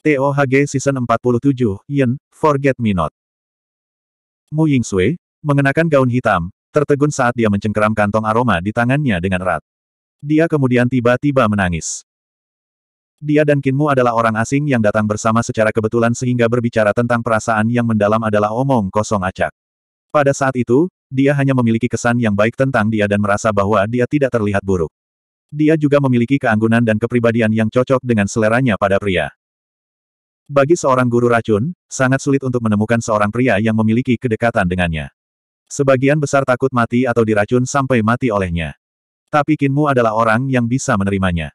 TOHG Season 47, Yen, Forget Me Not. Mu Yingsui, mengenakan gaun hitam, tertegun saat dia mencengkeram kantong aroma di tangannya dengan erat. Dia kemudian tiba-tiba menangis. Dia dan Kinmu adalah orang asing yang datang bersama secara kebetulan sehingga berbicara tentang perasaan yang mendalam adalah omong kosong acak. Pada saat itu, dia hanya memiliki kesan yang baik tentang dia dan merasa bahwa dia tidak terlihat buruk. Dia juga memiliki keanggunan dan kepribadian yang cocok dengan seleranya pada pria. Bagi seorang guru racun, sangat sulit untuk menemukan seorang pria yang memiliki kedekatan dengannya. Sebagian besar takut mati atau diracun sampai mati olehnya. Tapi Kinmu adalah orang yang bisa menerimanya.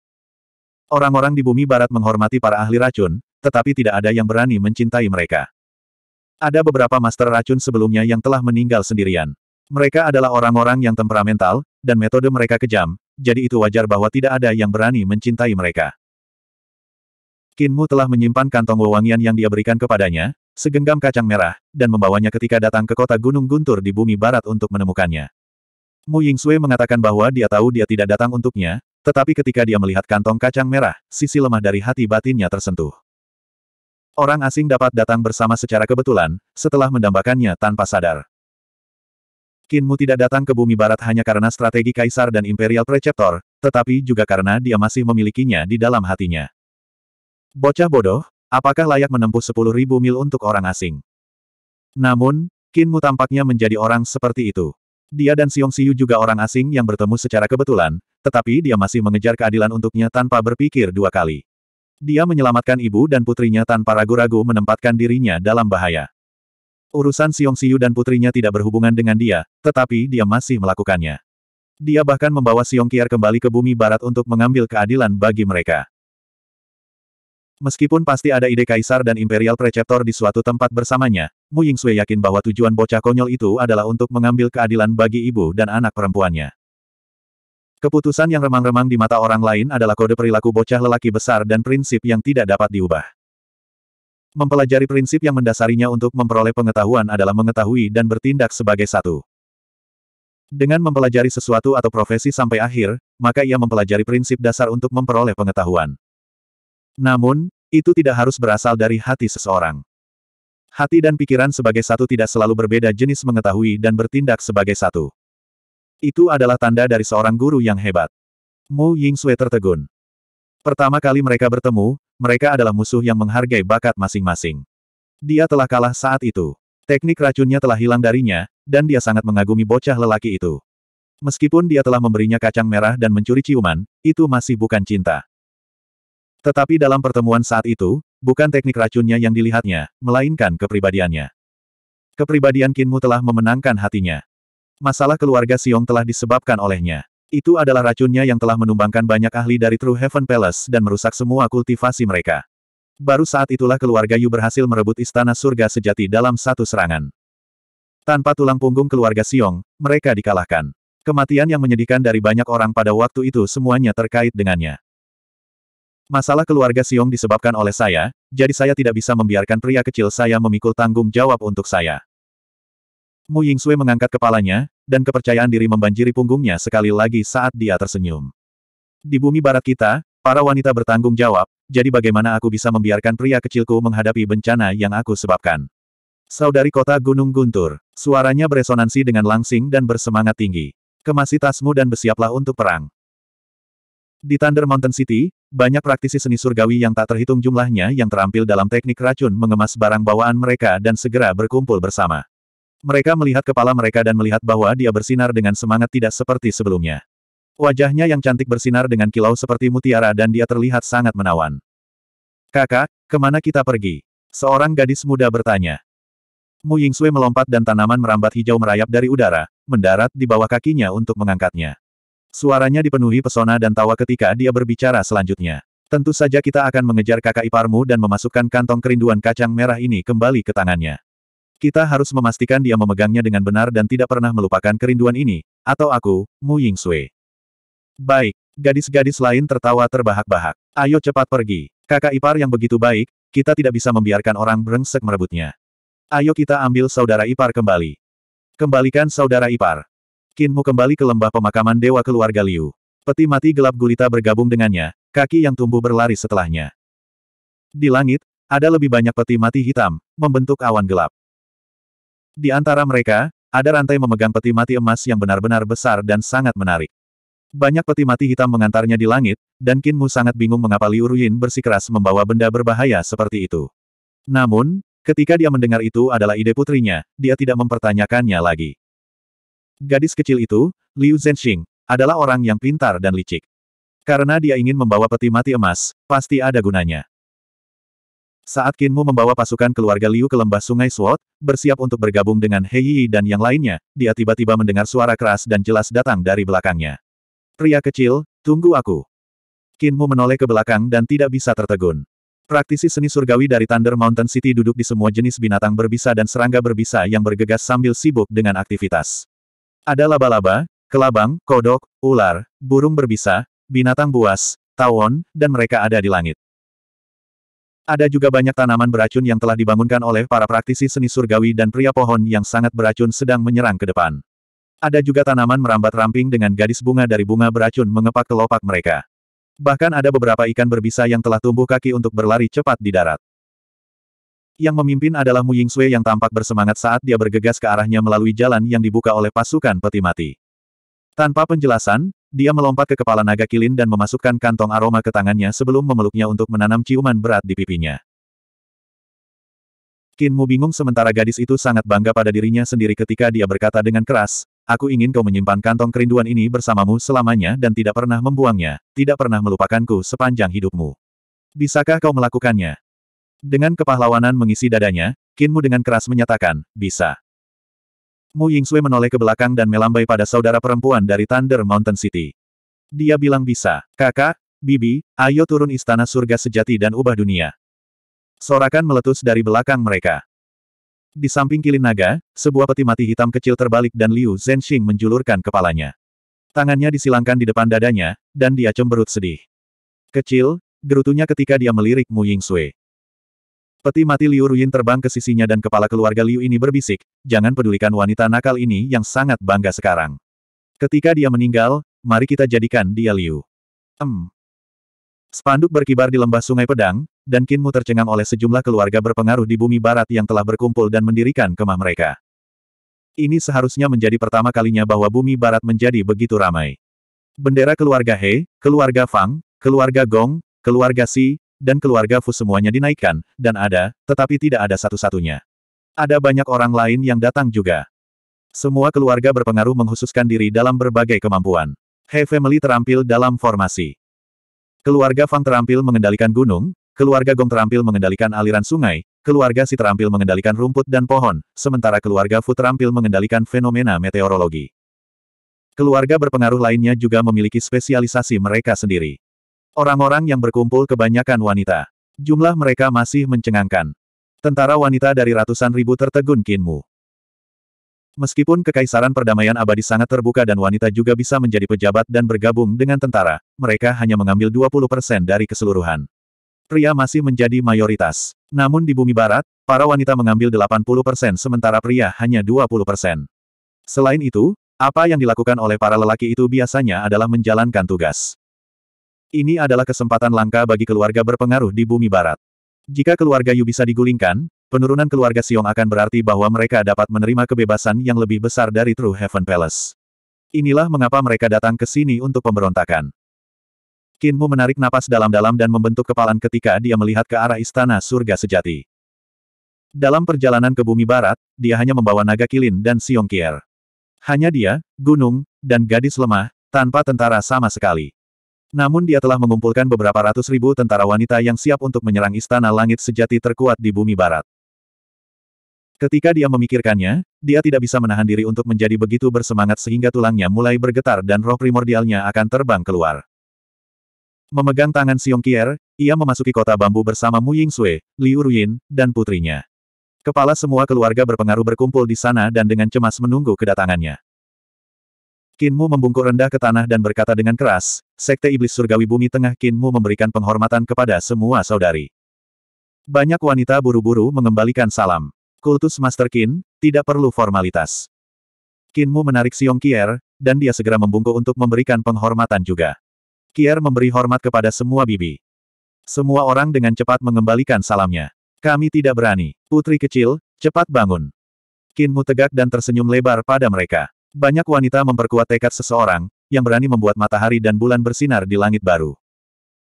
Orang-orang di bumi barat menghormati para ahli racun, tetapi tidak ada yang berani mencintai mereka. Ada beberapa master racun sebelumnya yang telah meninggal sendirian. Mereka adalah orang-orang yang temperamental, dan metode mereka kejam, jadi itu wajar bahwa tidak ada yang berani mencintai mereka. Kinmu telah menyimpan kantong wewangian yang dia berikan kepadanya, segenggam kacang merah, dan membawanya ketika datang ke kota Gunung Guntur di bumi barat untuk menemukannya. Mu Yingsui mengatakan bahwa dia tahu dia tidak datang untuknya, tetapi ketika dia melihat kantong kacang merah, sisi lemah dari hati batinnya tersentuh. Orang asing dapat datang bersama secara kebetulan, setelah mendambakannya tanpa sadar. Kinmu tidak datang ke bumi barat hanya karena strategi Kaisar dan Imperial Preceptor, tetapi juga karena dia masih memilikinya di dalam hatinya. Bocah bodoh, apakah layak menempuh sepuluh ribu mil untuk orang asing? Namun, Kinmu tampaknya menjadi orang seperti itu. Dia dan Siong Siyu juga orang asing yang bertemu secara kebetulan, tetapi dia masih mengejar keadilan untuknya tanpa berpikir dua kali. Dia menyelamatkan ibu dan putrinya tanpa ragu-ragu menempatkan dirinya dalam bahaya. Urusan Siong Siyu dan putrinya tidak berhubungan dengan dia, tetapi dia masih melakukannya. Dia bahkan membawa Siong Kier kembali ke bumi barat untuk mengambil keadilan bagi mereka. Meskipun pasti ada ide kaisar dan imperial preceptor di suatu tempat bersamanya, Mu Yingsui yakin bahwa tujuan bocah konyol itu adalah untuk mengambil keadilan bagi ibu dan anak perempuannya. Keputusan yang remang-remang di mata orang lain adalah kode perilaku bocah lelaki besar dan prinsip yang tidak dapat diubah. Mempelajari prinsip yang mendasarinya untuk memperoleh pengetahuan adalah mengetahui dan bertindak sebagai satu. Dengan mempelajari sesuatu atau profesi sampai akhir, maka ia mempelajari prinsip dasar untuk memperoleh pengetahuan. Namun, itu tidak harus berasal dari hati seseorang. Hati dan pikiran sebagai satu tidak selalu berbeda jenis mengetahui dan bertindak sebagai satu. Itu adalah tanda dari seorang guru yang hebat. Mu Yingsue tertegun. Pertama kali mereka bertemu, mereka adalah musuh yang menghargai bakat masing-masing. Dia telah kalah saat itu. Teknik racunnya telah hilang darinya, dan dia sangat mengagumi bocah lelaki itu. Meskipun dia telah memberinya kacang merah dan mencuri ciuman, itu masih bukan cinta. Tetapi dalam pertemuan saat itu, bukan teknik racunnya yang dilihatnya, melainkan kepribadiannya. Kepribadian Kinmu telah memenangkan hatinya. Masalah keluarga Siong telah disebabkan olehnya. Itu adalah racunnya yang telah menumbangkan banyak ahli dari True Heaven Palace dan merusak semua kultivasi mereka. Baru saat itulah keluarga Yu berhasil merebut istana surga sejati dalam satu serangan. Tanpa tulang punggung keluarga Siong, mereka dikalahkan. Kematian yang menyedihkan dari banyak orang pada waktu itu semuanya terkait dengannya. Masalah keluarga Siong disebabkan oleh saya, jadi saya tidak bisa membiarkan pria kecil saya memikul tanggung jawab untuk saya. Mu Yingsui mengangkat kepalanya, dan kepercayaan diri membanjiri punggungnya sekali lagi saat dia tersenyum. Di bumi barat kita, para wanita bertanggung jawab, jadi bagaimana aku bisa membiarkan pria kecilku menghadapi bencana yang aku sebabkan? Saudari kota Gunung Guntur, suaranya beresonansi dengan langsing dan bersemangat tinggi. Kemasi tasmu dan bersiaplah untuk perang. Di Thunder Mountain City, banyak praktisi seni surgawi yang tak terhitung jumlahnya yang terampil dalam teknik racun mengemas barang bawaan mereka dan segera berkumpul bersama. Mereka melihat kepala mereka dan melihat bahwa dia bersinar dengan semangat tidak seperti sebelumnya. Wajahnya yang cantik bersinar dengan kilau seperti mutiara dan dia terlihat sangat menawan. Kakak, ke mana kita pergi? Seorang gadis muda bertanya. Mu Yingsui melompat dan tanaman merambat hijau merayap dari udara, mendarat di bawah kakinya untuk mengangkatnya. Suaranya dipenuhi pesona dan tawa ketika dia berbicara selanjutnya. Tentu saja kita akan mengejar kakak iparmu dan memasukkan kantong kerinduan kacang merah ini kembali ke tangannya. Kita harus memastikan dia memegangnya dengan benar dan tidak pernah melupakan kerinduan ini, atau aku, Mu Yingsui. Baik, gadis-gadis lain tertawa terbahak-bahak. Ayo cepat pergi. Kakak ipar yang begitu baik, kita tidak bisa membiarkan orang brengsek merebutnya. Ayo kita ambil saudara ipar kembali. Kembalikan saudara ipar. Kinmu kembali ke lembah pemakaman dewa keluarga Liu. Peti mati gelap gulita bergabung dengannya, kaki yang tumbuh berlari setelahnya. Di langit, ada lebih banyak peti mati hitam, membentuk awan gelap. Di antara mereka, ada rantai memegang peti mati emas yang benar-benar besar dan sangat menarik. Banyak peti mati hitam mengantarnya di langit, dan Qin Mu sangat bingung mengapa Liu Ruyin bersikeras membawa benda berbahaya seperti itu. Namun, ketika dia mendengar itu adalah ide putrinya, dia tidak mempertanyakannya lagi. Gadis kecil itu, Liu Zhenxing, adalah orang yang pintar dan licik. Karena dia ingin membawa peti mati emas, pasti ada gunanya. Saat Qin Mu membawa pasukan keluarga Liu ke lembah sungai Sword, bersiap untuk bergabung dengan He Yi dan yang lainnya, dia tiba-tiba mendengar suara keras dan jelas datang dari belakangnya. Pria kecil, tunggu aku. Qin Mu menoleh ke belakang dan tidak bisa tertegun. Praktisi seni surgawi dari Thunder Mountain City duduk di semua jenis binatang berbisa dan serangga berbisa yang bergegas sambil sibuk dengan aktivitas. Ada laba-laba, kelabang, kodok, ular, burung berbisa, binatang buas, tawon, dan mereka ada di langit. Ada juga banyak tanaman beracun yang telah dibangunkan oleh para praktisi seni surgawi dan pria pohon yang sangat beracun sedang menyerang ke depan. Ada juga tanaman merambat ramping dengan gadis bunga dari bunga beracun mengepak kelopak mereka. Bahkan ada beberapa ikan berbisa yang telah tumbuh kaki untuk berlari cepat di darat. Yang memimpin adalah Mu Yingsui yang tampak bersemangat saat dia bergegas ke arahnya melalui jalan yang dibuka oleh pasukan peti mati. Tanpa penjelasan, dia melompat ke kepala naga kilin dan memasukkan kantong aroma ke tangannya sebelum memeluknya untuk menanam ciuman berat di pipinya. Qin Mu bingung sementara gadis itu sangat bangga pada dirinya sendiri ketika dia berkata dengan keras, Aku ingin kau menyimpan kantong kerinduan ini bersamamu selamanya dan tidak pernah membuangnya, tidak pernah melupakanku sepanjang hidupmu. Bisakah kau melakukannya? Dengan kepahlawanan mengisi dadanya, Kinmu dengan keras menyatakan, bisa. Mu Yingsui menoleh ke belakang dan melambai pada saudara perempuan dari Thunder Mountain City. Dia bilang bisa, kakak, bibi, ayo turun istana surga sejati dan ubah dunia. Sorakan meletus dari belakang mereka. Di samping kilin naga, sebuah peti mati hitam kecil terbalik dan Liu Zhenxing menjulurkan kepalanya. Tangannya disilangkan di depan dadanya, dan dia cemberut sedih. Kecil, gerutunya ketika dia melirik Mu Yingsui. Peti mati Liu Ruyin terbang ke sisinya dan kepala keluarga Liu ini berbisik, jangan pedulikan wanita nakal ini yang sangat bangga sekarang. Ketika dia meninggal, mari kita jadikan dia Liu. Em. Spanduk berkibar di lembah sungai pedang, dan Kinmu tercengang oleh sejumlah keluarga berpengaruh di bumi barat yang telah berkumpul dan mendirikan kemah mereka. Ini seharusnya menjadi pertama kalinya bahwa bumi barat menjadi begitu ramai. Bendera keluarga He, keluarga Fang, keluarga Gong, keluarga Si, dan keluarga Fu semuanya dinaikkan, dan ada, tetapi tidak ada satu-satunya. Ada banyak orang lain yang datang juga. Semua keluarga berpengaruh menghususkan diri dalam berbagai kemampuan. He Family terampil dalam formasi. Keluarga Fang terampil mengendalikan gunung, Keluarga Gong terampil mengendalikan aliran sungai, keluarga Si terampil mengendalikan rumput dan pohon, sementara keluarga Fu terampil mengendalikan fenomena meteorologi. Keluarga berpengaruh lainnya juga memiliki spesialisasi mereka sendiri. Orang-orang yang berkumpul kebanyakan wanita. Jumlah mereka masih mencengangkan. Tentara wanita dari ratusan ribu tertegun Kinmu. Meskipun kekaisaran perdamaian abadi sangat terbuka dan wanita juga bisa menjadi pejabat dan bergabung dengan tentara, mereka hanya mengambil 20% dari keseluruhan. Pria masih menjadi mayoritas. Namun di bumi barat, para wanita mengambil 80% sementara pria hanya 20%. Selain itu, apa yang dilakukan oleh para lelaki itu biasanya adalah menjalankan tugas. Ini adalah kesempatan langka bagi keluarga berpengaruh di bumi barat. Jika keluarga Yu bisa digulingkan, penurunan keluarga Xiong akan berarti bahwa mereka dapat menerima kebebasan yang lebih besar dari True Heaven Palace. Inilah mengapa mereka datang ke sini untuk pemberontakan. Kinmu menarik napas dalam-dalam dan membentuk kepalan ketika dia melihat ke arah istana surga sejati. Dalam perjalanan ke bumi barat, dia hanya membawa naga kilin dan siong kier. Hanya dia, gunung, dan gadis lemah, tanpa tentara sama sekali. Namun dia telah mengumpulkan beberapa ratus ribu tentara wanita yang siap untuk menyerang istana langit sejati terkuat di bumi barat. Ketika dia memikirkannya, dia tidak bisa menahan diri untuk menjadi begitu bersemangat sehingga tulangnya mulai bergetar dan roh primordialnya akan terbang keluar. Memegang tangan Xiong Kier, ia memasuki kota bambu bersama Mu Yingsui, Liu Ruyin, dan putrinya. Kepala semua keluarga berpengaruh berkumpul di sana dan dengan cemas menunggu kedatangannya. Kinmu membungkuk rendah ke tanah dan berkata dengan keras, Sekte Iblis Surgawi Bumi Tengah Kinmu memberikan penghormatan kepada semua saudari. Banyak wanita buru-buru mengembalikan salam. Kultus Master Qin, tidak perlu formalitas. Kinmu menarik Xiong Kier, dan dia segera membungkuk untuk memberikan penghormatan juga. Kier memberi hormat kepada semua bibi. Semua orang dengan cepat mengembalikan salamnya. Kami tidak berani. Putri kecil, cepat bangun. Kinmu tegak dan tersenyum lebar pada mereka. Banyak wanita memperkuat tekad seseorang, yang berani membuat matahari dan bulan bersinar di langit baru.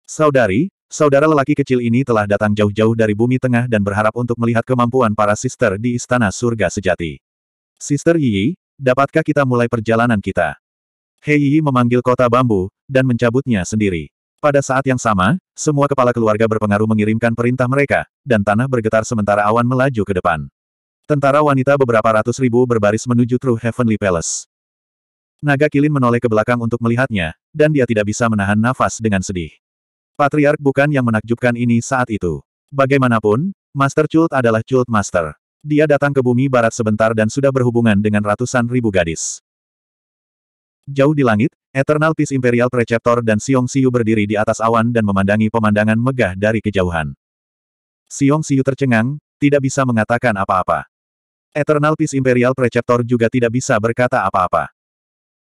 Saudari, saudara lelaki kecil ini telah datang jauh-jauh dari bumi tengah dan berharap untuk melihat kemampuan para sister di istana surga sejati. Sister Yi, dapatkah kita mulai perjalanan kita? Hei Yi memanggil kota bambu, dan mencabutnya sendiri. Pada saat yang sama, semua kepala keluarga berpengaruh mengirimkan perintah mereka, dan tanah bergetar sementara awan melaju ke depan. Tentara wanita beberapa ratus ribu berbaris menuju True Heavenly Palace. Naga Kilin menoleh ke belakang untuk melihatnya, dan dia tidak bisa menahan nafas dengan sedih. Patriark bukan yang menakjubkan ini saat itu. Bagaimanapun, Master Chult adalah Chult Master. Dia datang ke bumi barat sebentar dan sudah berhubungan dengan ratusan ribu gadis. Jauh di langit, Eternal Peace Imperial Preceptor dan Siong Siu berdiri di atas awan dan memandangi pemandangan megah dari kejauhan. Siong Siu tercengang, tidak bisa mengatakan apa-apa. Eternal Peace Imperial Preceptor juga tidak bisa berkata apa-apa.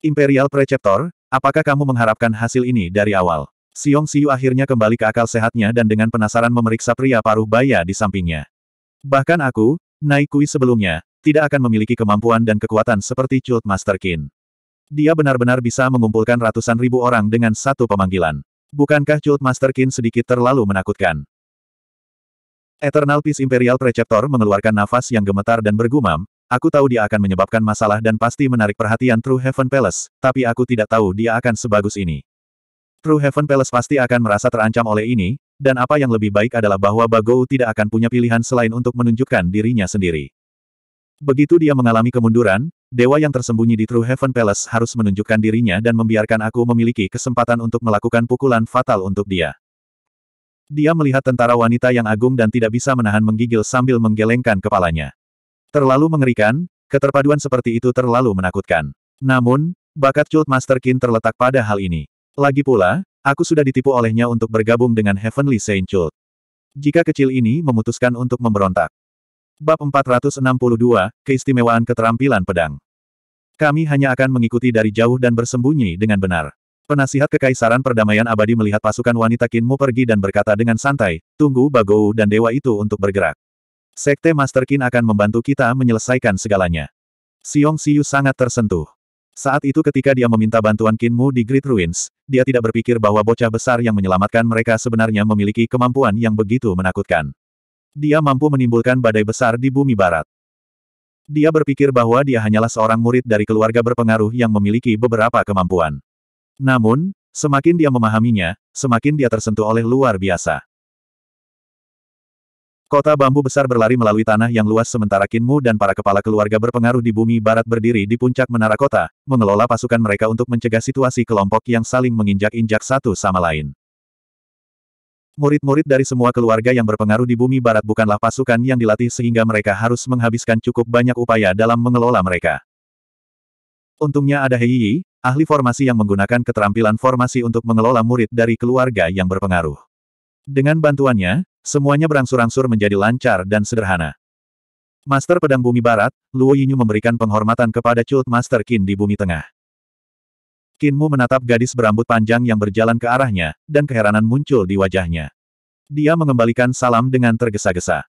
Imperial Preceptor, apakah kamu mengharapkan hasil ini dari awal? Siong Siu akhirnya kembali ke akal sehatnya dan dengan penasaran memeriksa pria paruh baya di sampingnya. Bahkan aku, Nai Kui sebelumnya, tidak akan memiliki kemampuan dan kekuatan seperti Cult Master Qin. Dia benar-benar bisa mengumpulkan ratusan ribu orang dengan satu pemanggilan. Bukankah Cult Master Qin sedikit terlalu menakutkan? Eternal Peace Imperial Preceptor mengeluarkan nafas yang gemetar dan bergumam, Aku tahu dia akan menyebabkan masalah dan pasti menarik perhatian True Heaven Palace, tapi aku tidak tahu dia akan sebagus ini. True Heaven Palace pasti akan merasa terancam oleh ini, dan apa yang lebih baik adalah bahwa Bagou tidak akan punya pilihan selain untuk menunjukkan dirinya sendiri. Begitu dia mengalami kemunduran, dewa yang tersembunyi di True Heaven Palace harus menunjukkan dirinya dan membiarkan aku memiliki kesempatan untuk melakukan pukulan fatal untuk dia. Dia melihat tentara wanita yang agung dan tidak bisa menahan menggigil sambil menggelengkan kepalanya. Terlalu mengerikan, keterpaduan seperti itu terlalu menakutkan. Namun, bakat Cult Master Qin terletak pada hal ini. Lagi pula, aku sudah ditipu olehnya untuk bergabung dengan Heavenly Saint Cult. Jika kecil ini memutuskan untuk memberontak. Bab 462, Keistimewaan Keterampilan Pedang. Kami hanya akan mengikuti dari jauh dan bersembunyi dengan benar. Penasihat Kekaisaran Perdamaian Abadi melihat pasukan wanita Kinmu pergi dan berkata dengan santai, tunggu Bagou dan dewa itu untuk bergerak. Sekte Master Qin akan membantu kita menyelesaikan segalanya. Xiong Xiu sangat tersentuh. Saat itu ketika dia meminta bantuan Qinmu di Great Ruins, dia tidak berpikir bahwa bocah besar yang menyelamatkan mereka sebenarnya memiliki kemampuan yang begitu menakutkan. Dia mampu menimbulkan badai besar di bumi barat. Dia berpikir bahwa dia hanyalah seorang murid dari keluarga berpengaruh yang memiliki beberapa kemampuan. Namun, semakin dia memahaminya, semakin dia tersentuh oleh luar biasa. Kota bambu besar berlari melalui tanah yang luas sementara Kinmu dan para kepala keluarga berpengaruh di bumi barat berdiri di puncak menara kota, mengelola pasukan mereka untuk mencegah situasi kelompok yang saling menginjak-injak satu sama lain. Murid-murid dari semua keluarga yang berpengaruh di bumi barat bukanlah pasukan yang dilatih sehingga mereka harus menghabiskan cukup banyak upaya dalam mengelola mereka. Untungnya ada Hei Yi, ahli formasi yang menggunakan keterampilan formasi untuk mengelola murid dari keluarga yang berpengaruh. Dengan bantuannya, semuanya berangsur-angsur menjadi lancar dan sederhana. Master Pedang Bumi Barat, Luo Yinyu memberikan penghormatan kepada Cult Master Qin di Bumi Tengah. Qinmu menatap gadis berambut panjang yang berjalan ke arahnya, dan keheranan muncul di wajahnya. Dia mengembalikan salam dengan tergesa-gesa.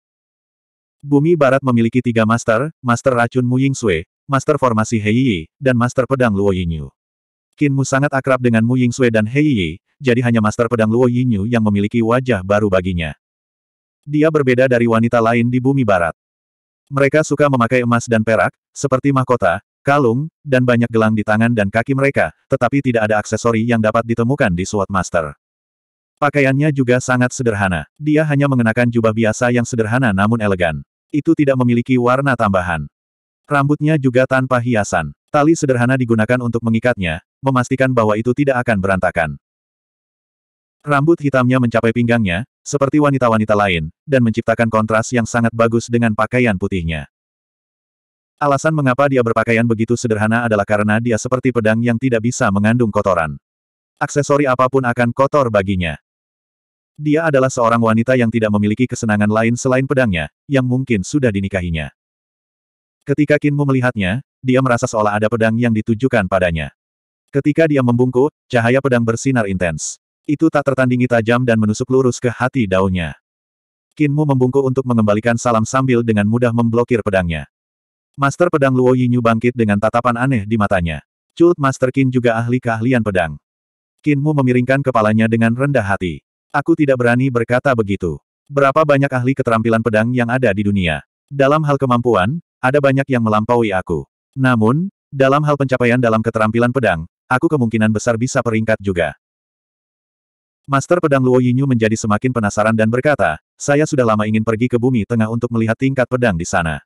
Bumi Barat memiliki tiga master, Master Racun Mu Yingsui, Master Formasi Hei Yi, dan Master Pedang Luo Yinyu. Qinmu sangat akrab dengan Mu Yingsui dan Hei Yi, jadi hanya Master Pedang Luo Yinyu yang memiliki wajah baru baginya. Dia berbeda dari wanita lain di bumi barat. Mereka suka memakai emas dan perak, seperti mahkota, kalung, dan banyak gelang di tangan dan kaki mereka, tetapi tidak ada aksesori yang dapat ditemukan di Sword Master. Pakaiannya juga sangat sederhana. Dia hanya mengenakan jubah biasa yang sederhana namun elegan. Itu tidak memiliki warna tambahan. Rambutnya juga tanpa hiasan. Tali sederhana digunakan untuk mengikatnya, memastikan bahwa itu tidak akan berantakan. Rambut hitamnya mencapai pinggangnya, seperti wanita-wanita lain, dan menciptakan kontras yang sangat bagus dengan pakaian putihnya. Alasan mengapa dia berpakaian begitu sederhana adalah karena dia seperti pedang yang tidak bisa mengandung kotoran. Aksesori apa pun akan kotor baginya. Dia adalah seorang wanita yang tidak memiliki kesenangan lain selain pedangnya, yang mungkin sudah dinikahinya. Ketika Kinmu melihatnya, dia merasa seolah ada pedang yang ditujukan padanya. Ketika dia membungkuk, cahaya pedang bersinar intens. Itu tak tertandingi tajam dan menusuk lurus ke hati daunnya. Kinmu membungkuk untuk mengembalikan salam sambil dengan mudah memblokir pedangnya. Master pedang Luo Yinyu bangkit dengan tatapan aneh di matanya. Cult Master Qin juga ahli keahlian pedang. Kinmu memiringkan kepalanya dengan rendah hati. Aku tidak berani berkata begitu. Berapa banyak ahli keterampilan pedang yang ada di dunia? Dalam hal kemampuan, ada banyak yang melampaui aku. Namun, dalam hal pencapaian dalam keterampilan pedang, aku kemungkinan besar bisa peringkat juga. Master Pedang Luo Yinyu menjadi semakin penasaran dan berkata, saya sudah lama ingin pergi ke bumi tengah untuk melihat tingkat pedang di sana.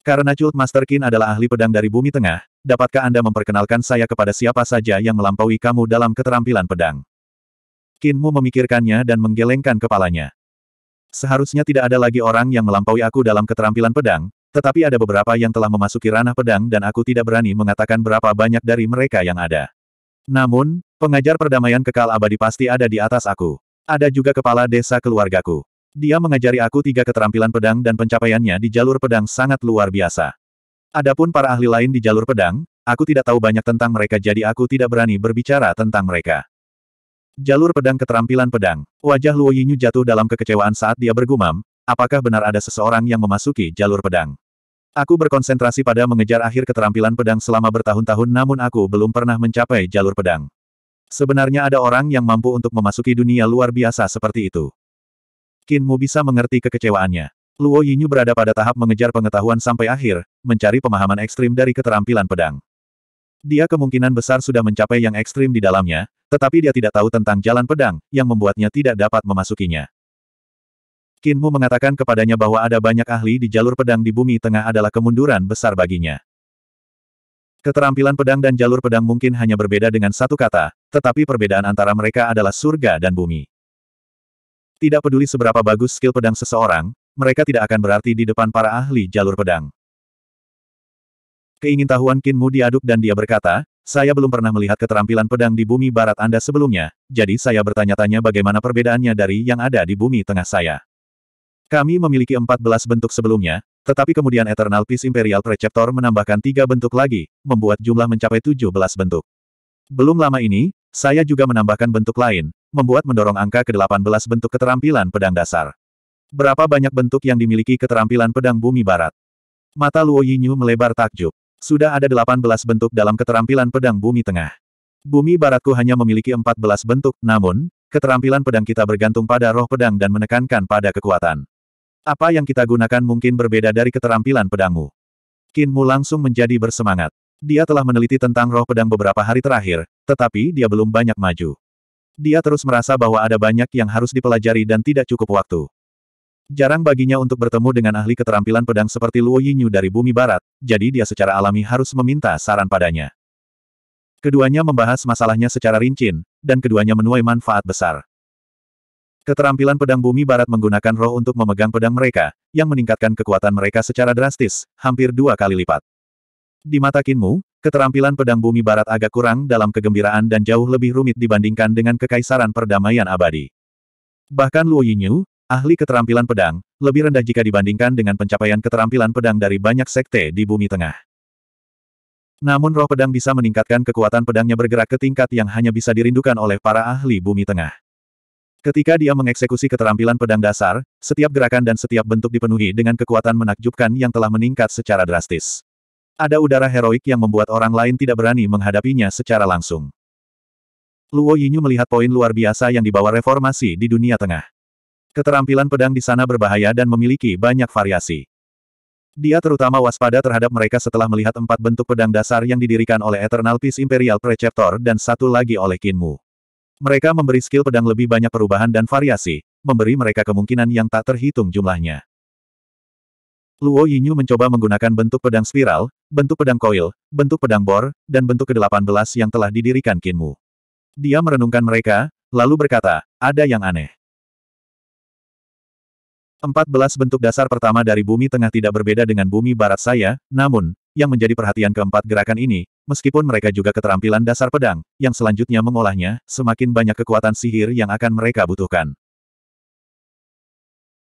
Karena Cult Master Qin adalah ahli pedang dari bumi tengah, dapatkah Anda memperkenalkan saya kepada siapa saja yang melampaui kamu dalam keterampilan pedang? Qinmu memikirkannya dan menggelengkan kepalanya. Seharusnya tidak ada lagi orang yang melampaui aku dalam keterampilan pedang, tetapi ada beberapa yang telah memasuki ranah pedang dan aku tidak berani mengatakan berapa banyak dari mereka yang ada. Namun, pengajar perdamaian kekal abadi pasti ada di atas aku. Ada juga kepala desa keluargaku. Dia mengajari aku tiga keterampilan pedang dan pencapaiannya di jalur pedang sangat luar biasa. Adapun para ahli lain di jalur pedang, aku tidak tahu banyak tentang mereka jadi aku tidak berani berbicara tentang mereka. Jalur pedang keterampilan pedang. Wajah Luo Yinyu jatuh dalam kekecewaan saat dia bergumam, apakah benar ada seseorang yang memasuki jalur pedang? Aku berkonsentrasi pada mengejar akhir keterampilan pedang selama bertahun-tahun namun aku belum pernah mencapai jalur pedang. Sebenarnya ada orang yang mampu untuk memasuki dunia luar biasa seperti itu. Kinmu bisa mengerti kekecewaannya. Luo Yinyu berada pada tahap mengejar pengetahuan sampai akhir, mencari pemahaman ekstrim dari keterampilan pedang. Dia kemungkinan besar sudah mencapai yang ekstrim di dalamnya, tetapi dia tidak tahu tentang jalan pedang, yang membuatnya tidak dapat memasukinya. Kinmu mengatakan kepadanya bahwa ada banyak ahli di jalur pedang di bumi tengah adalah kemunduran besar baginya. Keterampilan pedang dan jalur pedang mungkin hanya berbeda dengan satu kata, tetapi perbedaan antara mereka adalah surga dan bumi. Tidak peduli seberapa bagus skill pedang seseorang, mereka tidak akan berarti di depan para ahli jalur pedang. Keingintahuan Kinmu diaduk dan dia berkata, saya belum pernah melihat keterampilan pedang di bumi barat Anda sebelumnya, jadi saya bertanya-tanya bagaimana perbedaannya dari yang ada di bumi tengah saya. Kami memiliki 14 bentuk sebelumnya, tetapi kemudian Eternal Peace Imperial Preceptor menambahkan tiga bentuk lagi, membuat jumlah mencapai 17 bentuk. Belum lama ini, saya juga menambahkan bentuk lain, membuat mendorong angka ke-18 bentuk keterampilan pedang dasar. Berapa banyak bentuk yang dimiliki keterampilan pedang bumi barat? Mata Luo Yinyu melebar takjub. Sudah ada 18 bentuk dalam keterampilan pedang bumi tengah. Bumi baratku hanya memiliki 14 bentuk, namun, keterampilan pedang kita bergantung pada roh pedang dan menekankan pada kekuatan. Apa yang kita gunakan mungkin berbeda dari keterampilan pedangmu. Kinmu langsung menjadi bersemangat. Dia telah meneliti tentang roh pedang beberapa hari terakhir, tetapi dia belum banyak maju. Dia terus merasa bahwa ada banyak yang harus dipelajari dan tidak cukup waktu. Jarang baginya untuk bertemu dengan ahli keterampilan pedang seperti Luo Yinyu dari bumi barat, jadi dia secara alami harus meminta saran padanya. Keduanya membahas masalahnya secara rincin, dan keduanya menuai manfaat besar. Keterampilan pedang bumi barat menggunakan roh untuk memegang pedang mereka, yang meningkatkan kekuatan mereka secara drastis, hampir dua kali lipat. Di mata Kinmu, keterampilan pedang bumi barat agak kurang dalam kegembiraan dan jauh lebih rumit dibandingkan dengan kekaisaran perdamaian abadi. Bahkan Luo Yinyu, ahli keterampilan pedang, lebih rendah jika dibandingkan dengan pencapaian keterampilan pedang dari banyak sekte di bumi tengah. Namun roh pedang bisa meningkatkan kekuatan pedangnya bergerak ke tingkat yang hanya bisa dirindukan oleh para ahli bumi tengah. Ketika dia mengeksekusi keterampilan pedang dasar, setiap gerakan dan setiap bentuk dipenuhi dengan kekuatan menakjubkan yang telah meningkat secara drastis. Ada udara heroik yang membuat orang lain tidak berani menghadapinya secara langsung. Luo Yinyu melihat poin luar biasa yang dibawa reformasi di dunia tengah. Keterampilan pedang di sana berbahaya dan memiliki banyak variasi. Dia terutama waspada terhadap mereka setelah melihat empat bentuk pedang dasar yang didirikan oleh Eternal Peace Imperial Preceptor dan satu lagi oleh Kinmu. Mereka memberi skill pedang lebih banyak perubahan dan variasi, memberi mereka kemungkinan yang tak terhitung jumlahnya. Luo Yinyu mencoba menggunakan bentuk pedang spiral, bentuk pedang koil, bentuk pedang bor, dan bentuk ke-18 yang telah didirikan Kinmu. Dia merenungkan mereka, lalu berkata, ada yang aneh. 14 bentuk dasar pertama dari bumi tengah tidak berbeda dengan bumi barat saya, namun, yang menjadi perhatian keempat gerakan ini, meskipun mereka juga keterampilan dasar pedang, yang selanjutnya mengolahnya, semakin banyak kekuatan sihir yang akan mereka butuhkan.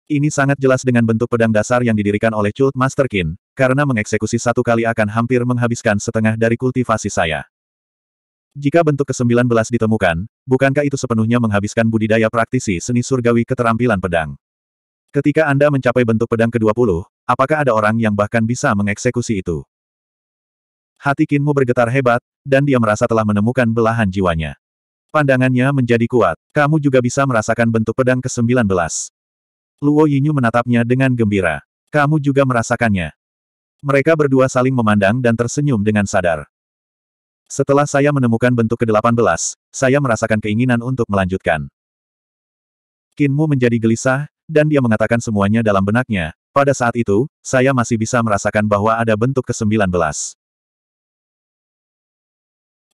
Ini sangat jelas dengan bentuk pedang dasar yang didirikan oleh Cult Master Qin, karena mengeksekusi satu kali akan hampir menghabiskan setengah dari kultivasi saya. Jika bentuk ke-19 ditemukan, bukankah itu sepenuhnya menghabiskan budidaya praktisi seni surgawi keterampilan pedang? Ketika Anda mencapai bentuk pedang ke-20, apakah ada orang yang bahkan bisa mengeksekusi itu? Hati Kinmu bergetar hebat, dan dia merasa telah menemukan belahan jiwanya. Pandangannya menjadi kuat. Kamu juga bisa merasakan bentuk pedang ke-19. Luo Yinyu menatapnya dengan gembira. Kamu juga merasakannya. Mereka berdua saling memandang dan tersenyum dengan sadar. Setelah saya menemukan bentuk ke-18, saya merasakan keinginan untuk melanjutkan. Kinmu menjadi gelisah, dan dia mengatakan semuanya dalam benaknya. Pada saat itu, saya masih bisa merasakan bahwa ada bentuk ke-19.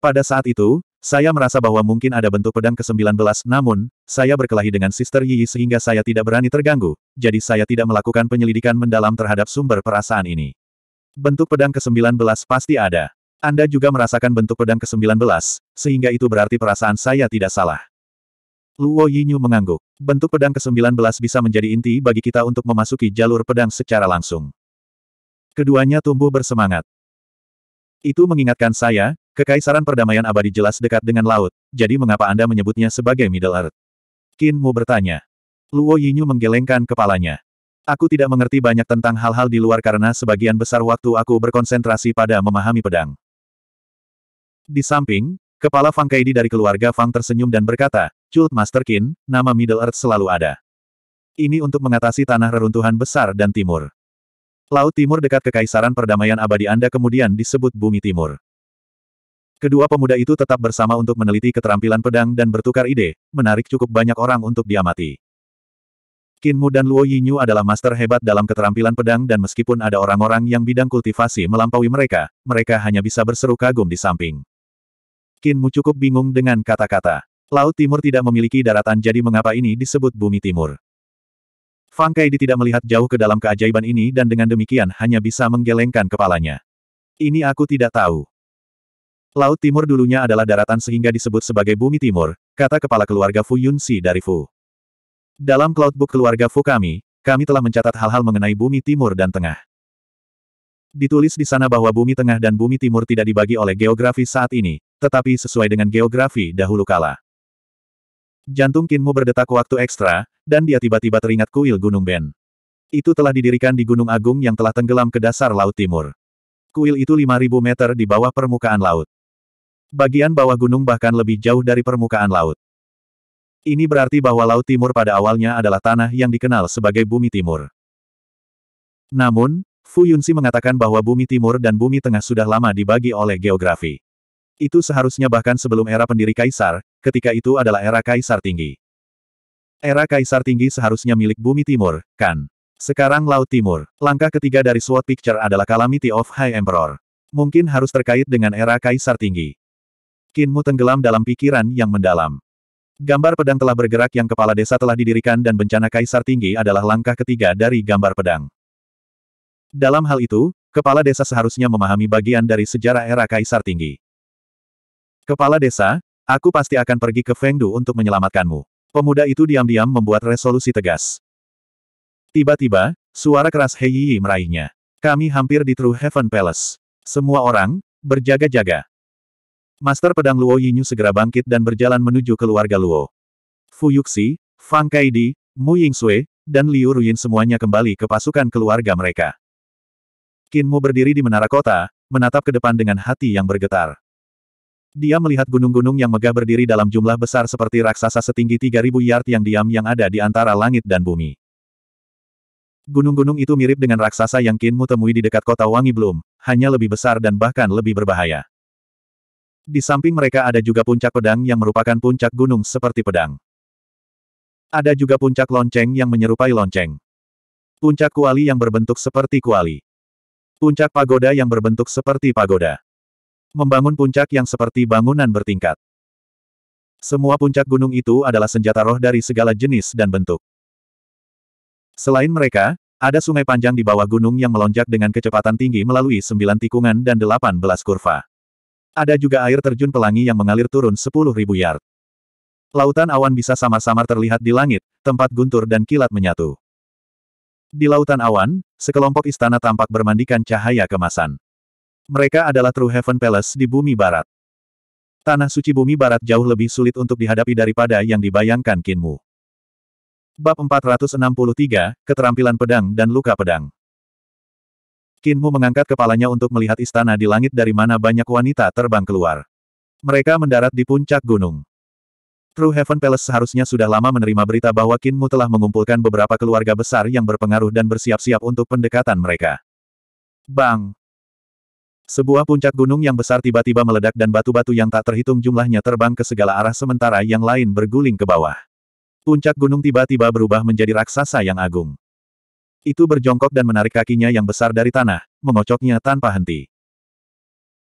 Pada saat itu, saya merasa bahwa mungkin ada bentuk pedang ke-19, namun, saya berkelahi dengan Sister Yi sehingga saya tidak berani terganggu, jadi saya tidak melakukan penyelidikan mendalam terhadap sumber perasaan ini. Bentuk pedang ke-19 pasti ada. Anda juga merasakan bentuk pedang ke-19, sehingga itu berarti perasaan saya tidak salah. Luo Yinyu mengangguk. Bentuk pedang ke-19 bisa menjadi inti bagi kita untuk memasuki jalur pedang secara langsung. Keduanya tumbuh bersemangat. Itu mengingatkan saya, kekaisaran perdamaian abadi jelas dekat dengan laut, jadi mengapa Anda menyebutnya sebagai Middle Earth? Qin Mu bertanya. Luo Yinyu menggelengkan kepalanya. Aku tidak mengerti banyak tentang hal-hal di luar karena sebagian besar waktu aku berkonsentrasi pada memahami pedang. Di samping, kepala Fang Kaidi dari keluarga Fang tersenyum dan berkata, Cult Master Qin, nama Middle Earth selalu ada. Ini untuk mengatasi tanah reruntuhan besar dan timur. Laut Timur dekat Kekaisaran Perdamaian Abadi Anda kemudian disebut Bumi Timur. Kedua pemuda itu tetap bersama untuk meneliti keterampilan pedang dan bertukar ide, menarik cukup banyak orang untuk diamati. Mu dan Luo Yinyu adalah master hebat dalam keterampilan pedang dan meskipun ada orang-orang yang bidang kultivasi melampaui mereka, mereka hanya bisa berseru kagum di samping. Mu cukup bingung dengan kata-kata. Laut Timur tidak memiliki daratan jadi mengapa ini disebut Bumi Timur. Fang Kaidi tidak melihat jauh ke dalam keajaiban ini dan dengan demikian hanya bisa menggelengkan kepalanya. Ini aku tidak tahu. Laut Timur dulunya adalah daratan sehingga disebut sebagai Bumi Timur, kata kepala keluarga Fu Yunxi dari Fu. Dalam cloudbook keluarga Fu kami, kami telah mencatat hal-hal mengenai Bumi Timur dan Tengah. Ditulis di sana bahwa Bumi Tengah dan Bumi Timur tidak dibagi oleh geografi saat ini, tetapi sesuai dengan geografi dahulu kala. Jantung Kinmu berdetak waktu ekstra, dan dia tiba-tiba teringat kuil Gunung Ben. Itu telah didirikan di Gunung Agung yang telah tenggelam ke dasar Laut Timur. Kuil itu 5.000 meter di bawah permukaan laut. Bagian bawah gunung bahkan lebih jauh dari permukaan laut. Ini berarti bahwa Laut Timur pada awalnya adalah tanah yang dikenal sebagai Bumi Timur. Namun, Fu Yunxi mengatakan bahwa Bumi Timur dan Bumi Tengah sudah lama dibagi oleh geografi. Itu seharusnya bahkan sebelum era pendiri kaisar, ketika itu adalah era kaisar tinggi. Era kaisar tinggi seharusnya milik bumi timur, kan? Sekarang Laut Timur. Langkah ketiga dari SWOT Picture adalah Calamity of High Emperor. Mungkin harus terkait dengan era kaisar tinggi. Kinmu tenggelam dalam pikiran yang mendalam. Gambar pedang telah bergerak yang kepala desa telah didirikan dan bencana kaisar tinggi adalah langkah ketiga dari gambar pedang. Dalam hal itu, kepala desa seharusnya memahami bagian dari sejarah era kaisar tinggi. Kepala desa, aku pasti akan pergi ke Fengdu untuk menyelamatkanmu. Pemuda itu diam-diam membuat resolusi tegas. Tiba-tiba, suara keras Hei Yi meraihnya. Kami hampir di True Heaven Palace. Semua orang, berjaga-jaga. Master pedang Luo Yinyu segera bangkit dan berjalan menuju keluarga Luo. Fu Yuxi, Fang Kaidi, Mu Yingsui, dan Liu Ruyin semuanya kembali ke pasukan keluarga mereka. Qin Mu berdiri di menara kota, menatap ke depan dengan hati yang bergetar. Dia melihat gunung-gunung yang megah berdiri dalam jumlah besar seperti raksasa setinggi 3000 yard yang diam yang ada di antara langit dan bumi. Gunung-gunung itu mirip dengan raksasa yang Kinmu temui di dekat kota Wangi Bloom, hanya lebih besar dan bahkan lebih berbahaya. Di samping mereka ada juga puncak pedang yang merupakan puncak gunung seperti pedang. Ada juga puncak lonceng yang menyerupai lonceng. Puncak kuali yang berbentuk seperti kuali. Puncak pagoda yang berbentuk seperti pagoda. Membangun puncak yang seperti bangunan bertingkat. Semua puncak gunung itu adalah senjata roh dari segala jenis dan bentuk. Selain mereka, ada sungai panjang di bawah gunung yang melonjak dengan kecepatan tinggi melalui sembilan tikungan dan delapan belas kurva. Ada juga air terjun pelangi yang mengalir turun sepuluh ribu yard. Lautan awan bisa samar-samar terlihat di langit, tempat guntur dan kilat menyatu. Di lautan awan, sekelompok istana tampak bermandikan cahaya kemasan. Mereka adalah True Heaven Palace di bumi barat. Tanah suci bumi barat jauh lebih sulit untuk dihadapi daripada yang dibayangkan Kinmu. Bab 463, Keterampilan Pedang dan Luka Pedang. Kinmu mengangkat kepalanya untuk melihat istana di langit dari mana banyak wanita terbang keluar. Mereka mendarat di puncak gunung. True Heaven Palace seharusnya sudah lama menerima berita bahwa Kinmu telah mengumpulkan beberapa keluarga besar yang berpengaruh dan bersiap-siap untuk pendekatan mereka. Bang! Sebuah puncak gunung yang besar tiba-tiba meledak dan batu-batu yang tak terhitung jumlahnya terbang ke segala arah sementara yang lain berguling ke bawah. Puncak gunung tiba-tiba berubah menjadi raksasa yang agung. Itu berjongkok dan menarik kakinya yang besar dari tanah, mengocoknya tanpa henti.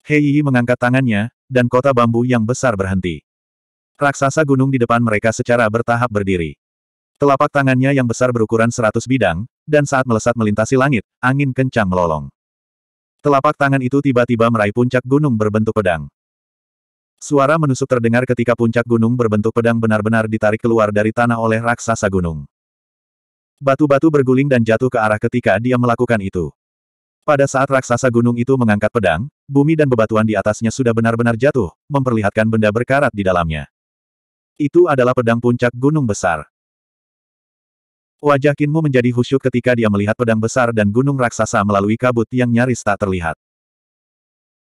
Hei Yi mengangkat tangannya, dan kota bambu yang besar berhenti. Raksasa gunung di depan mereka secara bertahap berdiri. Telapak tangannya yang besar berukuran seratus bidang, dan saat melesat melintasi langit, angin kencang melolong. Telapak tangan itu tiba-tiba meraih puncak gunung berbentuk pedang. Suara menusuk terdengar ketika puncak gunung berbentuk pedang benar-benar ditarik keluar dari tanah oleh raksasa gunung. Batu-batu berguling dan jatuh ke arah ketika dia melakukan itu. Pada saat raksasa gunung itu mengangkat pedang, bumi dan bebatuan di atasnya sudah benar-benar jatuh, memperlihatkan benda berkarat di dalamnya. Itu adalah pedang puncak gunung besar. Wajah Kinmu menjadi khusyuk ketika dia melihat pedang besar dan gunung raksasa melalui kabut yang nyaris tak terlihat.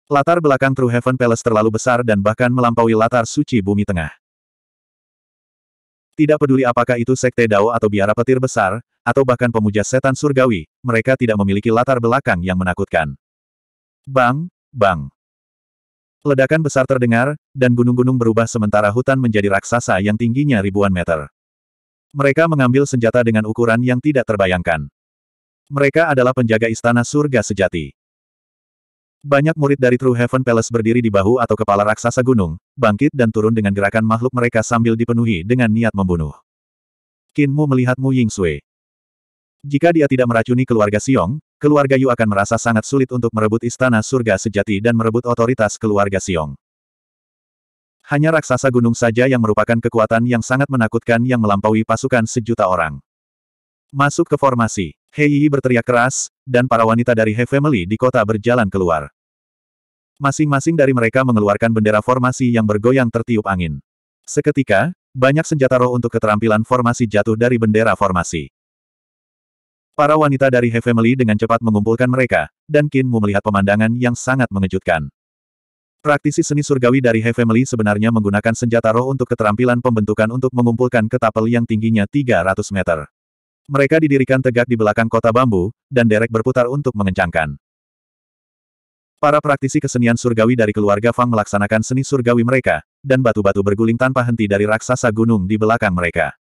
Latar belakang True Heaven Palace terlalu besar dan bahkan melampaui latar suci bumi tengah. Tidak peduli apakah itu sekte Dao atau biara petir besar, atau bahkan pemuja setan surgawi, mereka tidak memiliki latar belakang yang menakutkan. Bang, bang. Ledakan besar terdengar, dan gunung-gunung berubah sementara hutan menjadi raksasa yang tingginya ribuan meter. Mereka mengambil senjata dengan ukuran yang tidak terbayangkan. Mereka adalah penjaga istana surga sejati. Banyak murid dari True Heaven Palace berdiri di bahu atau kepala raksasa gunung, bangkit dan turun dengan gerakan makhluk mereka sambil dipenuhi dengan niat membunuh. Mu melihat Mu Yingsui. Jika dia tidak meracuni keluarga Xiong, keluarga Yu akan merasa sangat sulit untuk merebut istana surga sejati dan merebut otoritas keluarga Xiong. Hanya raksasa gunung saja yang merupakan kekuatan yang sangat menakutkan yang melampaui pasukan sejuta orang. Masuk ke formasi. Hei berteriak keras, dan para wanita dari He Family di kota berjalan keluar. Masing-masing dari mereka mengeluarkan bendera formasi yang bergoyang tertiup angin. Seketika, banyak senjata roh untuk keterampilan formasi jatuh dari bendera formasi. Para wanita dari He Family dengan cepat mengumpulkan mereka, dan Qin Mu melihat pemandangan yang sangat mengejutkan. Praktisi seni surgawi dari He Family sebenarnya menggunakan senjata roh untuk keterampilan pembentukan untuk mengumpulkan ketapel yang tingginya 300 meter. Mereka didirikan tegak di belakang kota bambu, dan derek berputar untuk mengencangkan. Para praktisi kesenian surgawi dari keluarga Fang melaksanakan seni surgawi mereka, dan batu-batu berguling tanpa henti dari raksasa gunung di belakang mereka.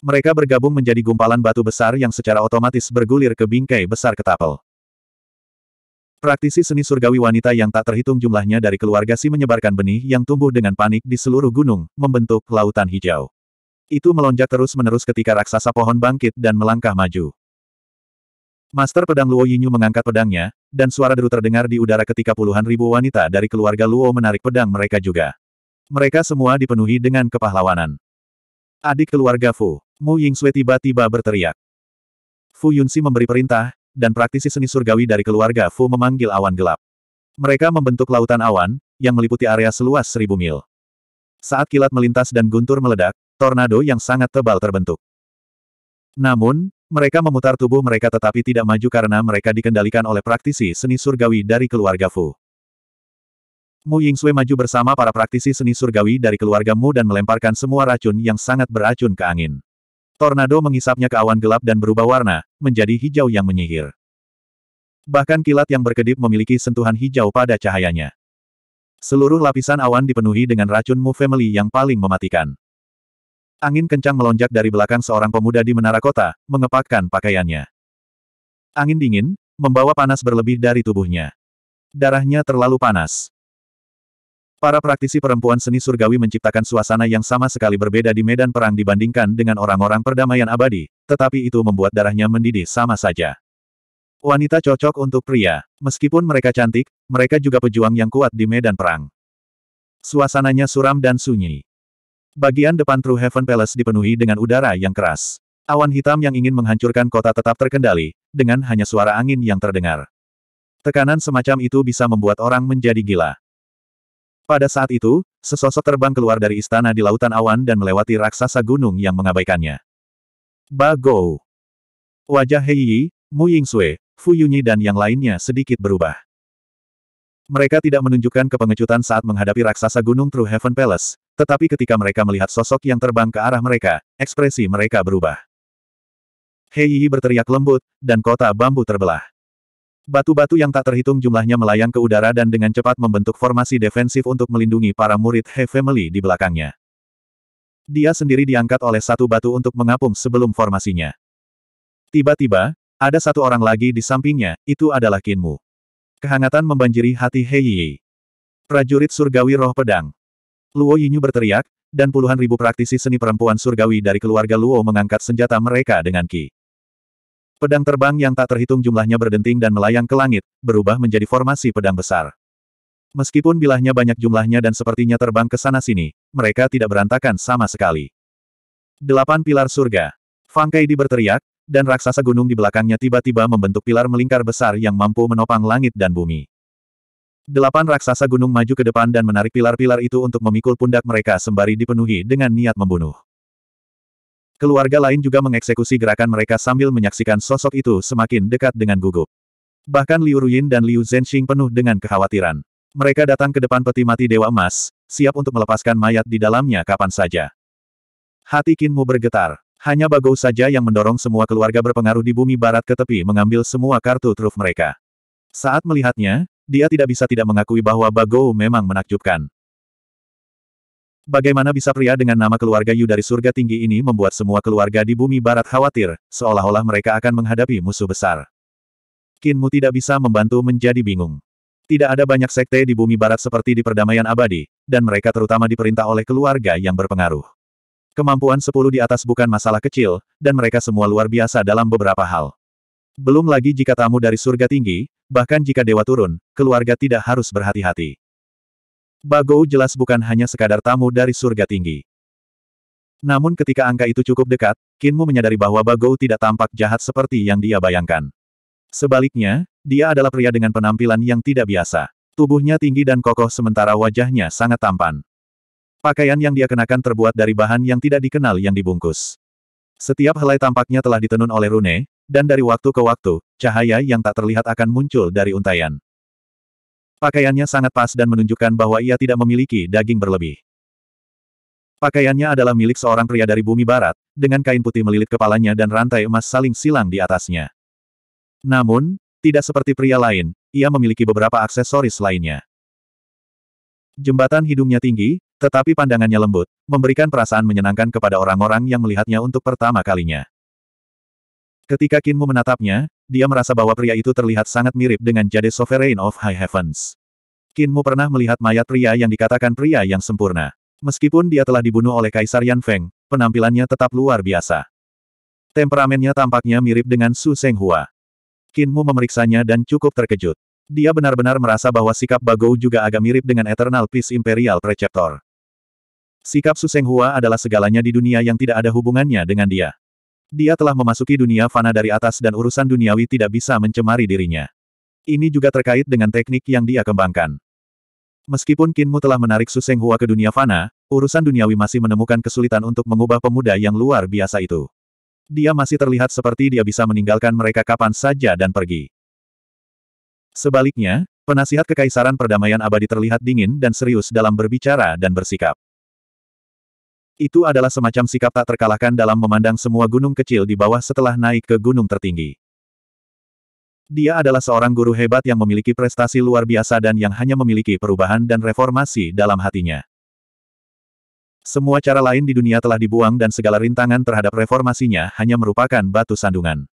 Mereka bergabung menjadi gumpalan batu besar yang secara otomatis bergulir ke bingkai besar ketapel. Praktisi seni surgawi wanita yang tak terhitung jumlahnya dari keluarga Si menyebarkan benih yang tumbuh dengan panik di seluruh gunung, membentuk lautan hijau. Itu melonjak terus-menerus ketika raksasa pohon bangkit dan melangkah maju. Master pedang Luo Yinyu mengangkat pedangnya, dan suara deru terdengar di udara ketika puluhan ribu wanita dari keluarga Luo menarik pedang mereka juga. Mereka semua dipenuhi dengan kepahlawanan. Adik keluarga Fu, Mu Yingsue tiba-tiba berteriak. Fu Yunxi memberi perintah, dan praktisi seni surgawi dari keluarga Fu memanggil awan gelap. Mereka membentuk lautan awan, yang meliputi area seluas seribu mil. Saat kilat melintas dan guntur meledak, tornado yang sangat tebal terbentuk. Namun, mereka memutar tubuh mereka tetapi tidak maju karena mereka dikendalikan oleh praktisi seni surgawi dari keluarga Fu. Mu Yingsui maju bersama para praktisi seni surgawi dari keluarga Mu dan melemparkan semua racun yang sangat beracun ke angin. Tornado mengisapnya ke awan gelap dan berubah warna, menjadi hijau yang menyihir. Bahkan kilat yang berkedip memiliki sentuhan hijau pada cahayanya. Seluruh lapisan awan dipenuhi dengan racun Mu Family yang paling mematikan. Angin kencang melonjak dari belakang seorang pemuda di menara kota, mengepakkan pakaiannya. Angin dingin, membawa panas berlebih dari tubuhnya. Darahnya terlalu panas. Para praktisi perempuan seni surgawi menciptakan suasana yang sama sekali berbeda di medan perang dibandingkan dengan orang-orang perdamaian abadi, tetapi itu membuat darahnya mendidih sama saja. Wanita cocok untuk pria. Meskipun mereka cantik, mereka juga pejuang yang kuat di medan perang. Suasananya suram dan sunyi. Bagian depan True Heaven Palace dipenuhi dengan udara yang keras. Awan hitam yang ingin menghancurkan kota tetap terkendali, dengan hanya suara angin yang terdengar. Tekanan semacam itu bisa membuat orang menjadi gila. Pada saat itu, sesosok terbang keluar dari istana di lautan awan dan melewati raksasa gunung yang mengabaikannya. Bagou. Wajah Hei Yi, Mu Yingsue, Fu Yunyi dan yang lainnya sedikit berubah. Mereka tidak menunjukkan kepengecutan saat menghadapi raksasa gunung True Heaven Palace, tetapi ketika mereka melihat sosok yang terbang ke arah mereka, ekspresi mereka berubah. Hei Yi berteriak lembut, dan kota bambu terbelah. Batu-batu yang tak terhitung jumlahnya melayang ke udara dan dengan cepat membentuk formasi defensif untuk melindungi para murid He Family di belakangnya. Dia sendiri diangkat oleh satu batu untuk mengapung sebelum formasinya. Tiba-tiba, ada satu orang lagi di sampingnya, itu adalah Kinmu. Kehangatan membanjiri hati Hei Yi. Prajurit surgawi roh pedang. Luo Yinyu berteriak, dan puluhan ribu praktisi seni perempuan surgawi dari keluarga Luo mengangkat senjata mereka dengan ki. Pedang terbang yang tak terhitung jumlahnya berdenting dan melayang ke langit, berubah menjadi formasi pedang besar. Meskipun bilahnya banyak jumlahnya dan sepertinya terbang ke sana-sini, mereka tidak berantakan sama sekali. Delapan pilar surga. Fang Kaidi berteriak, dan raksasa gunung di belakangnya tiba-tiba membentuk pilar melingkar besar yang mampu menopang langit dan bumi. Delapan raksasa gunung maju ke depan dan menarik pilar-pilar itu untuk memikul pundak mereka sembari dipenuhi dengan niat membunuh. Keluarga lain juga mengeksekusi gerakan mereka sambil menyaksikan sosok itu semakin dekat dengan gugup. Bahkan Liu Ruyin dan Liu Zhenxing penuh dengan kekhawatiran. Mereka datang ke depan peti mati Dewa Emas, siap untuk melepaskan mayat di dalamnya kapan saja. Hati Kinmu bergetar. Hanya Bagou saja yang mendorong semua keluarga berpengaruh di bumi barat ke tepi mengambil semua kartu truf mereka. Saat melihatnya, dia tidak bisa tidak mengakui bahwa Bagou memang menakjubkan. Bagaimana bisa pria dengan nama keluarga Yu dari surga tinggi ini membuat semua keluarga di bumi barat khawatir, seolah-olah mereka akan menghadapi musuh besar. Kinmu tidak bisa membantu menjadi bingung. Tidak ada banyak sekte di bumi barat seperti di perdamaian abadi, dan mereka terutama diperintah oleh keluarga yang berpengaruh. Kemampuan sepuluh di atas bukan masalah kecil, dan mereka semua luar biasa dalam beberapa hal. Belum lagi jika tamu dari surga tinggi, bahkan jika dewa turun, keluarga tidak harus berhati-hati. Bagou jelas bukan hanya sekadar tamu dari surga tinggi. Namun ketika angka itu cukup dekat, Kinmu menyadari bahwa Bagou tidak tampak jahat seperti yang dia bayangkan. Sebaliknya, dia adalah pria dengan penampilan yang tidak biasa. Tubuhnya tinggi dan kokoh sementara wajahnya sangat tampan. Pakaian yang dia kenakan terbuat dari bahan yang tidak dikenal yang dibungkus. Setiap helai tampaknya telah ditenun oleh rune, dan dari waktu ke waktu, cahaya yang tak terlihat akan muncul dari untayan. Pakaiannya sangat pas dan menunjukkan bahwa ia tidak memiliki daging berlebih. Pakaiannya adalah milik seorang pria dari bumi barat, dengan kain putih melilit kepalanya dan rantai emas saling silang di atasnya. Namun, tidak seperti pria lain, ia memiliki beberapa aksesoris lainnya. Jembatan hidungnya tinggi, tetapi pandangannya lembut, memberikan perasaan menyenangkan kepada orang-orang yang melihatnya untuk pertama kalinya. Ketika Kinmu menatapnya, dia merasa bahwa pria itu terlihat sangat mirip dengan Jade Sovereign of High Heavens. Kinmu pernah melihat mayat pria yang dikatakan pria yang sempurna. Meskipun dia telah dibunuh oleh Kaisar Yan Feng, penampilannya tetap luar biasa. Temperamennya tampaknya mirip dengan Su Senghua. Kinmu memeriksanya dan cukup terkejut. Dia benar-benar merasa bahwa sikap Bagou juga agak mirip dengan Eternal Peace Imperial Preceptor. Sikap Su Hua adalah segalanya di dunia yang tidak ada hubungannya dengan dia. Dia telah memasuki dunia fana dari atas dan urusan duniawi tidak bisa mencemari dirinya. Ini juga terkait dengan teknik yang dia kembangkan. Meskipun Kinmu telah menarik Su Hua ke dunia fana, urusan duniawi masih menemukan kesulitan untuk mengubah pemuda yang luar biasa itu. Dia masih terlihat seperti dia bisa meninggalkan mereka kapan saja dan pergi. Sebaliknya, penasihat kekaisaran perdamaian abadi terlihat dingin dan serius dalam berbicara dan bersikap. Itu adalah semacam sikap tak terkalahkan dalam memandang semua gunung kecil di bawah setelah naik ke gunung tertinggi. Dia adalah seorang guru hebat yang memiliki prestasi luar biasa dan yang hanya memiliki perubahan dan reformasi dalam hatinya. Semua cara lain di dunia telah dibuang dan segala rintangan terhadap reformasinya hanya merupakan batu sandungan.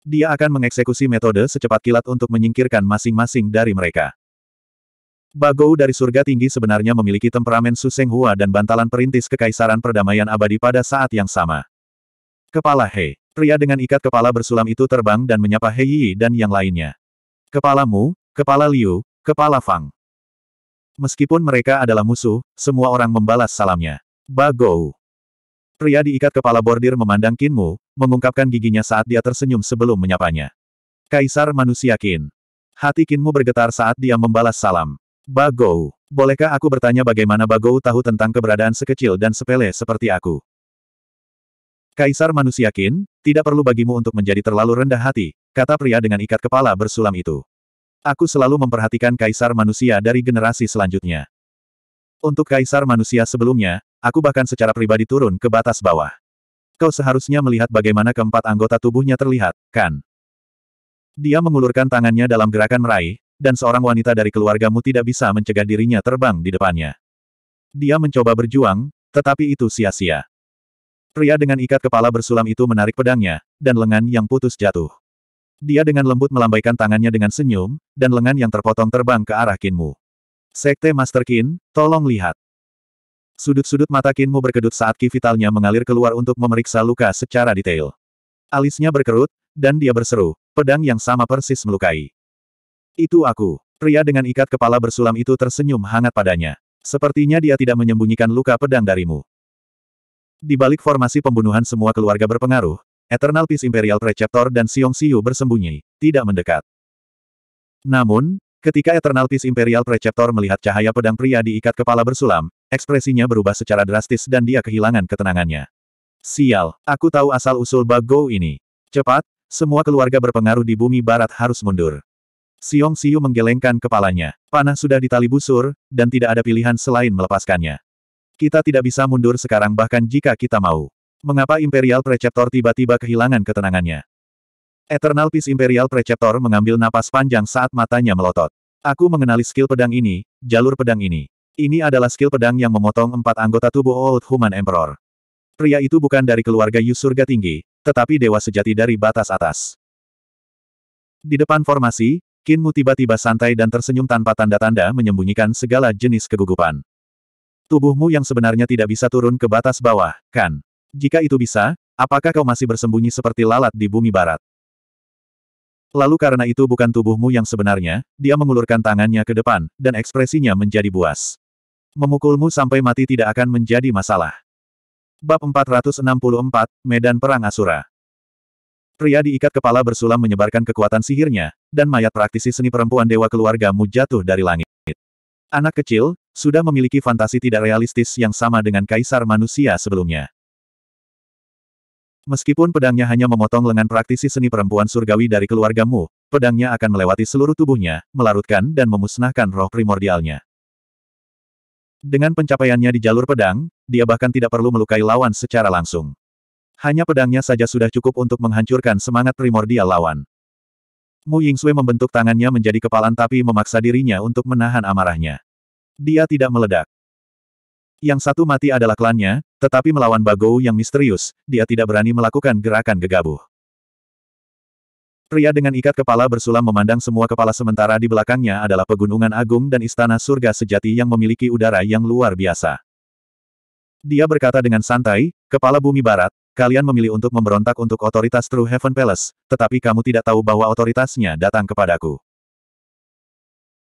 Dia akan mengeksekusi metode secepat kilat untuk menyingkirkan masing-masing dari mereka. Bagou dari surga tinggi sebenarnya memiliki temperamen Su Hua dan bantalan perintis kekaisaran perdamaian abadi pada saat yang sama. Kepala He. Pria dengan ikat kepala bersulam itu terbang dan menyapa He Yi dan yang lainnya. Kepalamu, Kepala Liu, Kepala Fang. Meskipun mereka adalah musuh, semua orang membalas salamnya. Bagou. Pria diikat kepala bordir memandang Kinmu, mengungkapkan giginya saat dia tersenyum sebelum menyapanya. Kaisar manusia Qin. Hati Kinmu bergetar saat dia membalas salam. Bagou. Bolehkah aku bertanya bagaimana Bagou tahu tentang keberadaan sekecil dan sepele seperti aku? Kaisar manusia Qin, tidak perlu bagimu untuk menjadi terlalu rendah hati, kata pria dengan ikat kepala bersulam itu. Aku selalu memperhatikan kaisar manusia dari generasi selanjutnya. Untuk kaisar manusia sebelumnya, aku bahkan secara pribadi turun ke batas bawah. Kau seharusnya melihat bagaimana keempat anggota tubuhnya terlihat, kan? Dia mengulurkan tangannya dalam gerakan meraih, dan seorang wanita dari keluargamu tidak bisa mencegah dirinya terbang di depannya. Dia mencoba berjuang, tetapi itu sia-sia. Pria dengan ikat kepala bersulam itu menarik pedangnya, dan lengan yang putus jatuh. Dia dengan lembut melambaikan tangannya dengan senyum, dan lengan yang terpotong terbang ke arah Kinmu. Sekte Master Qin, tolong lihat. Sudut-sudut mata Kinmu berkedut saat ki vitalnya mengalir keluar untuk memeriksa luka secara detail. Alisnya berkerut, dan dia berseru, pedang yang sama persis melukai. Itu aku. Pria dengan ikat kepala bersulam itu tersenyum hangat padanya. Sepertinya dia tidak menyembunyikan luka pedang darimu. Di balik formasi pembunuhan semua keluarga berpengaruh, Eternal Peace Imperial Preceptor dan Xiong Xiu bersembunyi, tidak mendekat. Namun, ketika Eternal Peace Imperial Preceptor melihat cahaya pedang pria di ikat kepala bersulam, ekspresinya berubah secara drastis dan dia kehilangan ketenangannya. Sial, aku tahu asal-usul Bago ini. Cepat, semua keluarga berpengaruh di bumi barat harus mundur. Xiong Xiu menggelengkan kepalanya. Panah sudah ditali busur, dan tidak ada pilihan selain melepaskannya. Kita tidak bisa mundur sekarang bahkan jika kita mau. Mengapa Imperial Preceptor tiba-tiba kehilangan ketenangannya? Eternal Peace Imperial Preceptor mengambil napas panjang saat matanya melotot. Aku mengenali skill pedang ini, jalur pedang ini. Ini adalah skill pedang yang memotong empat anggota tubuh Old Human Emperor. Pria itu bukan dari keluarga Yu Surga Tinggi, tetapi dewa sejati dari batas atas. Di depan formasi, Kinmu tiba-tiba santai dan tersenyum tanpa tanda-tanda menyembunyikan segala jenis kegugupan. Tubuhmu yang sebenarnya tidak bisa turun ke batas bawah, kan? Jika itu bisa, apakah kau masih bersembunyi seperti lalat di bumi barat? Lalu karena itu bukan tubuhmu yang sebenarnya, dia mengulurkan tangannya ke depan, dan ekspresinya menjadi buas. Memukulmu sampai mati tidak akan menjadi masalah. Bab 464, Medan Perang Asura Pria diikat kepala bersulam menyebarkan kekuatan sihirnya, dan mayat praktisi seni perempuan dewa keluargamu jatuh dari langit. Anak kecil, sudah memiliki fantasi tidak realistis yang sama dengan kaisar manusia sebelumnya. Meskipun pedangnya hanya memotong lengan praktisi seni perempuan surgawi dari keluargamu, pedangnya akan melewati seluruh tubuhnya, melarutkan dan memusnahkan roh primordialnya. Dengan pencapaiannya di jalur pedang, dia bahkan tidak perlu melukai lawan secara langsung. Hanya pedangnya saja sudah cukup untuk menghancurkan semangat primordial lawan. Mu Yingsui membentuk tangannya menjadi kepalan tapi memaksa dirinya untuk menahan amarahnya. Dia tidak meledak. Yang satu mati adalah klannya, tetapi melawan Bagou yang misterius, dia tidak berani melakukan gerakan gegabah. Pria dengan ikat kepala bersulam memandang semua kepala sementara di belakangnya adalah pegunungan agung dan istana surga sejati yang memiliki udara yang luar biasa. Dia berkata dengan santai, Kepala Bumi Barat, kalian memilih untuk memberontak untuk otoritas True Heaven Palace, tetapi kamu tidak tahu bahwa otoritasnya datang kepadaku.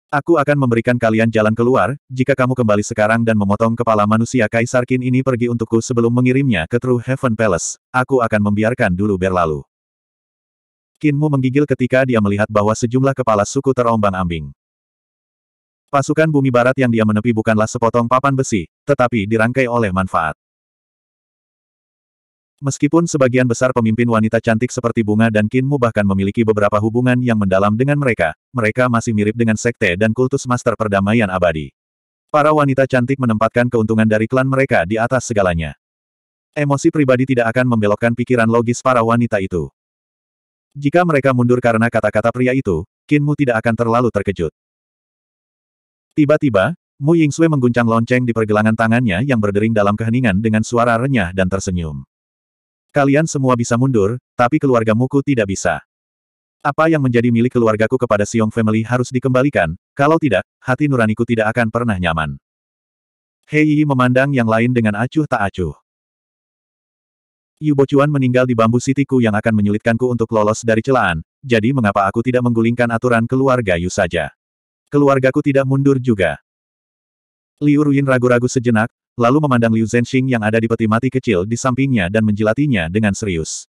Aku akan memberikan kalian jalan keluar, jika kamu kembali sekarang dan memotong kepala manusia Kaisar Qin ini pergi untukku sebelum mengirimnya ke True Heaven Palace, aku akan membiarkan dulu berlalu. Qinmu menggigil ketika dia melihat bahwa sejumlah kepala suku terombang-ambing. Pasukan bumi barat yang dia menepi bukanlah sepotong papan besi, tetapi dirangkai oleh manfaat. Meskipun sebagian besar pemimpin wanita cantik seperti Bunga dan Kinmu bahkan memiliki beberapa hubungan yang mendalam dengan mereka, mereka masih mirip dengan sekte dan kultus master perdamaian abadi. Para wanita cantik menempatkan keuntungan dari klan mereka di atas segalanya. Emosi pribadi tidak akan membelokkan pikiran logis para wanita itu. Jika mereka mundur karena kata-kata pria itu, Kinmu tidak akan terlalu terkejut. Tiba-tiba, Mu Yingsui mengguncang lonceng di pergelangan tangannya yang berdering dalam keheningan dengan suara renyah dan tersenyum. Kalian semua bisa mundur, tapi keluarga Muku tidak bisa. Apa yang menjadi milik keluargaku kepada Siong Family harus dikembalikan, kalau tidak, hati nuraniku tidak akan pernah nyaman. Hei memandang yang lain dengan acuh tak acuh. Yu Bochuan meninggal di bambu sitiku yang akan menyulitkanku untuk lolos dari celaan, jadi mengapa aku tidak menggulingkan aturan keluarga Yu saja? Keluargaku tidak mundur juga. Liu Ruin ragu-ragu sejenak, lalu memandang Liu Zhenxing yang ada di peti mati kecil di sampingnya dan menjilatinya dengan serius.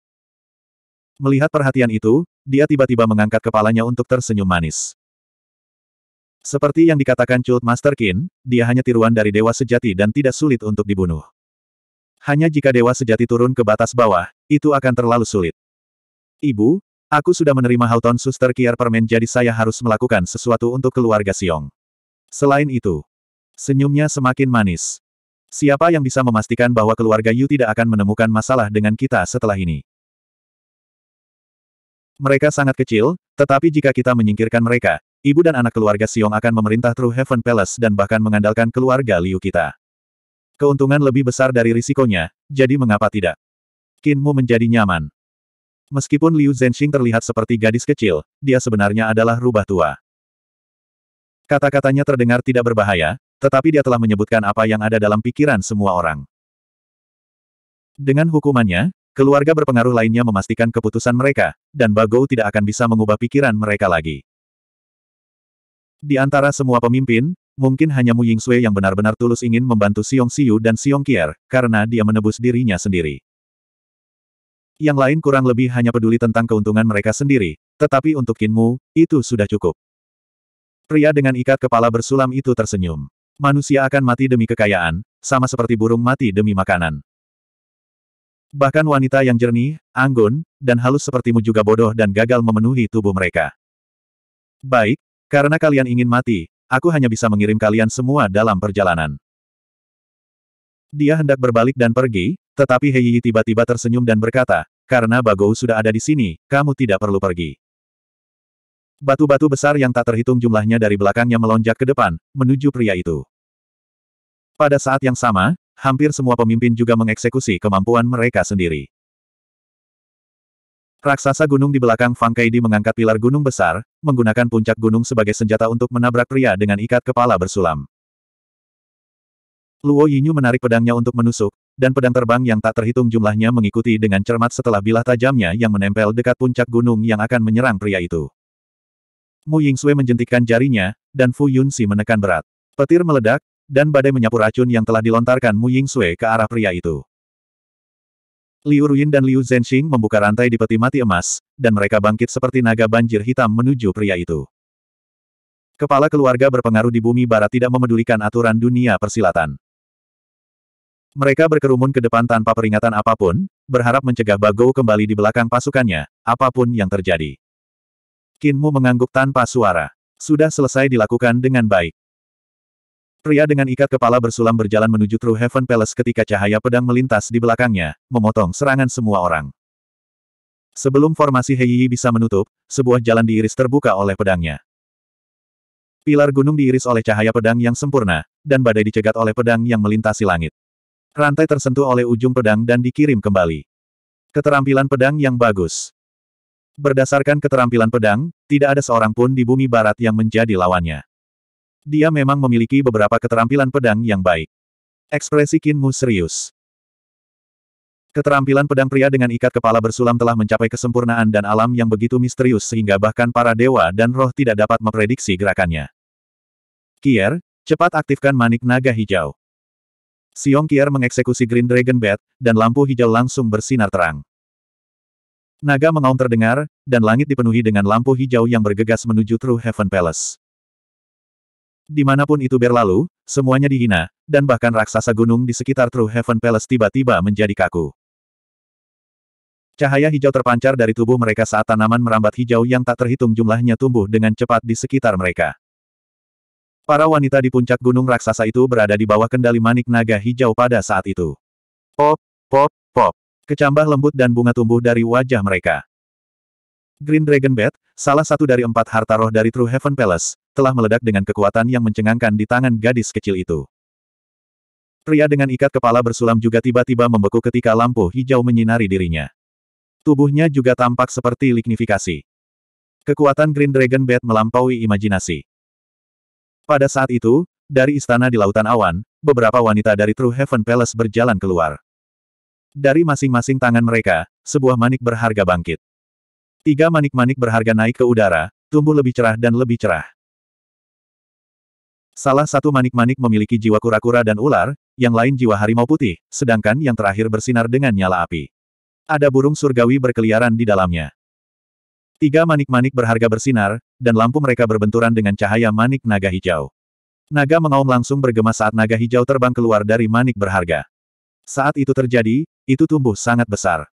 Melihat perhatian itu, dia tiba-tiba mengangkat kepalanya untuk tersenyum manis. Seperti yang dikatakan Cult Master Qin, dia hanya tiruan dari dewa sejati dan tidak sulit untuk dibunuh. Hanya jika dewa sejati turun ke batas bawah, itu akan terlalu sulit. Ibu, aku sudah menerima Houghton Suster Kier Permen jadi saya harus melakukan sesuatu untuk keluarga Siong. Selain itu, senyumnya semakin manis. Siapa yang bisa memastikan bahwa keluarga Yu tidak akan menemukan masalah dengan kita setelah ini? Mereka sangat kecil, tetapi jika kita menyingkirkan mereka, ibu dan anak keluarga Siong akan memerintah True Heaven Palace dan bahkan mengandalkan keluarga Liu kita. Keuntungan lebih besar dari risikonya, jadi mengapa tidak? Kinmu menjadi nyaman. Meskipun Liu Zhenxing terlihat seperti gadis kecil, dia sebenarnya adalah rubah tua. Kata-katanya terdengar tidak berbahaya, tetapi dia telah menyebutkan apa yang ada dalam pikiran semua orang. Dengan hukumannya, keluarga berpengaruh lainnya memastikan keputusan mereka, dan Bagou tidak akan bisa mengubah pikiran mereka lagi. Di antara semua pemimpin, mungkin hanya Mu Yingsui yang benar-benar tulus ingin membantu Xiong Xiu dan Xiong Qier, karena dia menebus dirinya sendiri. Yang lain kurang lebih hanya peduli tentang keuntungan mereka sendiri, tetapi untuk Kinmu, itu sudah cukup. Pria dengan ikat kepala bersulam itu tersenyum. Manusia akan mati demi kekayaan, sama seperti burung mati demi makanan. Bahkan wanita yang jernih, anggun, dan halus sepertimu juga bodoh dan gagal memenuhi tubuh mereka. Baik, karena kalian ingin mati, aku hanya bisa mengirim kalian semua dalam perjalanan. Dia hendak berbalik dan pergi, tetapi Heiyi tiba-tiba tersenyum dan berkata, karena Bagou sudah ada di sini, kamu tidak perlu pergi. Batu-batu besar yang tak terhitung jumlahnya dari belakangnya melonjak ke depan, menuju pria itu. Pada saat yang sama, hampir semua pemimpin juga mengeksekusi kemampuan mereka sendiri. Raksasa gunung di belakang Fang Kaidi mengangkat pilar gunung besar, menggunakan puncak gunung sebagai senjata untuk menabrak pria dengan ikat kepala bersulam. Luo Yinyu menarik pedangnya untuk menusuk, dan pedang terbang yang tak terhitung jumlahnya mengikuti dengan cermat setelah bilah tajamnya yang menempel dekat puncak gunung yang akan menyerang pria itu. Mu Yingsui menjentikkan jarinya, dan Fu Yunxi menekan berat. Petir meledak, dan badai menyapu racun yang telah dilontarkan Mu Yingsui ke arah pria itu. Liu Ruyin dan Liu Zhenxing membuka rantai di peti mati emas, dan mereka bangkit seperti naga banjir hitam menuju pria itu. Kepala keluarga berpengaruh di bumi barat tidak memedulikan aturan dunia persilatan. Mereka berkerumun ke depan tanpa peringatan apa pun, berharap mencegah Bagou kembali di belakang pasukannya, apa pun yang terjadi. Kinmu mengangguk tanpa suara. Sudah selesai dilakukan dengan baik. Pria dengan ikat kepala bersulam berjalan menuju True Heaven Palace ketika cahaya pedang melintas di belakangnya, memotong serangan semua orang. Sebelum formasi Heiyi bisa menutup, sebuah jalan diiris terbuka oleh pedangnya. Pilar gunung diiris oleh cahaya pedang yang sempurna, dan badai dicegat oleh pedang yang melintasi langit. Rantai tersentuh oleh ujung pedang dan dikirim kembali. Keterampilan pedang yang bagus. Berdasarkan keterampilan pedang, tidak ada seorang pun di bumi barat yang menjadi lawannya. Dia memang memiliki beberapa keterampilan pedang yang baik. Ekspresi Kinmu serius. Keterampilan pedang pria dengan ikat kepala bersulam telah mencapai kesempurnaan dan alam yang begitu misterius sehingga bahkan para dewa dan roh tidak dapat memprediksi gerakannya. Kier, cepat aktifkan manik naga hijau. Siong Kier mengeksekusi Green Dragon Bat, dan lampu hijau langsung bersinar terang. Naga mengaum terdengar, dan langit dipenuhi dengan lampu hijau yang bergegas menuju True Heaven Palace. Di mana pun itu berlalu, semuanya dihina, dan bahkan raksasa gunung di sekitar True Heaven Palace tiba-tiba menjadi kaku. Cahaya hijau terpancar dari tubuh mereka saat tanaman merambat hijau yang tak terhitung jumlahnya tumbuh dengan cepat di sekitar mereka. Para wanita di puncak gunung raksasa itu berada di bawah kendali manik naga hijau pada saat itu. Pop, pop, pop. Kecambah lembut dan bunga tumbuh dari wajah mereka. Green Dragon Bat, salah satu dari empat harta roh dari True Heaven Palace, telah meledak dengan kekuatan yang mencengangkan di tangan gadis kecil itu. Pria dengan ikat kepala bersulam juga tiba-tiba membeku ketika lampu hijau menyinari dirinya. Tubuhnya juga tampak seperti lignifikasi. Kekuatan Green Dragon Bat melampaui imajinasi. Pada saat itu, dari istana di lautan awan, beberapa wanita dari True Heaven Palace berjalan keluar. Dari masing-masing tangan mereka, sebuah manik berharga bangkit. Tiga manik-manik berharga naik ke udara, tumbuh lebih cerah dan lebih cerah. Salah satu manik-manik memiliki jiwa kura-kura dan ular, yang lain jiwa harimau putih, sedangkan yang terakhir bersinar dengan nyala api. Ada burung surgawi berkeliaran di dalamnya. Tiga manik-manik berharga bersinar, dan lampu mereka berbenturan dengan cahaya manik naga hijau. Naga mengaum langsung bergema saat naga hijau terbang keluar dari manik berharga. Saat itu terjadi, itu tumbuh sangat besar.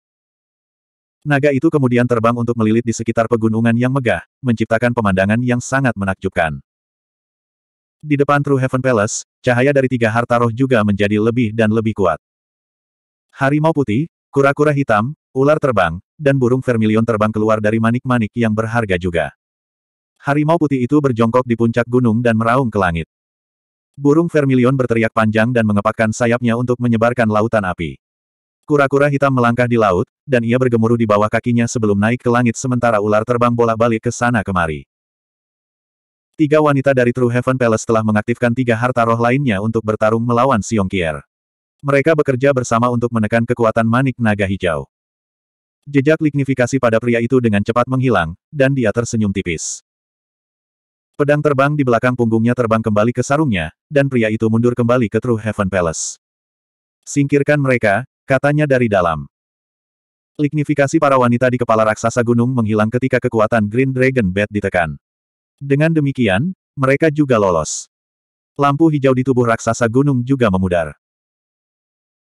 Naga itu kemudian terbang untuk melilit di sekitar pegunungan yang megah, menciptakan pemandangan yang sangat menakjubkan. Di depan True Heaven Palace, cahaya dari tiga harta roh juga menjadi lebih dan lebih kuat. Harimau putih, kura-kura hitam, ular terbang, dan burung vermilion terbang keluar dari manik-manik yang berharga juga. Harimau putih itu berjongkok di puncak gunung dan meraung ke langit. Burung vermilion berteriak panjang dan mengepakkan sayapnya untuk menyebarkan lautan api. Kura-kura hitam melangkah di laut, dan ia bergemuruh di bawah kakinya sebelum naik ke langit sementara ular terbang bolak-balik ke sana kemari. Tiga wanita dari True Heaven Palace telah mengaktifkan tiga harta roh lainnya untuk bertarung melawan Siong Kier. Mereka bekerja bersama untuk menekan kekuatan manik naga hijau. Jejak lignifikasi pada pria itu dengan cepat menghilang, dan dia tersenyum tipis. Pedang terbang di belakang punggungnya terbang kembali ke sarungnya, dan pria itu mundur kembali ke True Heaven Palace. Singkirkan mereka, katanya dari dalam. Lignifikasi para wanita di kepala raksasa gunung menghilang ketika kekuatan Green Dragon Bat ditekan. Dengan demikian, mereka juga lolos. Lampu hijau di tubuh raksasa gunung juga memudar.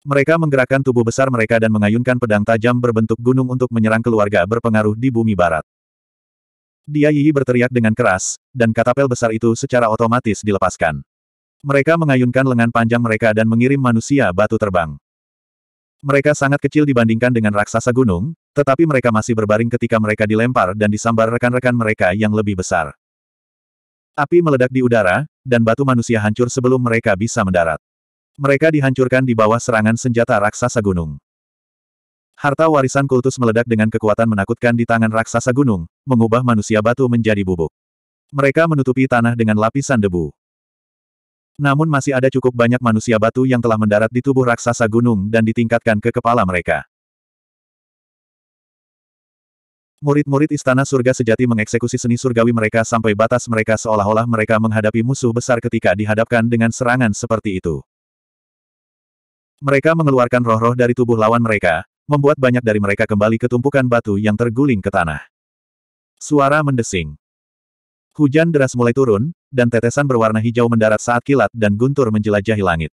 Mereka menggerakkan tubuh besar mereka dan mengayunkan pedang tajam berbentuk gunung untuk menyerang keluarga berpengaruh di bumi barat. Dia Yi berteriak dengan keras, dan katapel besar itu secara otomatis dilepaskan. Mereka mengayunkan lengan panjang mereka dan mengirim manusia batu terbang. Mereka sangat kecil dibandingkan dengan raksasa gunung, tetapi mereka masih berbaring ketika mereka dilempar dan disambar rekan-rekan mereka yang lebih besar. Api meledak di udara, dan batu manusia hancur sebelum mereka bisa mendarat. Mereka dihancurkan di bawah serangan senjata raksasa gunung. Harta warisan kultus meledak dengan kekuatan menakutkan di tangan raksasa gunung, mengubah manusia batu menjadi bubuk. Mereka menutupi tanah dengan lapisan debu. Namun masih ada cukup banyak manusia batu yang telah mendarat di tubuh raksasa gunung dan ditingkatkan ke kepala mereka. Murid-murid Istana Surga Sejati mengeksekusi seni surgawi mereka sampai batas mereka seolah-olah mereka menghadapi musuh besar ketika dihadapkan dengan serangan seperti itu. Mereka mengeluarkan roh-roh dari tubuh lawan mereka, membuat banyak dari mereka kembali ke tumpukan batu yang terguling ke tanah. Suara mendesing. Hujan deras mulai turun, dan tetesan berwarna hijau mendarat saat kilat dan guntur menjelajahi langit.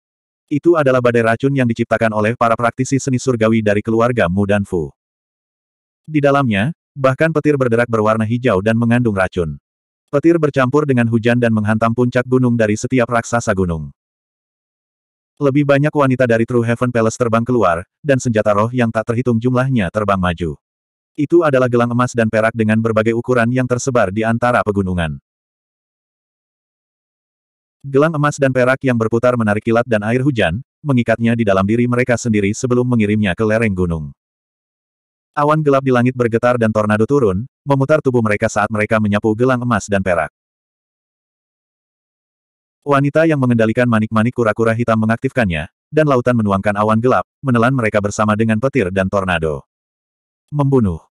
Itu adalah badai racun yang diciptakan oleh para praktisi seni surgawi dari keluarga Mu dan Fu. Di dalamnya, bahkan petir berderak berwarna hijau dan mengandung racun. Petir bercampur dengan hujan dan menghantam puncak gunung dari setiap raksasa gunung. Lebih banyak wanita dari True Heaven Palace terbang keluar, dan senjata roh yang tak terhitung jumlahnya terbang maju. Itu adalah gelang emas dan perak dengan berbagai ukuran yang tersebar di antara pegunungan. Gelang emas dan perak yang berputar menarik kilat dan air hujan, mengikatnya di dalam diri mereka sendiri sebelum mengirimnya ke lereng gunung. Awan gelap di langit bergetar dan tornado turun, memutar tubuh mereka saat mereka menyapu gelang emas dan perak. Wanita yang mengendalikan manik-manik kura-kura hitam mengaktifkannya, dan lautan menuangkan awan gelap, menelan mereka bersama dengan petir dan tornado. Membunuh.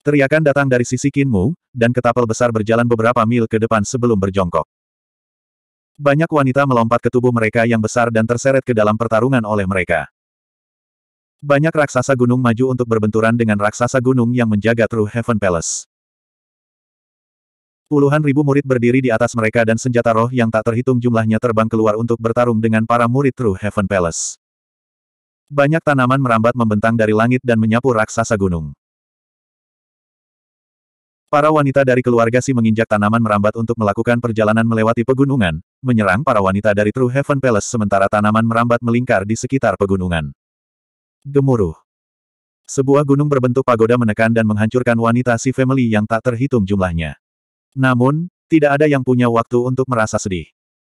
Teriakan datang dari sisi Kinmu, dan ketapel besar berjalan beberapa mil ke depan sebelum berjongkok. Banyak wanita melompat ke tubuh mereka yang besar dan terseret ke dalam pertarungan oleh mereka. Banyak raksasa gunung maju untuk berbenturan dengan raksasa gunung yang menjaga True Heaven Palace. Puluhan ribu murid berdiri di atas mereka dan senjata roh yang tak terhitung jumlahnya terbang keluar untuk bertarung dengan para murid True Heaven Palace. Banyak tanaman merambat membentang dari langit dan menyapu raksasa gunung. Para wanita dari keluarga Si menginjak tanaman merambat untuk melakukan perjalanan melewati pegunungan, menyerang para wanita dari True Heaven Palace sementara tanaman merambat melingkar di sekitar pegunungan. Gemuruh. Sebuah gunung berbentuk pagoda menekan dan menghancurkan wanita si family yang tak terhitung jumlahnya. Namun, tidak ada yang punya waktu untuk merasa sedih.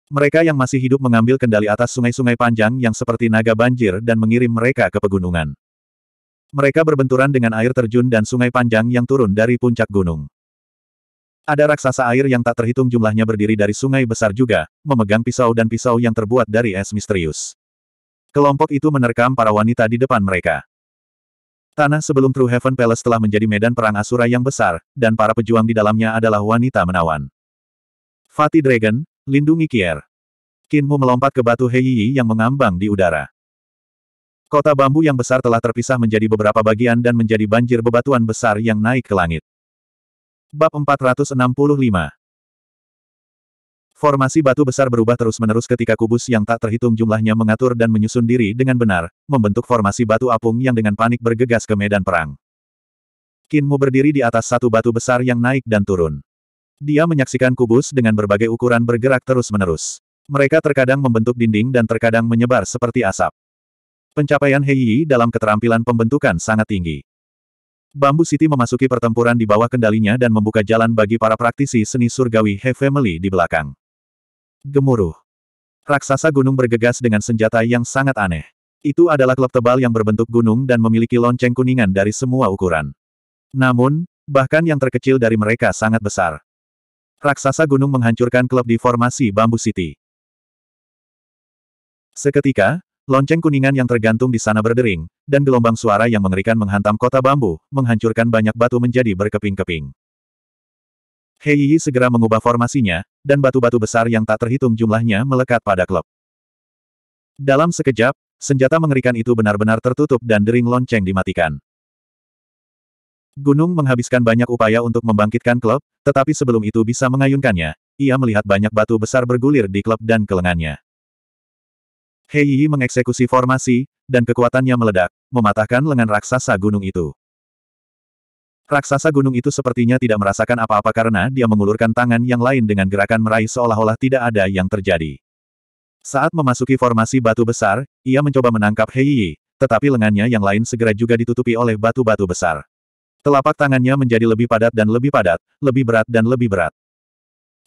Mereka yang masih hidup mengambil kendali atas sungai-sungai panjang yang seperti naga banjir dan mengirim mereka ke pegunungan. Mereka berbenturan dengan air terjun dan sungai panjang yang turun dari puncak gunung. Ada raksasa air yang tak terhitung jumlahnya berdiri dari sungai besar juga, memegang pisau dan pisau yang terbuat dari es misterius. Kelompok itu menerkam para wanita di depan mereka. Tanah sebelum True Heaven Palace telah menjadi medan perang Asura yang besar, dan para pejuang di dalamnya adalah wanita menawan. Fatih Dragon, lindungi Kier. Kinmu melompat ke batu Heiyi yang mengambang di udara. Kota bambu yang besar telah terpisah menjadi beberapa bagian dan menjadi banjir bebatuan besar yang naik ke langit. Bab 465 Formasi batu besar berubah terus-menerus ketika kubus yang tak terhitung jumlahnya mengatur dan menyusun diri dengan benar, membentuk formasi batu apung yang dengan panik bergegas ke medan perang. Kinmu berdiri di atas satu batu besar yang naik dan turun. Dia menyaksikan kubus dengan berbagai ukuran bergerak terus-menerus. Mereka terkadang membentuk dinding dan terkadang menyebar seperti asap. Pencapaian Heiyi dalam keterampilan pembentukan sangat tinggi. Bambu City memasuki pertempuran di bawah kendalinya dan membuka jalan bagi para praktisi seni surgawi He Family di belakang. Gemuruh. Raksasa gunung bergegas dengan senjata yang sangat aneh. Itu adalah klub tebal yang berbentuk gunung dan memiliki lonceng kuningan dari semua ukuran. Namun, bahkan yang terkecil dari mereka sangat besar. Raksasa gunung menghancurkan klub di formasi Bambu City. Seketika, lonceng kuningan yang tergantung di sana berdering, dan gelombang suara yang mengerikan menghantam kota bambu, menghancurkan banyak batu menjadi berkeping-keping. Heiyi segera mengubah formasinya, dan batu-batu besar yang tak terhitung jumlahnya melekat pada klub. Dalam sekejap, senjata mengerikan itu benar-benar tertutup dan dering lonceng dimatikan. Gunung menghabiskan banyak upaya untuk membangkitkan klub, tetapi sebelum itu bisa mengayunkannya, ia melihat banyak batu besar bergulir di klub dan ke lengannya. Hei Yi mengeksekusi formasi, dan kekuatannya meledak, mematahkan lengan raksasa gunung itu. Raksasa gunung itu sepertinya tidak merasakan apa-apa karena dia mengulurkan tangan yang lain dengan gerakan meraih seolah-olah tidak ada yang terjadi. Saat memasuki formasi batu besar, ia mencoba menangkap Hei Yi, tetapi lengannya yang lain segera juga ditutupi oleh batu-batu besar. Telapak tangannya menjadi lebih padat dan lebih padat, lebih berat dan lebih berat.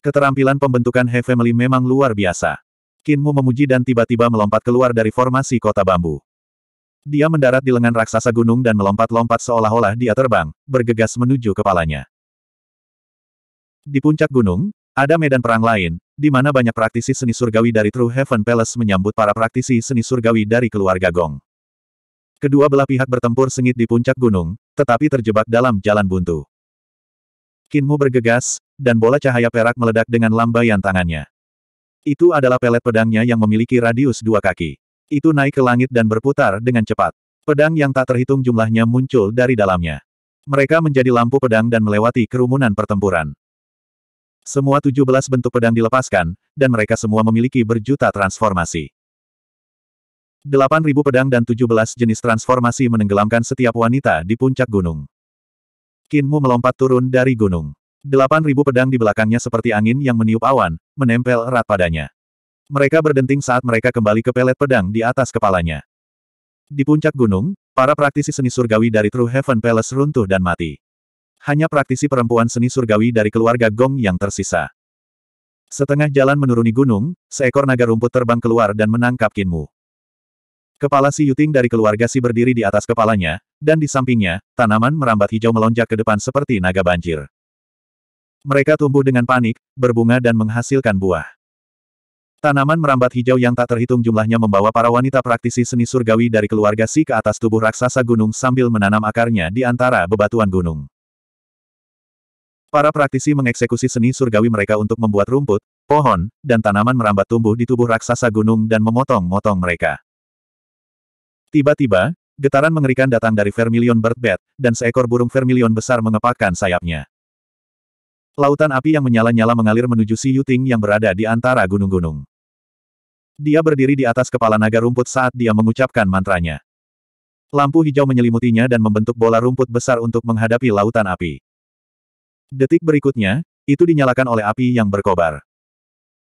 Keterampilan pembentukan He Family memang luar biasa. Kinmu memuji dan tiba-tiba melompat keluar dari formasi kota bambu. Dia mendarat di lengan raksasa gunung dan melompat-lompat seolah-olah dia terbang, bergegas menuju kepalanya. Di puncak gunung, ada medan perang lain, di mana banyak praktisi seni surgawi dari True Heaven Palace menyambut para praktisi seni surgawi dari keluarga Gong. Kedua belah pihak bertempur sengit di puncak gunung, tetapi terjebak dalam jalan buntu. Kinmu bergegas, dan bola cahaya perak meledak dengan lambaian tangannya. Itu adalah pelet pedangnya yang memiliki radius dua kaki. Itu naik ke langit dan berputar dengan cepat. Pedang yang tak terhitung jumlahnya muncul dari dalamnya. Mereka menjadi lampu pedang dan melewati kerumunan pertempuran. Semua tujuh belas bentuk pedang dilepaskan, dan mereka semua memiliki berjuta transformasi. Delapan ribu pedang dan tujuh belas jenis transformasi menenggelamkan setiap wanita di puncak gunung. Kinmu melompat turun dari gunung. Delapan ribu pedang di belakangnya seperti angin yang meniup awan, menempel erat padanya. Mereka berdenting saat mereka kembali ke pelet pedang di atas kepalanya. Di puncak gunung, para praktisi seni surgawi dari True Heaven Palace runtuh dan mati. Hanya praktisi perempuan seni surgawi dari keluarga Gong yang tersisa. Setengah jalan menuruni gunung, seekor naga rumput terbang keluar dan menangkap Kinmu. Kepala si Yuting dari keluarga si berdiri di atas kepalanya, dan di sampingnya, tanaman merambat hijau melonjak ke depan seperti naga banjir. Mereka tumbuh dengan panik, berbunga dan menghasilkan buah. Tanaman merambat hijau yang tak terhitung jumlahnya membawa para wanita praktisi seni surgawi dari keluarga si ke atas tubuh raksasa gunung sambil menanam akarnya di antara bebatuan gunung. Para praktisi mengeksekusi seni surgawi mereka untuk membuat rumput, pohon, dan tanaman merambat tumbuh di tubuh raksasa gunung dan memotong-motong mereka. Tiba-tiba, getaran mengerikan datang dari Vermilion Bird Bat, dan seekor burung Vermilion besar mengepakkan sayapnya. Lautan api yang menyala-nyala mengalir menuju si Yuting yang berada di antara gunung-gunung. Dia berdiri di atas kepala naga rumput saat dia mengucapkan mantranya. Lampu hijau menyelimutinya dan membentuk bola rumput besar untuk menghadapi lautan api. Detik berikutnya, itu dinyalakan oleh api yang berkobar.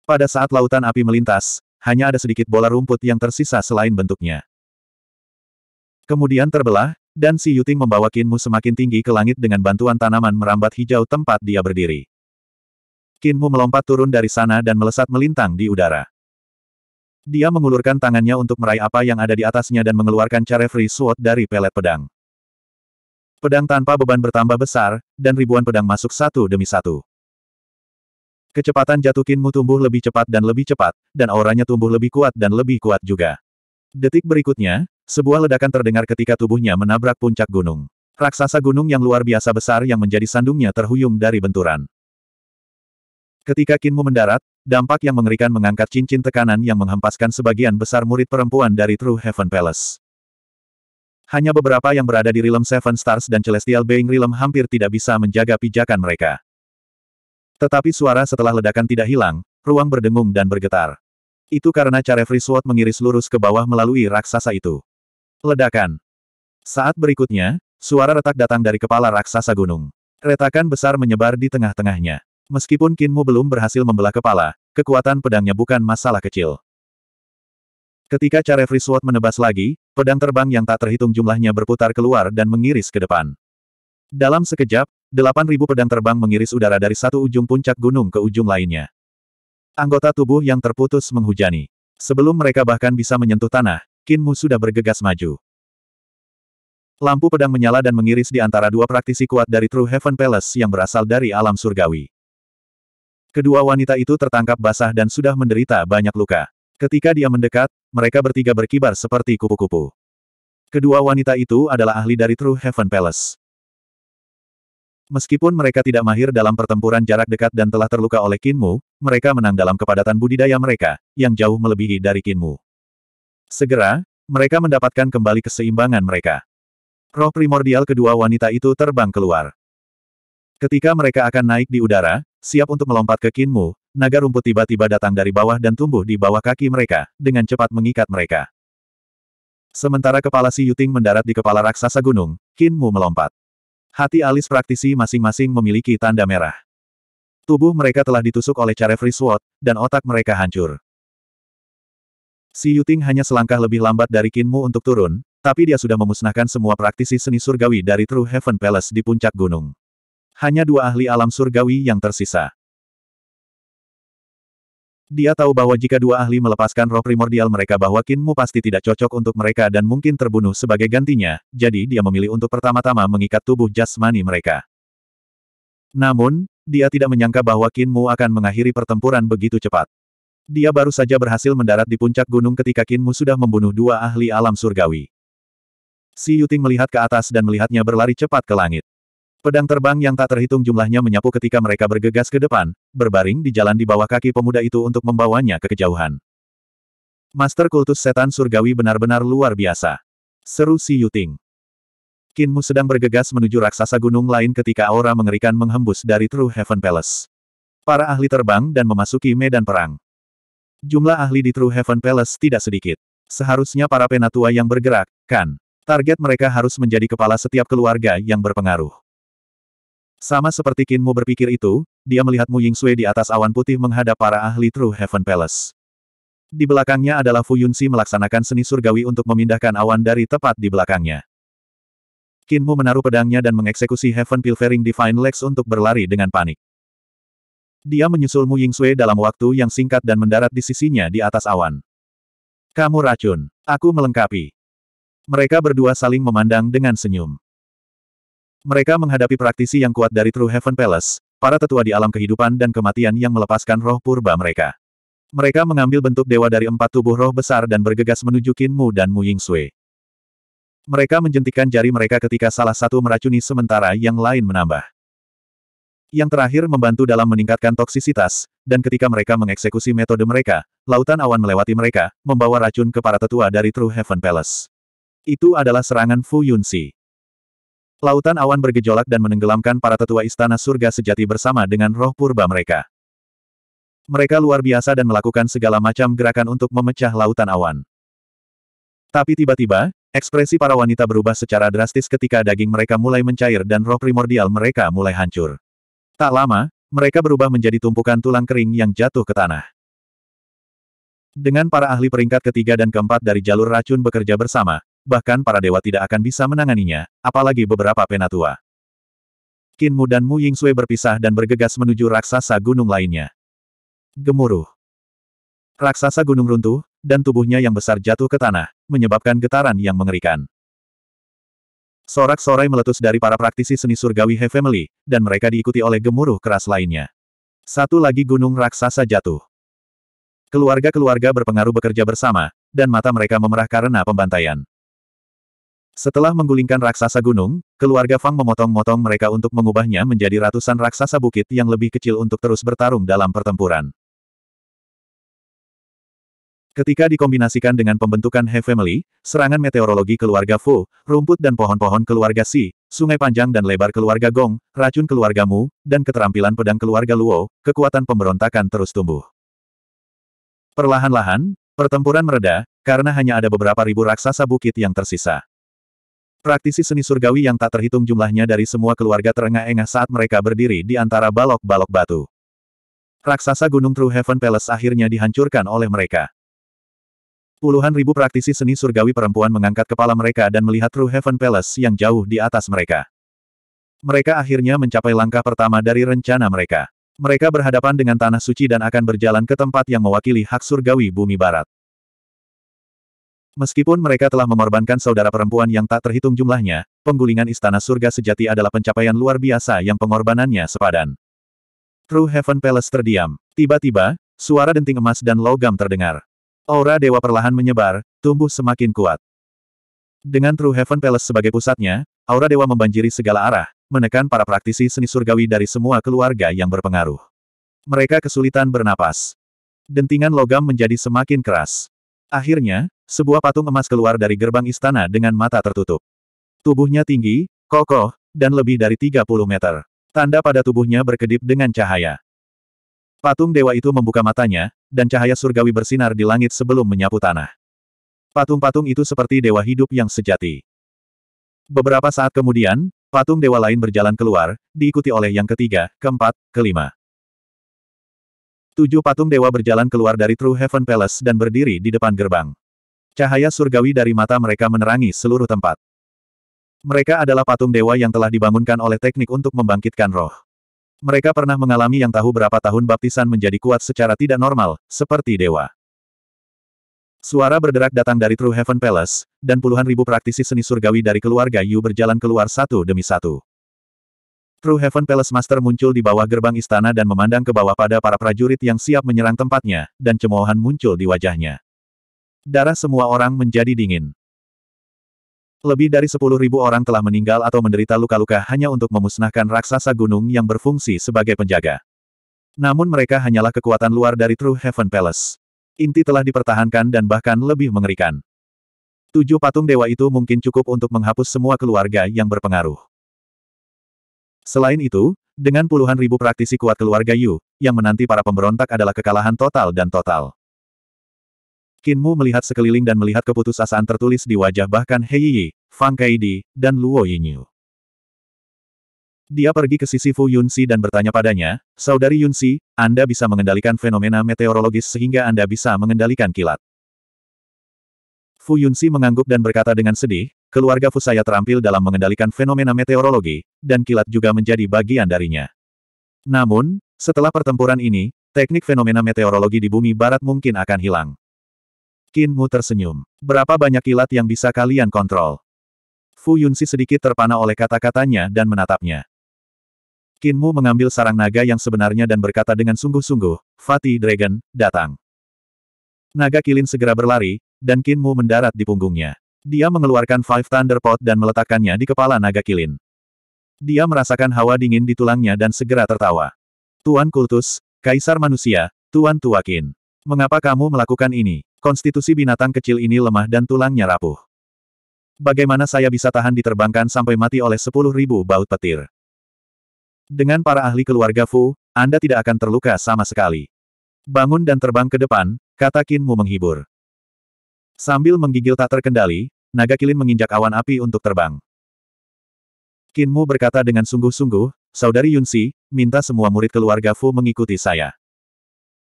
Pada saat lautan api melintas, hanya ada sedikit bola rumput yang tersisa selain bentuknya. Kemudian terbelah, dan si Yuting membawa Kinmu semakin tinggi ke langit dengan bantuan tanaman merambat hijau tempat dia berdiri. Kinmu melompat turun dari sana dan melesat melintang di udara. Dia mengulurkan tangannya untuk meraih apa yang ada di atasnya dan mengeluarkan Free Sword dari pelet pedang. Pedang tanpa beban bertambah besar, dan ribuan pedang masuk satu demi satu. Kecepatan jatuh Kinmu tumbuh lebih cepat dan lebih cepat, dan auranya tumbuh lebih kuat dan lebih kuat juga. Detik berikutnya, sebuah ledakan terdengar ketika tubuhnya menabrak puncak gunung. Raksasa gunung yang luar biasa besar yang menjadi sandungnya terhuyung dari benturan. Ketika Kinmu mendarat, dampak yang mengerikan mengangkat cincin tekanan yang menghempaskan sebagian besar murid perempuan dari True Heaven Palace. Hanya beberapa yang berada di Realm Seven Stars dan Celestial Being Realm hampir tidak bisa menjaga pijakan mereka. Tetapi suara setelah ledakan tidak hilang, ruang berdengung dan bergetar. Itu karena Carefree Sword mengiris lurus ke bawah melalui raksasa itu. Ledakan. Saat berikutnya, suara retak datang dari kepala raksasa gunung. Retakan besar menyebar di tengah-tengahnya. Meskipun Kinmu belum berhasil membelah kepala, kekuatan pedangnya bukan masalah kecil. Ketika Carefree Sword menebas lagi, pedang terbang yang tak terhitung jumlahnya berputar keluar dan mengiris ke depan. Dalam sekejap, 8.000 pedang terbang mengiris udara dari satu ujung puncak gunung ke ujung lainnya. Anggota tubuh yang terputus menghujani. Sebelum mereka bahkan bisa menyentuh tanah, Kinmu sudah bergegas maju. Lampu pedang menyala dan mengiris di antara dua praktisi kuat dari True Heaven Palace yang berasal dari alam surgawi. Kedua wanita itu tertangkap basah dan sudah menderita banyak luka. Ketika dia mendekat, mereka bertiga berkibar seperti kupu-kupu. Kedua wanita itu adalah ahli dari True Heaven Palace. Meskipun mereka tidak mahir dalam pertempuran jarak dekat dan telah terluka oleh Kinmu, mereka menang dalam kepadatan budidaya mereka, yang jauh melebihi dari Kinmu. Segera, mereka mendapatkan kembali keseimbangan mereka. Roh primordial kedua wanita itu terbang keluar. Ketika mereka akan naik di udara, siap untuk melompat ke Kinmu, naga rumput tiba-tiba datang dari bawah dan tumbuh di bawah kaki mereka, dengan cepat mengikat mereka. Sementara kepala si Yuting mendarat di kepala raksasa gunung, Kinmu melompat. Hati alis praktisi masing-masing memiliki tanda merah. Tubuh mereka telah ditusuk oleh Carefree Sword, dan otak mereka hancur. Si Yuting hanya selangkah lebih lambat dari Kinmu untuk turun, tapi dia sudah memusnahkan semua praktisi seni surgawi dari True Heaven Palace di puncak gunung. Hanya dua ahli alam surgawi yang tersisa. Dia tahu bahwa jika dua ahli melepaskan roh primordial mereka bahwa Kinmu pasti tidak cocok untuk mereka dan mungkin terbunuh sebagai gantinya, jadi dia memilih untuk pertama-tama mengikat tubuh jasmani mereka. Namun, dia tidak menyangka bahwa Kinmu akan mengakhiri pertempuran begitu cepat. Dia baru saja berhasil mendarat di puncak gunung ketika Kinmu sudah membunuh dua ahli alam surgawi. Si Yuting melihat ke atas dan melihatnya berlari cepat ke langit. Pedang terbang yang tak terhitung jumlahnya menyapu ketika mereka bergegas ke depan, berbaring di jalan di bawah kaki pemuda itu untuk membawanya ke kejauhan. Master kultus setan surgawi benar-benar luar biasa. Seru si Yuting. Kinmu sedang bergegas menuju raksasa gunung lain ketika aura mengerikan menghembus dari True Heaven Palace. Para ahli terbang dan memasuki medan perang. Jumlah ahli di True Heaven Palace tidak sedikit. Seharusnya para penatua yang bergerak, kan? Target mereka harus menjadi kepala setiap keluarga yang berpengaruh. Sama seperti Kinmu berpikir itu, dia melihat Mu Yingsui di atas awan putih menghadap para ahli True Heaven Palace. Di belakangnya adalah Fu Yunxi melaksanakan seni surgawi untuk memindahkan awan dari tepat di belakangnya. Kinmu menaruh pedangnya dan mengeksekusi Heaven Pilfering Divine Legs untuk berlari dengan panik. Dia menyusul Mu Yingsui dalam waktu yang singkat dan mendarat di sisinya di atas awan. Kamu racun. Aku melengkapi. Mereka berdua saling memandang dengan senyum. Mereka menghadapi praktisi yang kuat dari True Heaven Palace, para tetua di alam kehidupan dan kematian yang melepaskan roh purba mereka. Mereka mengambil bentuk dewa dari empat tubuh roh besar dan bergegas menuju Kinmu dan Mu Yingsui. Mereka menjentikkan jari mereka ketika salah satu meracuni sementara yang lain menambah. Yang terakhir membantu dalam meningkatkan toksisitas, dan ketika mereka mengeksekusi metode mereka, lautan awan melewati mereka, membawa racun ke para tetua dari True Heaven Palace. Itu adalah serangan Fu Yunxi. Lautan awan bergejolak dan menenggelamkan para tetua istana surga sejati bersama dengan roh purba mereka. Mereka luar biasa dan melakukan segala macam gerakan untuk memecah lautan awan. Tapi tiba-tiba, ekspresi para wanita berubah secara drastis ketika daging mereka mulai mencair dan roh primordial mereka mulai hancur. Tak lama, mereka berubah menjadi tumpukan tulang kering yang jatuh ke tanah. Dengan para ahli peringkat ketiga dan keempat dari jalur racun bekerja bersama, bahkan para dewa tidak akan bisa menanganinya, apalagi beberapa penatua. Mu dan Mu Yingsui berpisah dan bergegas menuju raksasa gunung lainnya. Gemuruh. Raksasa gunung runtuh, dan tubuhnya yang besar jatuh ke tanah, menyebabkan getaran yang mengerikan. Sorak-sorai meletus dari para praktisi seni surgawi He Family, dan mereka diikuti oleh gemuruh keras lainnya. Satu lagi gunung raksasa jatuh. Keluarga-keluarga berpengaruh bekerja bersama, dan mata mereka memerah karena pembantaian. Setelah menggulingkan raksasa gunung, keluarga Fang memotong-motong mereka untuk mengubahnya menjadi ratusan raksasa bukit yang lebih kecil untuk terus bertarung dalam pertempuran. Ketika dikombinasikan dengan pembentukan He Family, serangan meteorologi keluarga Fu, rumput dan pohon-pohon keluarga Si, sungai panjang dan lebar keluarga Gong, racun keluarga Mu, dan keterampilan pedang keluarga Luo, kekuatan pemberontakan terus tumbuh. Perlahan-lahan, pertempuran mereda, karena hanya ada beberapa ribu raksasa bukit yang tersisa. Praktisi seni surgawi yang tak terhitung jumlahnya dari semua keluarga terengah-engah saat mereka berdiri di antara balok-balok batu. Raksasa Gunung True Heaven Palace akhirnya dihancurkan oleh mereka. Puluhan ribu praktisi seni surgawi perempuan mengangkat kepala mereka dan melihat True Heaven Palace yang jauh di atas mereka. Mereka akhirnya mencapai langkah pertama dari rencana mereka. Mereka berhadapan dengan tanah suci dan akan berjalan ke tempat yang mewakili hak surgawi bumi barat. Meskipun mereka telah mengorbankan saudara perempuan yang tak terhitung jumlahnya, penggulingan istana surga sejati adalah pencapaian luar biasa yang pengorbanannya sepadan. True Heaven Palace terdiam. Tiba-tiba, suara denting emas dan logam terdengar. Aura dewa perlahan menyebar, tumbuh semakin kuat. Dengan True Heaven Palace sebagai pusatnya, aura dewa membanjiri segala arah, menekan para praktisi seni surgawi dari semua keluarga yang berpengaruh. Mereka kesulitan bernapas. Dentingan logam menjadi semakin keras. Akhirnya, sebuah patung emas keluar dari gerbang istana dengan mata tertutup. Tubuhnya tinggi, kokoh, dan lebih dari 30 meter. Tanda pada tubuhnya berkedip dengan cahaya. Patung dewa itu membuka matanya, dan cahaya surgawi bersinar di langit sebelum menyapu tanah. Patung-patung itu seperti dewa hidup yang sejati. Beberapa saat kemudian, patung dewa lain berjalan keluar, diikuti oleh yang ketiga, keempat, kelima. Tujuh patung dewa berjalan keluar dari True Heaven Palace dan berdiri di depan gerbang. Cahaya surgawi dari mata mereka menerangi seluruh tempat. Mereka adalah patung dewa yang telah dibangunkan oleh teknik untuk membangkitkan roh. Mereka pernah mengalami yang tahu berapa tahun baptisan menjadi kuat secara tidak normal, seperti dewa. Suara berderak datang dari True Heaven Palace, dan puluhan ribu praktisi seni surgawi dari keluarga Yu berjalan keluar satu demi satu. True Heaven Palace Master muncul di bawah gerbang istana dan memandang ke bawah pada para prajurit yang siap menyerang tempatnya, dan cemoohan muncul di wajahnya. Darah semua orang menjadi dingin. Lebih dari sepuluh ribu orang telah meninggal atau menderita luka-luka hanya untuk memusnahkan raksasa gunung yang berfungsi sebagai penjaga. Namun mereka hanyalah kekuatan luar dari True Heaven Palace. Inti telah dipertahankan dan bahkan lebih mengerikan. Tujuh patung dewa itu mungkin cukup untuk menghapus semua keluarga yang berpengaruh. Selain itu, dengan puluhan ribu praktisi kuat keluarga Yu, yang menanti para pemberontak adalah kekalahan total dan total. Qin Mu melihat sekeliling dan melihat keputusasaan tertulis di wajah bahkan Hei Yi, Fang Kaidi, dan Luo Yinyu. Dia pergi ke sisi Fu Yunxi dan bertanya padanya, Saudari Yunxi, Anda bisa mengendalikan fenomena meteorologis sehingga Anda bisa mengendalikan kilat. Fu Yunxi mengangguk dan berkata dengan sedih, keluarga Fu saya terampil dalam mengendalikan fenomena meteorologi, dan kilat juga menjadi bagian darinya. Namun, setelah pertempuran ini, teknik fenomena meteorologi di bumi barat mungkin akan hilang. Qin Mu tersenyum. Berapa banyak kilat yang bisa kalian kontrol? Fu Yunxi sedikit terpana oleh kata-katanya dan menatapnya. Qin Mu mengambil sarang naga yang sebenarnya dan berkata dengan sungguh-sungguh, Fatih Dragon, datang. Naga kilin segera berlari, dan Qin Mu mendarat di punggungnya. Dia mengeluarkan Five Thunder Pot dan meletakkannya di kepala naga kilin. Dia merasakan hawa dingin di tulangnya dan segera tertawa. Tuan Kultus, Kaisar Manusia, Tuan Tuakin. Mengapa kamu melakukan ini? Konstitusi binatang kecil ini lemah dan tulangnya rapuh. Bagaimana saya bisa tahan diterbangkan sampai mati oleh sepuluh ribu baut petir? Dengan para ahli keluarga Fu, Anda tidak akan terluka sama sekali. Bangun dan terbang ke depan, kata Qin Mu menghibur. Sambil menggigil tak terkendali, naga kilin menginjak awan api untuk terbang. Kinmu berkata dengan sungguh-sungguh, Saudari Yunxi, minta semua murid keluarga Fu mengikuti saya.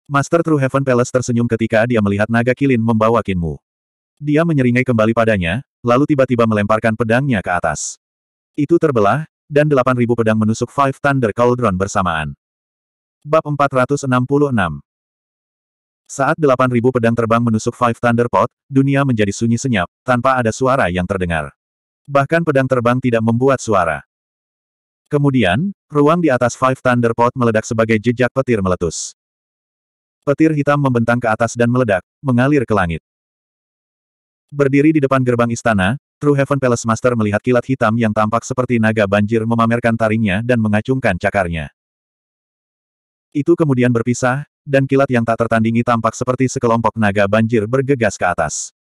Master True Heaven Palace tersenyum ketika dia melihat naga kilin membawa Kinmu. Dia menyeringai kembali padanya, lalu tiba-tiba melemparkan pedangnya ke atas. Itu terbelah, dan 8.000 pedang menusuk Five Thunder Cauldron bersamaan. Bab 466 saat 8.000 pedang terbang menusuk Five Thunder Pot, dunia menjadi sunyi senyap, tanpa ada suara yang terdengar. Bahkan pedang terbang tidak membuat suara. Kemudian, ruang di atas Five Thunder Pot meledak sebagai jejak petir meletus. Petir hitam membentang ke atas dan meledak, mengalir ke langit. Berdiri di depan gerbang istana, True Heaven Palace Master melihat kilat hitam yang tampak seperti naga banjir memamerkan taringnya dan mengacungkan cakarnya. Itu kemudian berpisah, dan kilat yang tak tertandingi tampak seperti sekelompok naga banjir bergegas ke atas.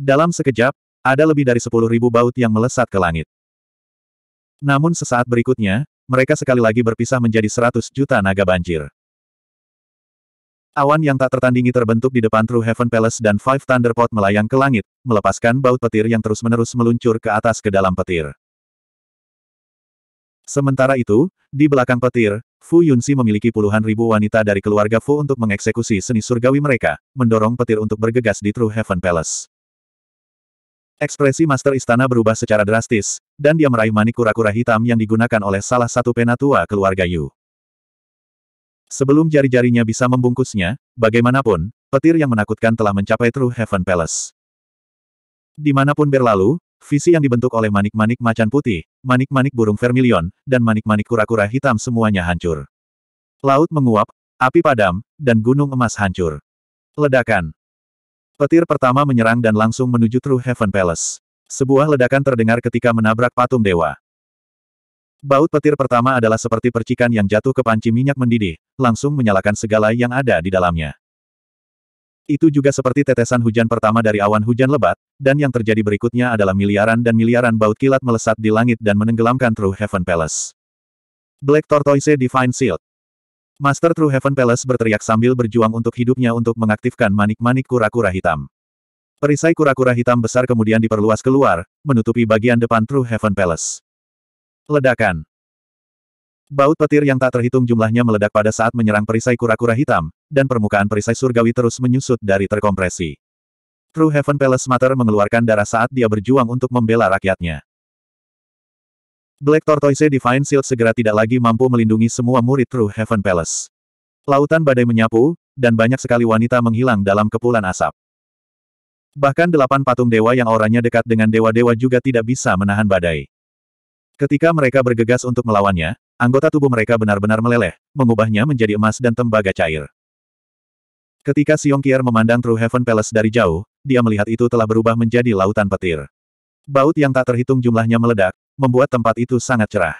Dalam sekejap, ada lebih dari sepuluh ribu baut yang melesat ke langit. Namun sesaat berikutnya, mereka sekali lagi berpisah menjadi seratus juta naga banjir. Awan yang tak tertandingi terbentuk di depan True Heaven Palace dan Five Thunderpot melayang ke langit, melepaskan baut petir yang terus-menerus meluncur ke atas ke dalam petir. Sementara itu, di belakang petir, Fu Yunxi memiliki puluhan ribu wanita dari keluarga Fu untuk mengeksekusi seni surgawi mereka, mendorong petir untuk bergegas di True Heaven Palace. Ekspresi Master Istana berubah secara drastis, dan dia meraih manik kura-kura hitam yang digunakan oleh salah satu penatua keluarga Yu. Sebelum jari-jarinya bisa membungkusnya, bagaimanapun, petir yang menakutkan telah mencapai True Heaven Palace. Di mana pun berlalu, visi yang dibentuk oleh manik-manik macan putih, manik-manik burung vermilion, dan manik-manik kura-kura hitam semuanya hancur. Laut menguap, api padam, dan gunung emas hancur. Ledakan. Petir pertama menyerang dan langsung menuju True Heaven Palace. Sebuah ledakan terdengar ketika menabrak patung dewa. Baut petir pertama adalah seperti percikan yang jatuh ke panci minyak mendidih, langsung menyalakan segala yang ada di dalamnya. Itu juga seperti tetesan hujan pertama dari awan hujan lebat, dan yang terjadi berikutnya adalah miliaran dan miliaran baut kilat melesat di langit dan menenggelamkan True Heaven Palace. Black Tortoise Divine Shield Master True Heaven Palace berteriak sambil berjuang untuk hidupnya untuk mengaktifkan manik-manik kura-kura hitam. Perisai kura-kura hitam besar kemudian diperluas keluar, menutupi bagian depan True Heaven Palace. Ledakan. Baut petir yang tak terhitung jumlahnya meledak pada saat menyerang perisai kura-kura hitam, dan permukaan perisai surgawi terus menyusut dari terkompresi. True Heaven Palace Mater mengeluarkan darah saat dia berjuang untuk membela rakyatnya. Black Tortoise Divine Shield segera tidak lagi mampu melindungi semua murid True Heaven Palace. Lautan badai menyapu, dan banyak sekali wanita menghilang dalam kepulan asap. Bahkan delapan patung dewa yang auranya dekat dengan dewa-dewa juga tidak bisa menahan badai. Ketika mereka bergegas untuk melawannya, anggota tubuh mereka benar-benar meleleh, mengubahnya menjadi emas dan tembaga cair. Ketika Siong Kier memandang True Heaven Palace dari jauh, dia melihat itu telah berubah menjadi lautan petir. Baut yang tak terhitung jumlahnya meledak, membuat tempat itu sangat cerah.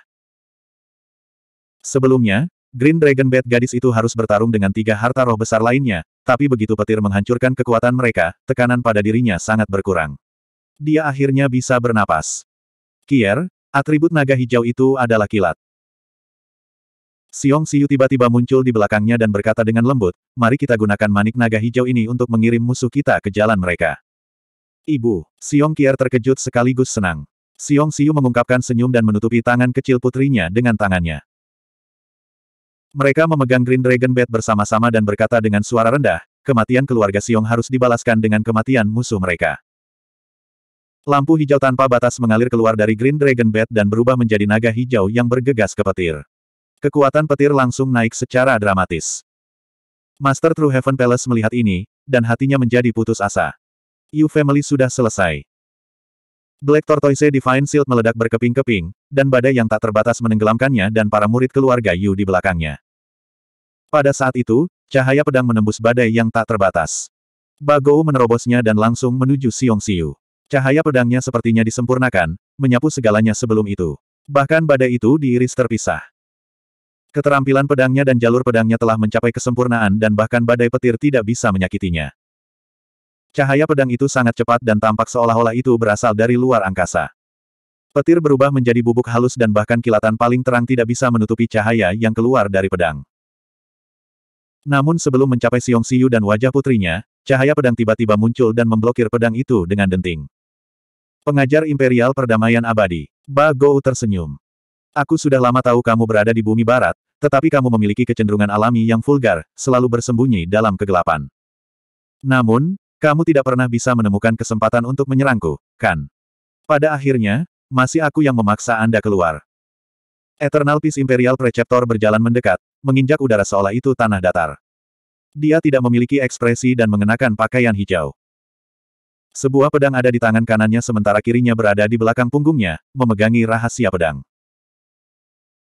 Sebelumnya, Green Dragon Bat gadis itu harus bertarung dengan tiga harta roh besar lainnya, tapi begitu petir menghancurkan kekuatan mereka, tekanan pada dirinya sangat berkurang. Dia akhirnya bisa bernapas. Kier, Atribut naga hijau itu adalah kilat. Siong Siu tiba-tiba muncul di belakangnya dan berkata dengan lembut, mari kita gunakan manik naga hijau ini untuk mengirim musuh kita ke jalan mereka. Ibu, Siong Kier terkejut sekaligus senang. Siong Siu mengungkapkan senyum dan menutupi tangan kecil putrinya dengan tangannya. Mereka memegang Green Dragon Bat bersama-sama dan berkata dengan suara rendah, kematian keluarga Siong harus dibalaskan dengan kematian musuh mereka. Lampu hijau tanpa batas mengalir keluar dari Green Dragon Bat dan berubah menjadi naga hijau yang bergegas ke petir. Kekuatan petir langsung naik secara dramatis. Master True Heaven Palace melihat ini, dan hatinya menjadi putus asa. Yu Family sudah selesai. Black Tortoise Divine Shield meledak berkeping-keping, dan badai yang tak terbatas menenggelamkannya dan para murid keluarga Yu di belakangnya. Pada saat itu, cahaya pedang menembus badai yang tak terbatas. Bagou menerobosnya dan langsung menuju Siong Siu. Cahaya pedangnya sepertinya disempurnakan, menyapu segalanya sebelum itu. Bahkan badai itu diiris terpisah. Keterampilan pedangnya dan jalur pedangnya telah mencapai kesempurnaan dan bahkan badai petir tidak bisa menyakitinya. Cahaya pedang itu sangat cepat dan tampak seolah-olah itu berasal dari luar angkasa. Petir berubah menjadi bubuk halus dan bahkan kilatan paling terang tidak bisa menutupi cahaya yang keluar dari pedang. Namun sebelum mencapai Siong Siyu dan wajah putrinya, cahaya pedang tiba-tiba muncul dan memblokir pedang itu dengan denting. Pengajar Imperial Perdamaian Abadi. Ba Gou tersenyum. Aku sudah lama tahu kamu berada di bumi barat, tetapi kamu memiliki kecenderungan alami yang vulgar, selalu bersembunyi dalam kegelapan. Namun, kamu tidak pernah bisa menemukan kesempatan untuk menyerangku, kan? Pada akhirnya, masih aku yang memaksa Anda keluar. Eternal Peace Imperial Preceptor berjalan mendekat, menginjak udara seolah itu tanah datar. Dia tidak memiliki ekspresi dan mengenakan pakaian hijau. Sebuah pedang ada di tangan kanannya sementara kirinya berada di belakang punggungnya, memegangi rahasia pedang.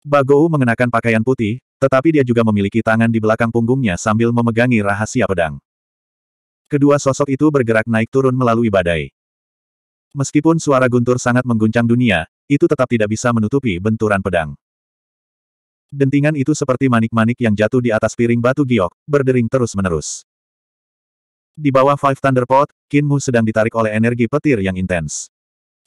Bagou mengenakan pakaian putih, tetapi dia juga memiliki tangan di belakang punggungnya sambil memegangi rahasia pedang. Kedua sosok itu bergerak naik turun melalui badai. Meskipun suara guntur sangat mengguncang dunia, itu tetap tidak bisa menutupi benturan pedang. Dentingan itu seperti manik-manik yang jatuh di atas piring batu giok, berdering terus-menerus. Di bawah Five Thunderpot, Mu sedang ditarik oleh energi petir yang intens.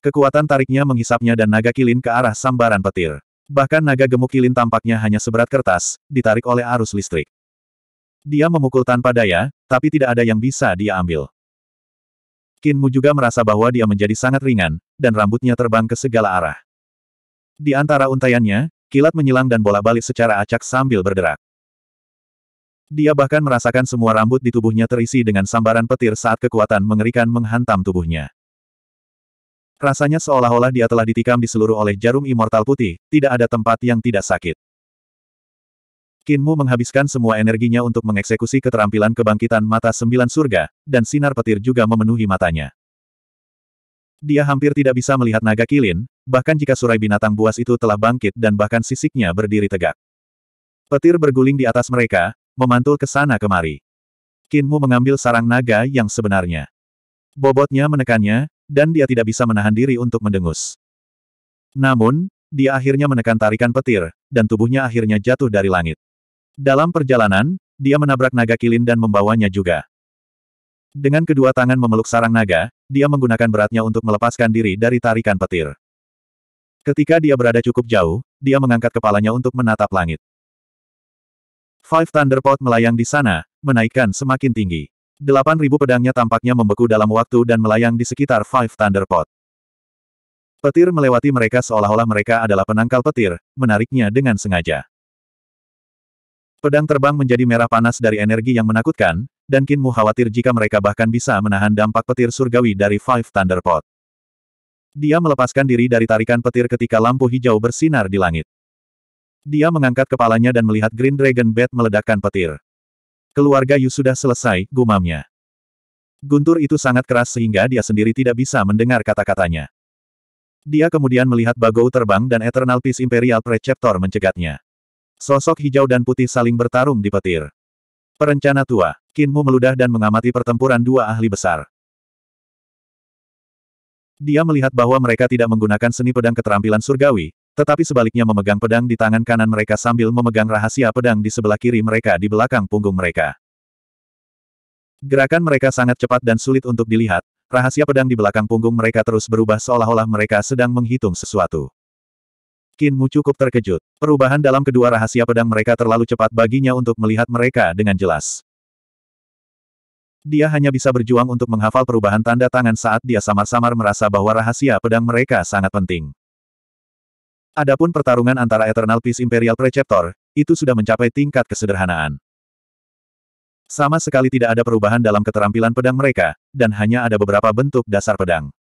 Kekuatan tariknya menghisapnya dan naga kilin ke arah sambaran petir. Bahkan naga gemuk kilin tampaknya hanya seberat kertas, ditarik oleh arus listrik. Dia memukul tanpa daya, tapi tidak ada yang bisa dia ambil. Kinmu juga merasa bahwa dia menjadi sangat ringan, dan rambutnya terbang ke segala arah. Di antara untaiannya, kilat menyilang dan bola-balik secara acak sambil bergerak. Dia bahkan merasakan semua rambut di tubuhnya terisi dengan sambaran petir saat kekuatan mengerikan menghantam tubuhnya. Rasanya seolah-olah dia telah ditikam di seluruh oleh jarum immortal putih, tidak ada tempat yang tidak sakit. Kinmu menghabiskan semua energinya untuk mengeksekusi keterampilan kebangkitan mata sembilan surga, dan sinar petir juga memenuhi matanya. Dia hampir tidak bisa melihat naga kilin, bahkan jika surai binatang buas itu telah bangkit dan bahkan sisiknya berdiri tegak. Petir berguling di atas mereka, memantul ke sana kemari. Kinmu mengambil sarang naga yang sebenarnya. Bobotnya menekannya, dan dia tidak bisa menahan diri untuk mendengus. Namun, dia akhirnya menekan tarikan petir, dan tubuhnya akhirnya jatuh dari langit. Dalam perjalanan, dia menabrak naga kilin dan membawanya juga. Dengan kedua tangan memeluk sarang naga, dia menggunakan beratnya untuk melepaskan diri dari tarikan petir. Ketika dia berada cukup jauh, dia mengangkat kepalanya untuk menatap langit. Five Thunderpot melayang di sana, menaikkan semakin tinggi. Delapan ribu pedangnya tampaknya membeku dalam waktu dan melayang di sekitar Five Thunderpot. Petir melewati mereka seolah-olah mereka adalah penangkal petir, menariknya dengan sengaja. Pedang terbang menjadi merah panas dari energi yang menakutkan, dan Kinmu khawatir jika mereka bahkan bisa menahan dampak petir surgawi dari Five Thunderpot. Dia melepaskan diri dari tarikan petir ketika lampu hijau bersinar di langit. Dia mengangkat kepalanya dan melihat Green Dragon Bat meledakkan petir. Keluarga Yu sudah selesai, gumamnya. Guntur itu sangat keras sehingga dia sendiri tidak bisa mendengar kata-katanya. Dia kemudian melihat Bagou terbang dan Eternal Peace Imperial Preceptor mencegatnya. Sosok hijau dan putih saling bertarung di petir. Perencana tua, Kinmu meludah dan mengamati pertempuran dua ahli besar. Dia melihat bahwa mereka tidak menggunakan seni pedang keterampilan surgawi, tetapi sebaliknya memegang pedang di tangan kanan mereka sambil memegang rahasia pedang di sebelah kiri mereka di belakang punggung mereka. Gerakan mereka sangat cepat dan sulit untuk dilihat, rahasia pedang di belakang punggung mereka terus berubah seolah-olah mereka sedang menghitung sesuatu. Kinmu cukup terkejut. Perubahan dalam kedua rahasia pedang mereka terlalu cepat baginya untuk melihat mereka dengan jelas. Dia hanya bisa berjuang untuk menghafal perubahan tanda tangan saat dia samar-samar merasa bahwa rahasia pedang mereka sangat penting. Adapun pertarungan antara Eternal Peace Imperial Preceptor, itu sudah mencapai tingkat kesederhanaan. Sama sekali tidak ada perubahan dalam keterampilan pedang mereka, dan hanya ada beberapa bentuk dasar pedang.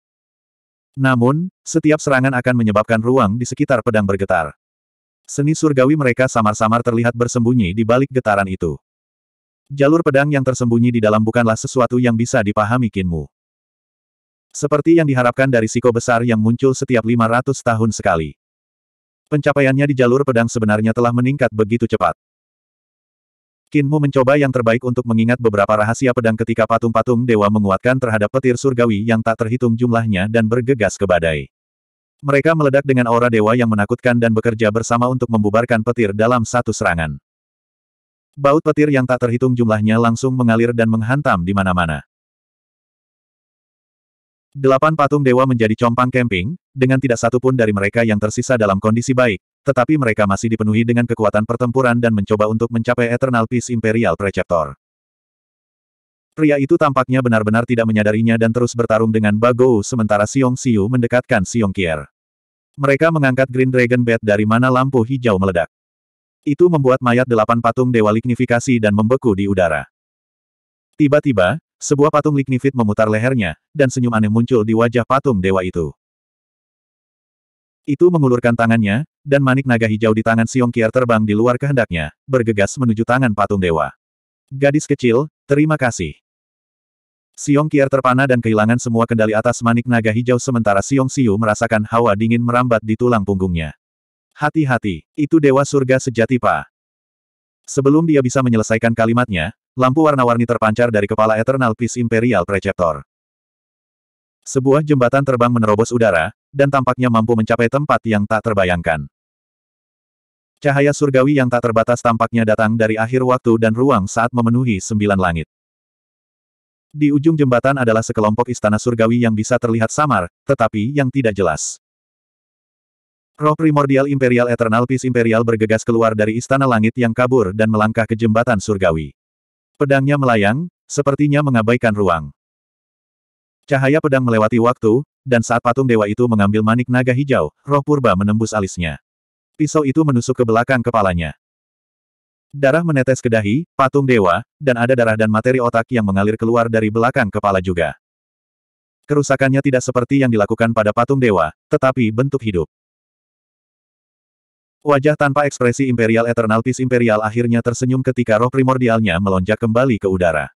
Namun, setiap serangan akan menyebabkan ruang di sekitar pedang bergetar. Seni surgawi mereka samar-samar terlihat bersembunyi di balik getaran itu. Jalur pedang yang tersembunyi di dalam bukanlah sesuatu yang bisa dipahami Kinmu. Seperti yang diharapkan dari siko besar yang muncul setiap 500 tahun sekali. Pencapaiannya di jalur pedang sebenarnya telah meningkat begitu cepat. Kinmu mencoba yang terbaik untuk mengingat beberapa rahasia pedang ketika patung-patung dewa menguatkan terhadap petir surgawi yang tak terhitung jumlahnya dan bergegas ke badai. Mereka meledak dengan aura dewa yang menakutkan dan bekerja bersama untuk membubarkan petir dalam satu serangan. Baut petir yang tak terhitung jumlahnya langsung mengalir dan menghantam di mana-mana. Delapan patung dewa menjadi compang camping, dengan tidak satu pun dari mereka yang tersisa dalam kondisi baik, tetapi mereka masih dipenuhi dengan kekuatan pertempuran dan mencoba untuk mencapai Eternal Peace Imperial Preceptor. Pria itu tampaknya benar-benar tidak menyadarinya dan terus bertarung dengan Bagou sementara Siong Siu mendekatkan Siong Kier. Mereka mengangkat Green Dragon Bat dari mana lampu hijau meledak. Itu membuat mayat delapan patung dewa lignifikasi dan membeku di udara. Tiba-tiba, sebuah patung lignifit memutar lehernya, dan senyum aneh muncul di wajah patung dewa itu. Itu mengulurkan tangannya, dan manik naga hijau di tangan Siong Kier terbang di luar kehendaknya, bergegas menuju tangan patung dewa. Gadis kecil, terima kasih. Siong Kier terpana dan kehilangan semua kendali atas manik naga hijau sementara Siong Siu merasakan hawa dingin merambat di tulang punggungnya. Hati-hati, itu dewa surga sejati pak. Sebelum dia bisa menyelesaikan kalimatnya, Lampu warna-warni terpancar dari kepala Eternal Peace Imperial Preceptor. Sebuah jembatan terbang menerobos udara, dan tampaknya mampu mencapai tempat yang tak terbayangkan. Cahaya surgawi yang tak terbatas tampaknya datang dari akhir waktu dan ruang saat memenuhi sembilan langit. Di ujung jembatan adalah sekelompok istana surgawi yang bisa terlihat samar, tetapi yang tidak jelas. Roh primordial Imperial Eternal Peace Imperial bergegas keluar dari istana langit yang kabur dan melangkah ke jembatan surgawi. Pedangnya melayang, sepertinya mengabaikan ruang. Cahaya pedang melewati waktu, dan saat patung dewa itu mengambil manik naga hijau, roh purba menembus alisnya. Pisau itu menusuk ke belakang kepalanya. Darah menetes ke dahi, patung dewa, dan ada darah dan materi otak yang mengalir keluar dari belakang kepala juga. Kerusakannya tidak seperti yang dilakukan pada patung dewa, tetapi bentuk hidup. Wajah tanpa ekspresi Imperial Eternal Peace Imperial akhirnya tersenyum ketika roh primordialnya melonjak kembali ke udara.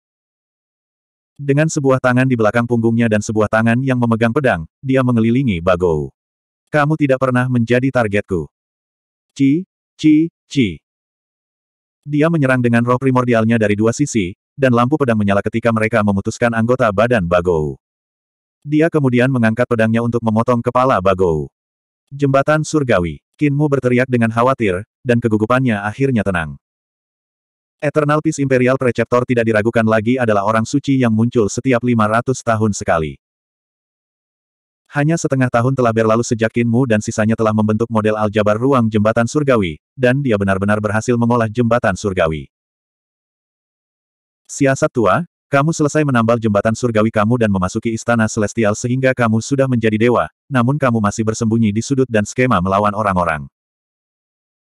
Dengan sebuah tangan di belakang punggungnya dan sebuah tangan yang memegang pedang, dia mengelilingi Bagou. Kamu tidak pernah menjadi targetku. Ci, ci, ci. Dia menyerang dengan roh primordialnya dari dua sisi, dan lampu pedang menyala ketika mereka memutuskan anggota badan Bagou. Dia kemudian mengangkat pedangnya untuk memotong kepala Bagou. Jembatan Surgawi. Kinmu berteriak dengan khawatir, dan kegugupannya akhirnya tenang. Eternal Peace Imperial Preceptor tidak diragukan lagi adalah orang suci yang muncul setiap 500 tahun sekali. Hanya setengah tahun telah berlalu sejak Kinmu dan sisanya telah membentuk model aljabar ruang jembatan surgawi, dan dia benar-benar berhasil mengolah jembatan surgawi. Siasat tua, kamu selesai menambal jembatan surgawi kamu dan memasuki istana celestial sehingga kamu sudah menjadi dewa, namun kamu masih bersembunyi di sudut dan skema melawan orang-orang.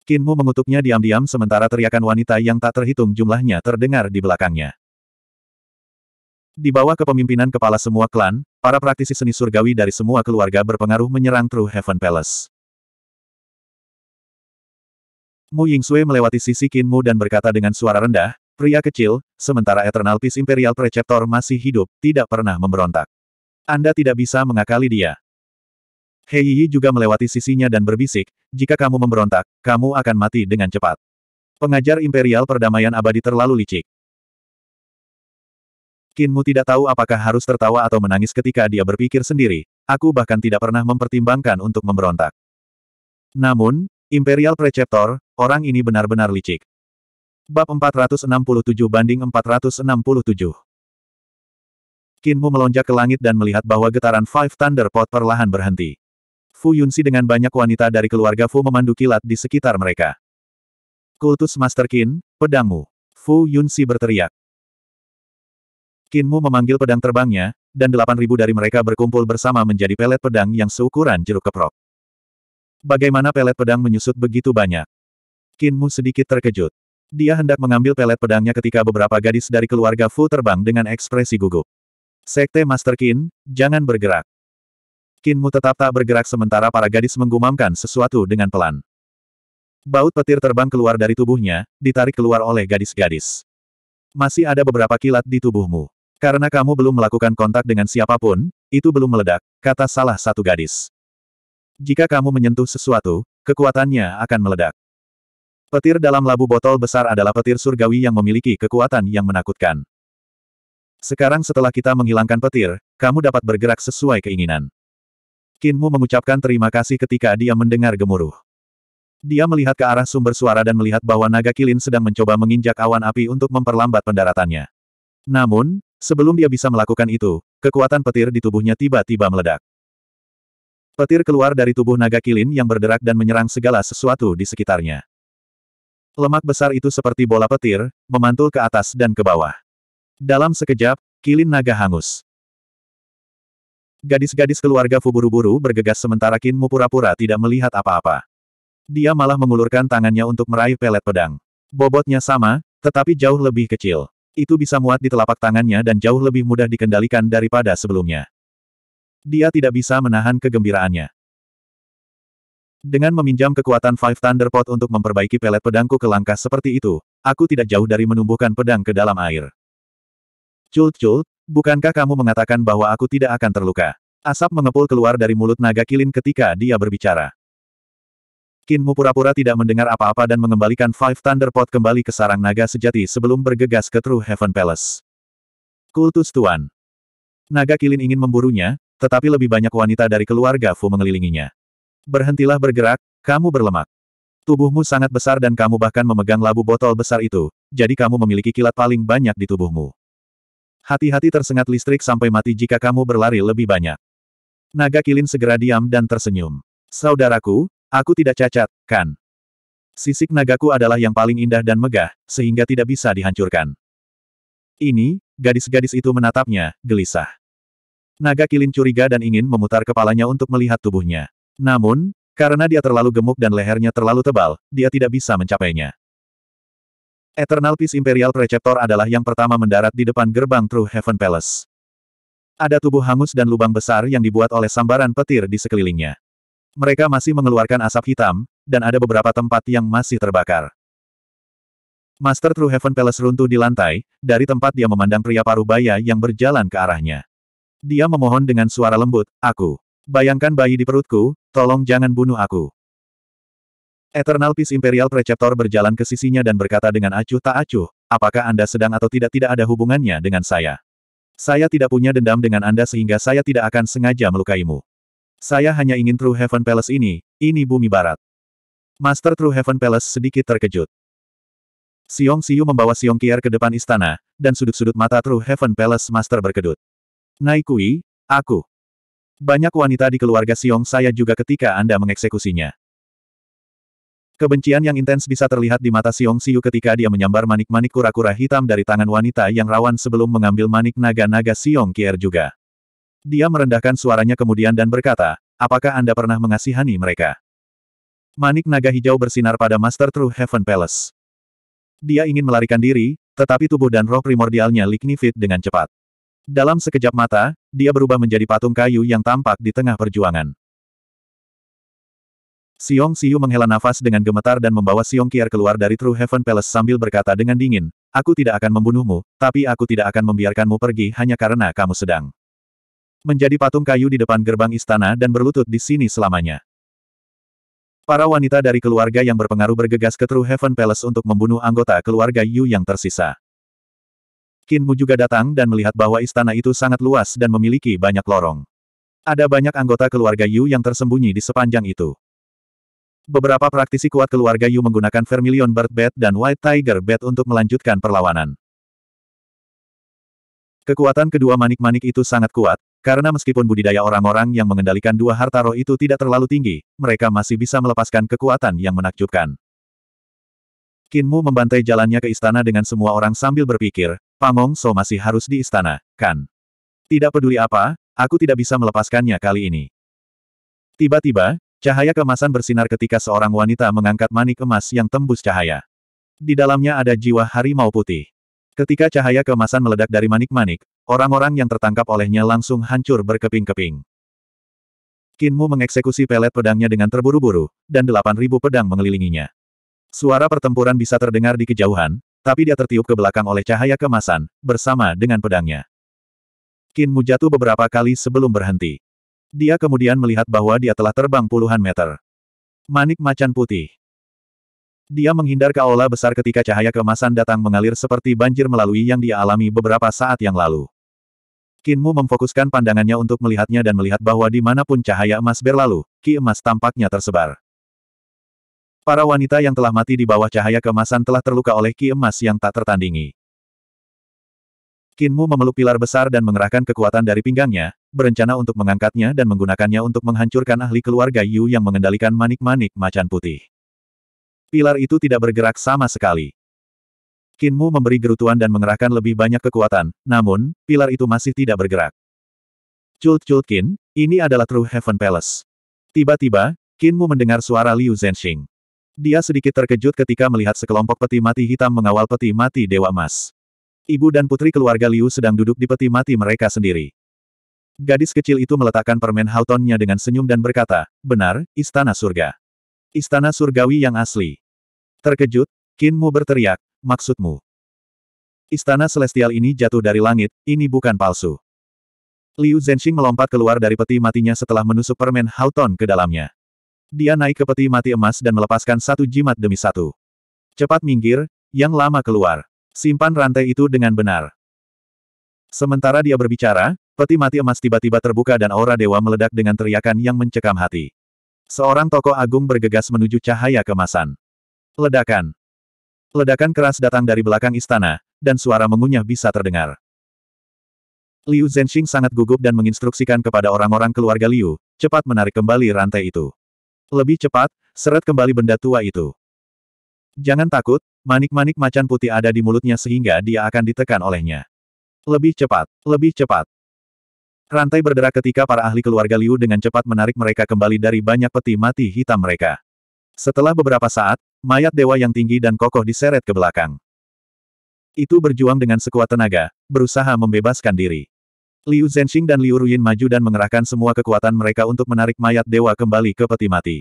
Kinmu mengutuknya diam-diam sementara teriakan wanita yang tak terhitung jumlahnya terdengar di belakangnya. Di bawah kepemimpinan kepala semua klan, para praktisi seni surgawi dari semua keluarga berpengaruh menyerang True Heaven Palace. Mu Yingsui melewati sisi Qin Mu dan berkata dengan suara rendah, pria kecil, sementara Eternal Peace Imperial Preceptor masih hidup, tidak pernah memberontak. Anda tidak bisa mengakali dia. Hei Yi juga melewati sisinya dan berbisik, jika kamu memberontak, kamu akan mati dengan cepat. Pengajar Imperial Perdamaian Abadi terlalu licik. Kinmu tidak tahu apakah harus tertawa atau menangis ketika dia berpikir sendiri, aku bahkan tidak pernah mempertimbangkan untuk memberontak. Namun, Imperial Preceptor, orang ini benar-benar licik. Bab 467 banding 467 Kinmu melonjak ke langit dan melihat bahwa getaran Five Thunder Pot perlahan berhenti. Fu Yunxi dengan banyak wanita dari keluarga Fu memandu kilat di sekitar mereka. Kultus Master Qin, pedangmu. Fu Yunxi berteriak. Kinmu memanggil pedang terbangnya, dan delapan ribu dari mereka berkumpul bersama menjadi pelet pedang yang seukuran jeruk keprok. Bagaimana pelet pedang menyusut begitu banyak? Kinmu sedikit terkejut. Dia hendak mengambil pelet pedangnya ketika beberapa gadis dari keluarga Fu terbang dengan ekspresi gugup. Sekte Master Qin, jangan bergerak. Kinmu tetap tak bergerak sementara para gadis menggumamkan sesuatu dengan pelan. Baut petir terbang keluar dari tubuhnya, ditarik keluar oleh gadis-gadis. Masih ada beberapa kilat di tubuhmu. Karena kamu belum melakukan kontak dengan siapa pun, itu belum meledak, kata salah satu gadis. Jika kamu menyentuh sesuatu, kekuatannya akan meledak. Petir dalam labu botol besar adalah petir surgawi yang memiliki kekuatan yang menakutkan. Sekarang setelah kita menghilangkan petir, kamu dapat bergerak sesuai keinginan. Kinmu mengucapkan terima kasih ketika dia mendengar gemuruh. Dia melihat ke arah sumber suara dan melihat bahwa naga kilin sedang mencoba menginjak awan api untuk memperlambat pendaratannya. Namun, Sebelum dia bisa melakukan itu, kekuatan petir di tubuhnya tiba-tiba meledak. Petir keluar dari tubuh naga kilin yang berderak dan menyerang segala sesuatu di sekitarnya. Lemak besar itu seperti bola petir, memantul ke atas dan ke bawah. Dalam sekejap, kilin naga hangus. Gadis-gadis keluarga Fu buru-buru bergegas sementara Mu pura-pura tidak melihat apa-apa. Dia malah mengulurkan tangannya untuk meraih pelet pedang. Bobotnya sama, tetapi jauh lebih kecil. Itu bisa muat di telapak tangannya dan jauh lebih mudah dikendalikan daripada sebelumnya. Dia tidak bisa menahan kegembiraannya. Dengan meminjam kekuatan Five Thunder Pot untuk memperbaiki pelet pedangku ke langkah seperti itu, aku tidak jauh dari menumbuhkan pedang ke dalam air. Cult-cult, bukankah kamu mengatakan bahwa aku tidak akan terluka? Asap mengepul keluar dari mulut naga kilin ketika dia berbicara. Kinmu pura-pura tidak mendengar apa-apa dan mengembalikan Five Thunder Pot kembali ke sarang naga sejati sebelum bergegas ke True Heaven Palace. Kultus Tuan. Naga kilin ingin memburunya, tetapi lebih banyak wanita dari keluarga Fu mengelilinginya. Berhentilah bergerak, kamu berlemak. Tubuhmu sangat besar dan kamu bahkan memegang labu botol besar itu, jadi kamu memiliki kilat paling banyak di tubuhmu. Hati-hati tersengat listrik sampai mati jika kamu berlari lebih banyak. Naga kilin segera diam dan tersenyum. Saudaraku, Aku tidak cacat, kan? Sisik nagaku adalah yang paling indah dan megah, sehingga tidak bisa dihancurkan. Ini, gadis-gadis itu menatapnya, gelisah. Naga kilin curiga dan ingin memutar kepalanya untuk melihat tubuhnya. Namun, karena dia terlalu gemuk dan lehernya terlalu tebal, dia tidak bisa mencapainya. Eternal Peace Imperial Preceptor adalah yang pertama mendarat di depan gerbang True Heaven Palace. Ada tubuh hangus dan lubang besar yang dibuat oleh sambaran petir di sekelilingnya. Mereka masih mengeluarkan asap hitam, dan ada beberapa tempat yang masih terbakar. Master True Heaven Palace runtuh di lantai, dari tempat dia memandang pria parubaya yang berjalan ke arahnya. Dia memohon dengan suara lembut, aku. Bayangkan bayi di perutku, tolong jangan bunuh aku. Eternal Peace Imperial Preceptor berjalan ke sisinya dan berkata dengan acuh tak acuh, apakah Anda sedang atau tidak tidak ada hubungannya dengan saya. Saya tidak punya dendam dengan Anda sehingga saya tidak akan sengaja melukaimu. Saya hanya ingin True Heaven Palace ini, ini bumi barat. Master True Heaven Palace sedikit terkejut. Siong Siyu membawa Siong Kier ke depan istana, dan sudut-sudut mata True Heaven Palace Master berkedut. Naikui, aku. Banyak wanita di keluarga Siong saya juga ketika Anda mengeksekusinya. Kebencian yang intens bisa terlihat di mata Siong Siu ketika dia menyambar manik-manik kura-kura hitam dari tangan wanita yang rawan sebelum mengambil manik naga-naga Siong Kier juga. Dia merendahkan suaranya kemudian dan berkata, apakah Anda pernah mengasihani mereka? Manik naga hijau bersinar pada Master True Heaven Palace. Dia ingin melarikan diri, tetapi tubuh dan roh primordialnya lignifit dengan cepat. Dalam sekejap mata, dia berubah menjadi patung kayu yang tampak di tengah perjuangan. Siong Siu menghela nafas dengan gemetar dan membawa Siong Kier keluar dari True Heaven Palace sambil berkata dengan dingin, Aku tidak akan membunuhmu, tapi aku tidak akan membiarkanmu pergi hanya karena kamu sedang menjadi patung kayu di depan gerbang istana dan berlutut di sini selamanya. Para wanita dari keluarga yang berpengaruh bergegas ke True Heaven Palace untuk membunuh anggota keluarga Yu yang tersisa. Qin Mu juga datang dan melihat bahwa istana itu sangat luas dan memiliki banyak lorong. Ada banyak anggota keluarga Yu yang tersembunyi di sepanjang itu. Beberapa praktisi kuat keluarga Yu menggunakan Vermilion Bird Bat dan White Tiger Bat untuk melanjutkan perlawanan. Kekuatan kedua manik-manik itu sangat kuat, karena meskipun budidaya orang-orang yang mengendalikan dua harta roh itu tidak terlalu tinggi, mereka masih bisa melepaskan kekuatan yang menakjubkan. Kinmu membantai jalannya ke istana dengan semua orang sambil berpikir, Pangong So masih harus di istana, kan? Tidak peduli apa, aku tidak bisa melepaskannya kali ini. Tiba-tiba, Cahaya kemasan bersinar ketika seorang wanita mengangkat manik emas yang tembus cahaya. Di dalamnya ada jiwa harimau putih. Ketika cahaya kemasan meledak dari manik-manik, orang-orang yang tertangkap olehnya langsung hancur berkeping-keping. Kinmu mengeksekusi pelet pedangnya dengan terburu-buru, dan delapan ribu pedang mengelilinginya. Suara pertempuran bisa terdengar di kejauhan, tapi dia tertiup ke belakang oleh cahaya kemasan, bersama dengan pedangnya. Kinmu jatuh beberapa kali sebelum berhenti. Dia kemudian melihat bahwa dia telah terbang puluhan meter. Manik macan putih. Dia menghindar ke aula besar ketika cahaya kemasan datang mengalir seperti banjir melalui yang dia alami beberapa saat yang lalu. Kinmu memfokuskan pandangannya untuk melihatnya dan melihat bahwa di mana pun cahaya emas berlalu, ki emas tampaknya tersebar. Para wanita yang telah mati di bawah cahaya kemasan telah terluka oleh ki emas yang tak tertandingi. Kinmu memeluk pilar besar dan mengerahkan kekuatan dari pinggangnya, berencana untuk mengangkatnya dan menggunakannya untuk menghancurkan ahli keluarga Yu yang mengendalikan manik-manik macan putih. Pilar itu tidak bergerak sama sekali. Kinmu memberi gerutuan dan mengerahkan lebih banyak kekuatan, namun, pilar itu masih tidak bergerak. Cult Qin, ini adalah True Heaven Palace. Tiba-tiba, Kinmu mendengar suara Liu Zhenxing. Dia sedikit terkejut ketika melihat sekelompok peti mati hitam mengawal peti mati Dewa Emas. Ibu dan putri keluarga Liu sedang duduk di peti mati mereka sendiri. Gadis kecil itu meletakkan permen Hautonnya dengan senyum dan berkata, benar, istana surga. Istana surgawi yang asli. Terkejut, Kinmu berteriak, maksudmu. Istana celestial ini jatuh dari langit, ini bukan palsu. Liu Zhenxing melompat keluar dari peti matinya setelah menusuk permen Hauton ke dalamnya. Dia naik ke peti mati emas dan melepaskan satu jimat demi satu. Cepat minggir, yang lama keluar. Simpan rantai itu dengan benar. Sementara dia berbicara, peti mati emas tiba-tiba terbuka dan aura dewa meledak dengan teriakan yang mencekam hati. Seorang tokoh agung bergegas menuju cahaya kemasan. Ledakan. Ledakan keras datang dari belakang istana, dan suara mengunyah bisa terdengar. Liu Zhenxing sangat gugup dan menginstruksikan kepada orang-orang keluarga Liu, cepat menarik kembali rantai itu. Lebih cepat, seret kembali benda tua itu. Jangan takut, manik-manik macan putih ada di mulutnya sehingga dia akan ditekan olehnya. Lebih cepat, lebih cepat. Rantai berderak ketika para ahli keluarga Liu dengan cepat menarik mereka kembali dari banyak peti mati hitam mereka. Setelah beberapa saat, mayat dewa yang tinggi dan kokoh diseret ke belakang. Itu berjuang dengan sekuat tenaga, berusaha membebaskan diri. Liu Zhenxing dan Liu Ruyin maju dan mengerahkan semua kekuatan mereka untuk menarik mayat dewa kembali ke peti mati.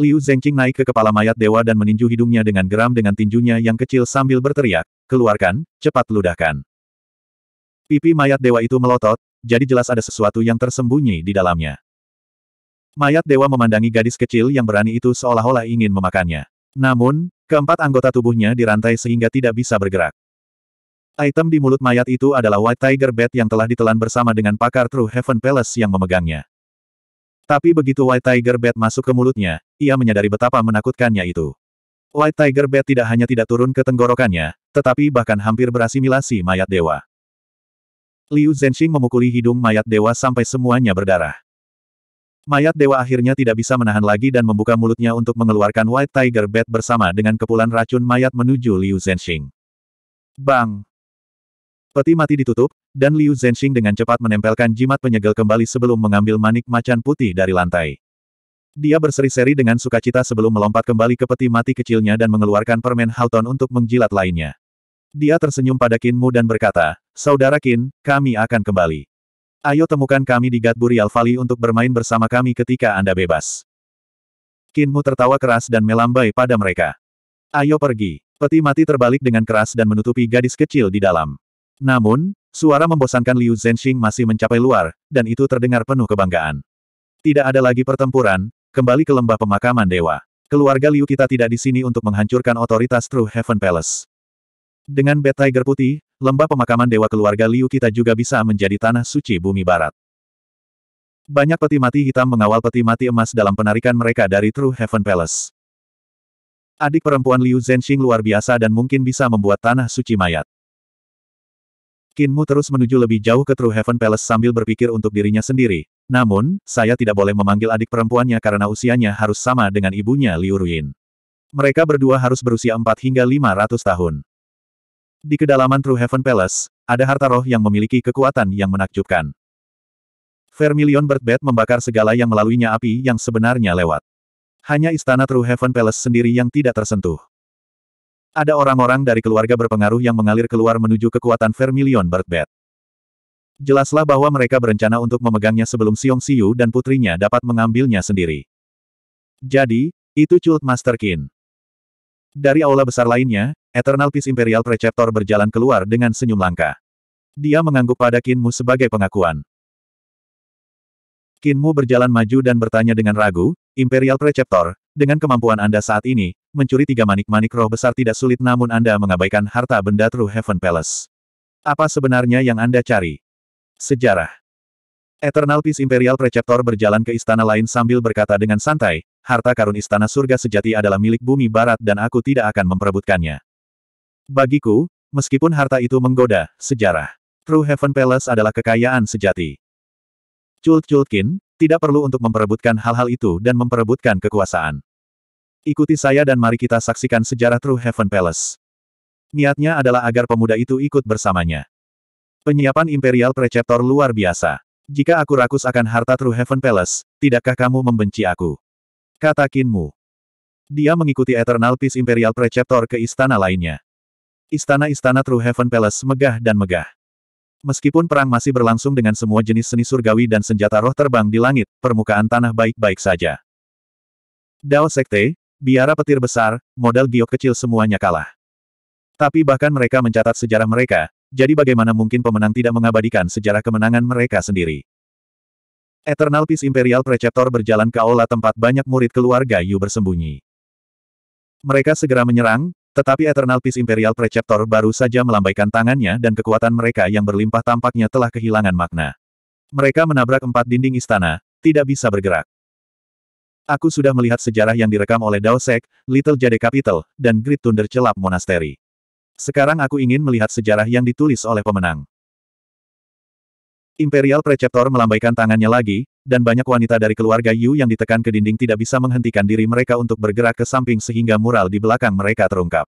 Liu Zhenxing naik ke kepala mayat dewa dan meninju hidungnya dengan geram dengan tinjunya yang kecil sambil berteriak, keluarkan, cepat ludahkan. Pipi mayat dewa itu melotot, jadi jelas ada sesuatu yang tersembunyi di dalamnya. Mayat dewa memandangi gadis kecil yang berani itu seolah-olah ingin memakannya. Namun, keempat anggota tubuhnya dirantai sehingga tidak bisa bergerak. Item di mulut mayat itu adalah White Tiger Bat yang telah ditelan bersama dengan pakar True Heaven Palace yang memegangnya. Tapi begitu White Tiger Bat masuk ke mulutnya, ia menyadari betapa menakutkannya itu. White Tiger Bat tidak hanya tidak turun ke tenggorokannya, tetapi bahkan hampir berasimilasi mayat dewa. Liu Zhenxing memukuli hidung mayat dewa sampai semuanya berdarah. Mayat dewa akhirnya tidak bisa menahan lagi dan membuka mulutnya untuk mengeluarkan White Tiger Bat bersama dengan kepulan racun mayat menuju Liu Zhenxing. Bang! Peti mati ditutup, dan Liu Zhenxing dengan cepat menempelkan jimat penyegel kembali sebelum mengambil manik macan putih dari lantai. Dia berseri-seri dengan sukacita sebelum melompat kembali ke peti mati kecilnya dan mengeluarkan permen Halton untuk menjilat lainnya. Dia tersenyum pada Kinmu dan berkata, Saudara Kin, kami akan kembali. Ayo temukan kami di Gadburial Valley untuk bermain bersama kami ketika Anda bebas. Kinmu tertawa keras dan melambai pada mereka. Ayo pergi. Peti mati terbalik dengan keras dan menutupi gadis kecil di dalam. Namun, suara membosankan Liu Zhenxing masih mencapai luar, dan itu terdengar penuh kebanggaan. Tidak ada lagi pertempuran, kembali ke lembah pemakaman dewa. Keluarga Liu kita tidak di sini untuk menghancurkan otoritas True Heaven Palace. Dengan Bad Tiger putih, lembah pemakaman dewa keluarga Liu kita juga bisa menjadi tanah suci bumi barat. Banyak peti mati hitam mengawal peti mati emas dalam penarikan mereka dari True Heaven Palace. Adik perempuan Liu Zhenxing luar biasa dan mungkin bisa membuat tanah suci mayat. Kinmu terus menuju lebih jauh ke True Heaven Palace sambil berpikir untuk dirinya sendiri. Namun, saya tidak boleh memanggil adik perempuannya karena usianya harus sama dengan ibunya Liu Ruin. Mereka berdua harus berusia 4 hingga 500 tahun. Di kedalaman True Heaven Palace, ada harta roh yang memiliki kekuatan yang menakjubkan. Vermilion Bird membakar segala yang melaluinya api yang sebenarnya lewat. Hanya istana True Heaven Palace sendiri yang tidak tersentuh. Ada orang-orang dari keluarga berpengaruh yang mengalir keluar menuju kekuatan Vermilion Bird Jelaslah bahwa mereka berencana untuk memegangnya sebelum Xiong Xiu dan putrinya dapat mengambilnya sendiri. Jadi, itu Cult Master Qin. Dari aula besar lainnya, Eternal Peace Imperial Preceptor berjalan keluar dengan senyum langka. Dia mengangguk pada Qinmu sebagai pengakuan. Qinmu berjalan maju dan bertanya dengan ragu, Imperial Preceptor, dengan kemampuan Anda saat ini, mencuri tiga manik-manik roh besar tidak sulit namun Anda mengabaikan harta benda True Heaven Palace. Apa sebenarnya yang Anda cari? Sejarah Eternal Peace Imperial Preceptor berjalan ke istana lain sambil berkata dengan santai, harta karun istana surga sejati adalah milik bumi barat dan aku tidak akan memperebutkannya. Bagiku, meskipun harta itu menggoda, sejarah. True Heaven Palace adalah kekayaan sejati. Cult Cultkin, tidak perlu untuk memperebutkan hal-hal itu dan memperebutkan kekuasaan. Ikuti saya dan mari kita saksikan sejarah True Heaven Palace. Niatnya adalah agar pemuda itu ikut bersamanya. Penyiapan Imperial Preceptor luar biasa. Jika aku rakus akan harta True Heaven Palace, tidakkah kamu membenci aku? Kata Kinmu. Dia mengikuti Eternal Peace Imperial Preceptor ke istana lainnya. Istana-istana True Heaven Palace megah dan megah. Meskipun perang masih berlangsung dengan semua jenis seni surgawi dan senjata roh terbang di langit, permukaan tanah baik-baik saja. Dao Sekte, biara petir besar, modal giok kecil semuanya kalah. Tapi bahkan mereka mencatat sejarah mereka, jadi bagaimana mungkin pemenang tidak mengabadikan sejarah kemenangan mereka sendiri. Eternal Peace Imperial Preceptor berjalan ke aula tempat banyak murid keluarga Yu bersembunyi. Mereka segera menyerang, tetapi Eternal Peace Imperial Preceptor baru saja melambaikan tangannya dan kekuatan mereka yang berlimpah tampaknya telah kehilangan makna. Mereka menabrak empat dinding istana, tidak bisa bergerak. Aku sudah melihat sejarah yang direkam oleh Dao Sek, Little Jade Capital, dan Great Thunder Celap Monastery. Sekarang aku ingin melihat sejarah yang ditulis oleh pemenang. Imperial Preceptor melambaikan tangannya lagi, dan banyak wanita dari keluarga Yu yang ditekan ke dinding tidak bisa menghentikan diri mereka untuk bergerak ke samping sehingga mural di belakang mereka terungkap.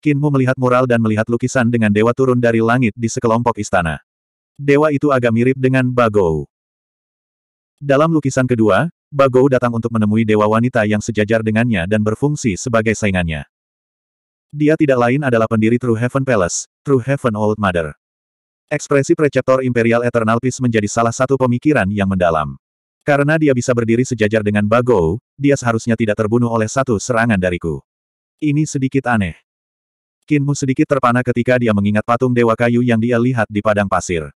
Kinmu melihat mural dan melihat lukisan dengan dewa turun dari langit di sekelompok istana. Dewa itu agak mirip dengan Bagou. Dalam lukisan kedua, Bagou datang untuk menemui dewa wanita yang sejajar dengannya dan berfungsi sebagai saingannya. Dia tidak lain adalah pendiri True Heaven Palace, True Heaven Old Mother. Ekspresi Preceptor Imperial Eternal Peace menjadi salah satu pemikiran yang mendalam. Karena dia bisa berdiri sejajar dengan Bagou, dia seharusnya tidak terbunuh oleh satu serangan dariku. Ini sedikit aneh. Kinmu sedikit terpana ketika dia mengingat patung dewa kayu yang dia lihat di padang pasir.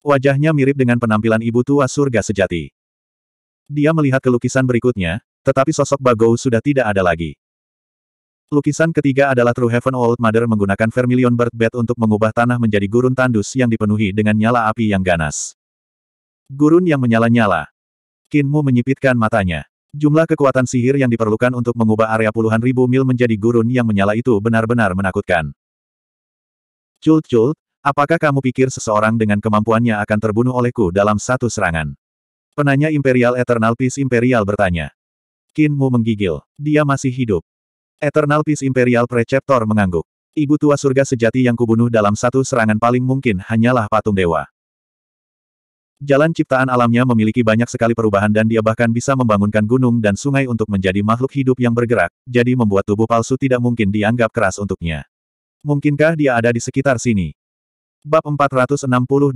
Wajahnya mirip dengan penampilan ibu tua surga sejati. Dia melihat ke lukisan berikutnya, tetapi sosok Bagou sudah tidak ada lagi. Lukisan ketiga adalah True Heaven Old Mother menggunakan Vermilion Bird Bed untuk mengubah tanah menjadi gurun tandus yang dipenuhi dengan nyala api yang ganas. Gurun yang menyala-nyala. Kinmu menyipitkan matanya. Jumlah kekuatan sihir yang diperlukan untuk mengubah area puluhan ribu mil menjadi gurun yang menyala itu benar-benar menakutkan. Cult-cult, apakah kamu pikir seseorang dengan kemampuannya akan terbunuh olehku dalam satu serangan? Penanya Imperial Eternal Peace Imperial bertanya. Kinmu menggigil. Dia masih hidup. Eternal Peace Imperial Preceptor mengangguk. Ibu tua surga sejati yang kubunuh dalam satu serangan paling mungkin hanyalah patung dewa. Jalan ciptaan alamnya memiliki banyak sekali perubahan dan dia bahkan bisa membangunkan gunung dan sungai untuk menjadi makhluk hidup yang bergerak, jadi membuat tubuh palsu tidak mungkin dianggap keras untuknya. Mungkinkah dia ada di sekitar sini? Bab 468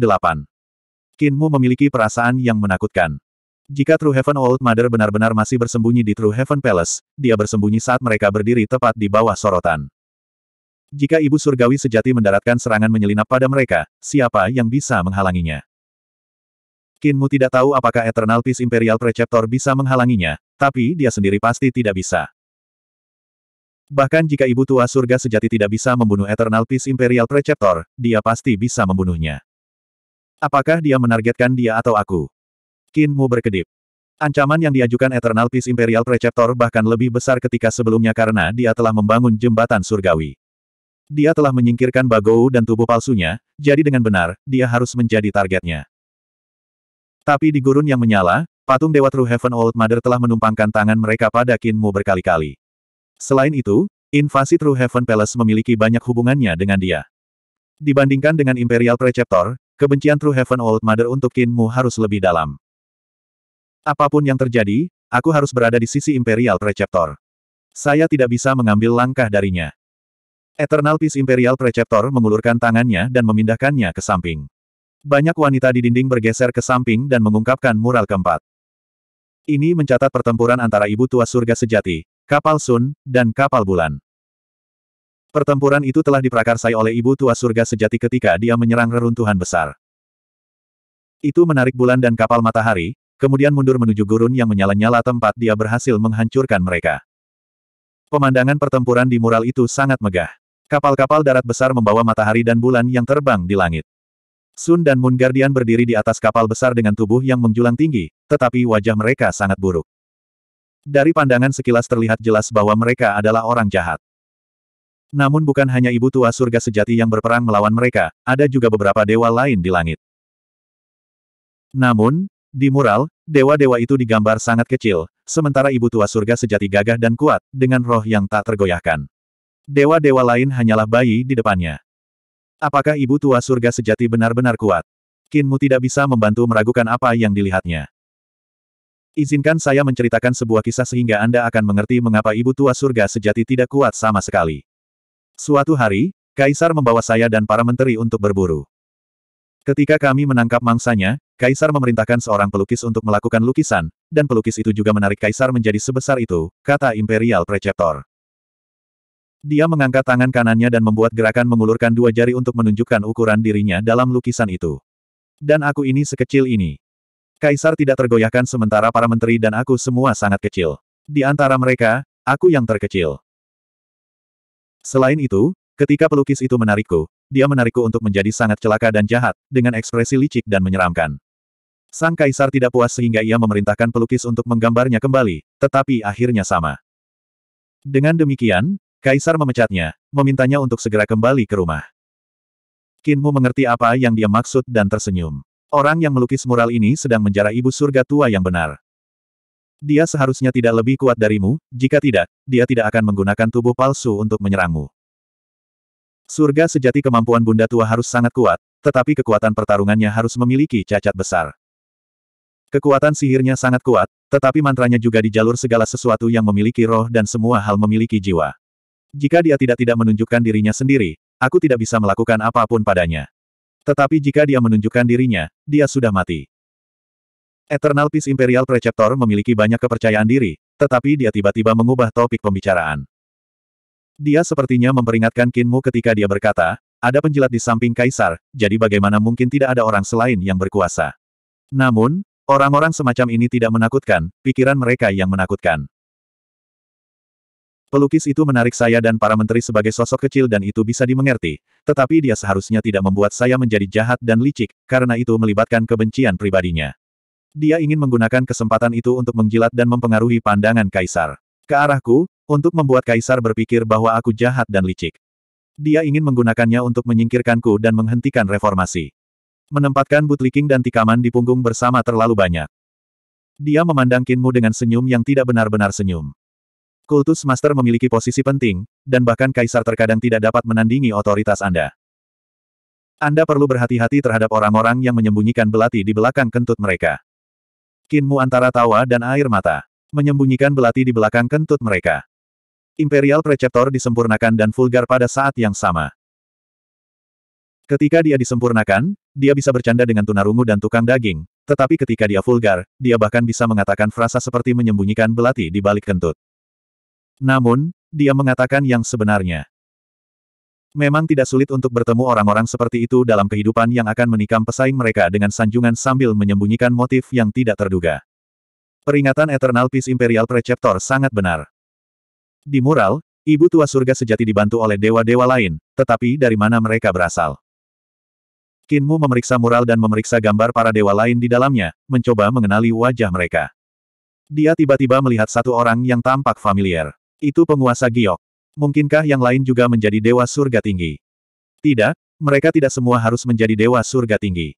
Kinmu memiliki perasaan yang menakutkan. Jika True Heaven Old Mother benar-benar masih bersembunyi di True Heaven Palace, dia bersembunyi saat mereka berdiri tepat di bawah sorotan. Jika Ibu Surgawi sejati mendaratkan serangan menyelinap pada mereka, siapa yang bisa menghalanginya? Kinmu tidak tahu apakah Eternal Peace Imperial Preceptor bisa menghalanginya, tapi dia sendiri pasti tidak bisa. Bahkan jika Ibu Tua Surga Sejati tidak bisa membunuh Eternal Peace Imperial Preceptor, dia pasti bisa membunuhnya. Apakah dia menargetkan dia atau aku? Qin Mu berkedip. Ancaman yang diajukan Eternal Peace Imperial Preceptor bahkan lebih besar ketika sebelumnya karena dia telah membangun jembatan surgawi. Dia telah menyingkirkan Bagou dan tubuh palsunya, jadi dengan benar, dia harus menjadi targetnya. Tapi di gurun yang menyala, patung Dewa True Heaven Old Mother telah menumpangkan tangan mereka pada Qin Mu berkali-kali. Selain itu, invasi True Heaven Palace memiliki banyak hubungannya dengan dia. Dibandingkan dengan Imperial Preceptor, kebencian True Heaven Old Mother untuk Qin Mu harus lebih dalam. Apa pun yang terjadi, aku harus berada di sisi Imperial Preceptor. Saya tidak bisa mengambil langkah darinya. Eternal Peace Imperial Preceptor mengulurkan tangannya dan memindahkannya ke samping. Banyak wanita di dinding bergeser ke samping dan mengungkapkan mural keempat. Ini mencatat pertempuran antara Ibu Tua Surga Sejati, Kapal Sun, dan Kapal Bulan. Pertempuran itu telah diprakarsai oleh Ibu Tua Surga Sejati ketika dia menyerang reruntuhan besar. Itu menarik bulan dan kapal matahari, kemudian mundur menuju gurun yang menyala-nyala tempat dia berhasil menghancurkan mereka. Pemandangan pertempuran di mural itu sangat megah. Kapal-kapal darat besar membawa matahari dan bulan yang terbang di langit. Sun dan Moon Guardian berdiri di atas kapal besar dengan tubuh yang menjulang tinggi, tetapi wajah mereka sangat buruk. Dari pandangan sekilas terlihat jelas bahwa mereka adalah orang jahat. Namun bukan hanya ibu tua surga sejati yang berperang melawan mereka, ada juga beberapa dewa lain di langit. Namun, di mural, dewa-dewa itu digambar sangat kecil, sementara ibu tua surga sejati gagah dan kuat, dengan roh yang tak tergoyahkan. Dewa-dewa lain hanyalah bayi di depannya. Apakah ibu tua surga sejati benar-benar kuat? Kinmu tidak bisa membantu meragukan apa yang dilihatnya. Izinkan saya menceritakan sebuah kisah sehingga Anda akan mengerti mengapa ibu tua surga sejati tidak kuat sama sekali. Suatu hari, Kaisar membawa saya dan para menteri untuk berburu. Ketika kami menangkap mangsanya, Kaisar memerintahkan seorang pelukis untuk melakukan lukisan, dan pelukis itu juga menarik Kaisar menjadi sebesar itu, kata Imperial Preceptor. Dia mengangkat tangan kanannya dan membuat gerakan mengulurkan dua jari untuk menunjukkan ukuran dirinya dalam lukisan itu. Dan aku ini sekecil ini. Kaisar tidak tergoyahkan sementara para menteri dan aku semua sangat kecil. Di antara mereka, aku yang terkecil. Selain itu, ketika pelukis itu menarikku, dia menarikku untuk menjadi sangat celaka dan jahat, dengan ekspresi licik dan menyeramkan. Sang kaisar tidak puas sehingga ia memerintahkan pelukis untuk menggambarnya kembali, tetapi akhirnya sama. Dengan demikian, kaisar memecatnya, memintanya untuk segera kembali ke rumah. Kinmu mengerti apa yang dia maksud dan tersenyum. Orang yang melukis mural ini sedang menjara ibu surga tua yang benar. Dia seharusnya tidak lebih kuat darimu, jika tidak, dia tidak akan menggunakan tubuh palsu untuk menyerangmu. Surga sejati kemampuan bunda tua harus sangat kuat, tetapi kekuatan pertarungannya harus memiliki cacat besar. Kekuatan sihirnya sangat kuat, tetapi mantranya juga di jalur segala sesuatu yang memiliki roh dan semua hal memiliki jiwa. Jika dia tidak tidak menunjukkan dirinya sendiri, aku tidak bisa melakukan apa pun padanya. Tetapi jika dia menunjukkan dirinya, dia sudah mati. Eternal Peace Imperial Preceptor memiliki banyak kepercayaan diri, tetapi dia tiba-tiba mengubah topik pembicaraan. Dia sepertinya memperingatkan Kinmu ketika dia berkata, ada penjilat di samping kaisar, jadi bagaimana mungkin tidak ada orang selain yang berkuasa. Namun, Orang-orang semacam ini tidak menakutkan, pikiran mereka yang menakutkan. Pelukis itu menarik saya dan para menteri sebagai sosok kecil dan itu bisa dimengerti, tetapi dia seharusnya tidak membuat saya menjadi jahat dan licik, karena itu melibatkan kebencian pribadinya. Dia ingin menggunakan kesempatan itu untuk menjilat dan mempengaruhi pandangan kaisar. Ke arahku, untuk membuat kaisar berpikir bahwa aku jahat dan licik. Dia ingin menggunakannya untuk menyingkirkanku dan menghentikan reformasi. Menempatkan Butliking dan Tikaman di punggung bersama terlalu banyak. Dia memandang Kinmu dengan senyum yang tidak benar-benar senyum. Kultus Master memiliki posisi penting, dan bahkan Kaisar terkadang tidak dapat menandingi otoritas Anda. Anda perlu berhati-hati terhadap orang-orang yang menyembunyikan belati di belakang kentut mereka. Kinmu antara tawa dan air mata. Menyembunyikan belati di belakang kentut mereka. Imperial Preceptor disempurnakan dan vulgar pada saat yang sama. Ketika dia disempurnakan, dia bisa bercanda dengan tunarungu dan tukang daging, tetapi ketika dia vulgar, dia bahkan bisa mengatakan frasa seperti menyembunyikan belati di balik kentut. Namun, dia mengatakan yang sebenarnya. Memang tidak sulit untuk bertemu orang-orang seperti itu dalam kehidupan yang akan menikam pesaing mereka dengan sanjungan sambil menyembunyikan motif yang tidak terduga. Peringatan Eternal Peace Imperial Preceptor sangat benar. Di mural, ibu tua surga sejati dibantu oleh dewa-dewa lain, tetapi dari mana mereka berasal? Kinmu memeriksa mural dan memeriksa gambar para dewa lain di dalamnya, mencoba mengenali wajah mereka. Dia tiba-tiba melihat satu orang yang tampak familiar. Itu penguasa Giok. Mungkinkah yang lain juga menjadi dewa surga tinggi? Tidak, mereka tidak semua harus menjadi dewa surga tinggi.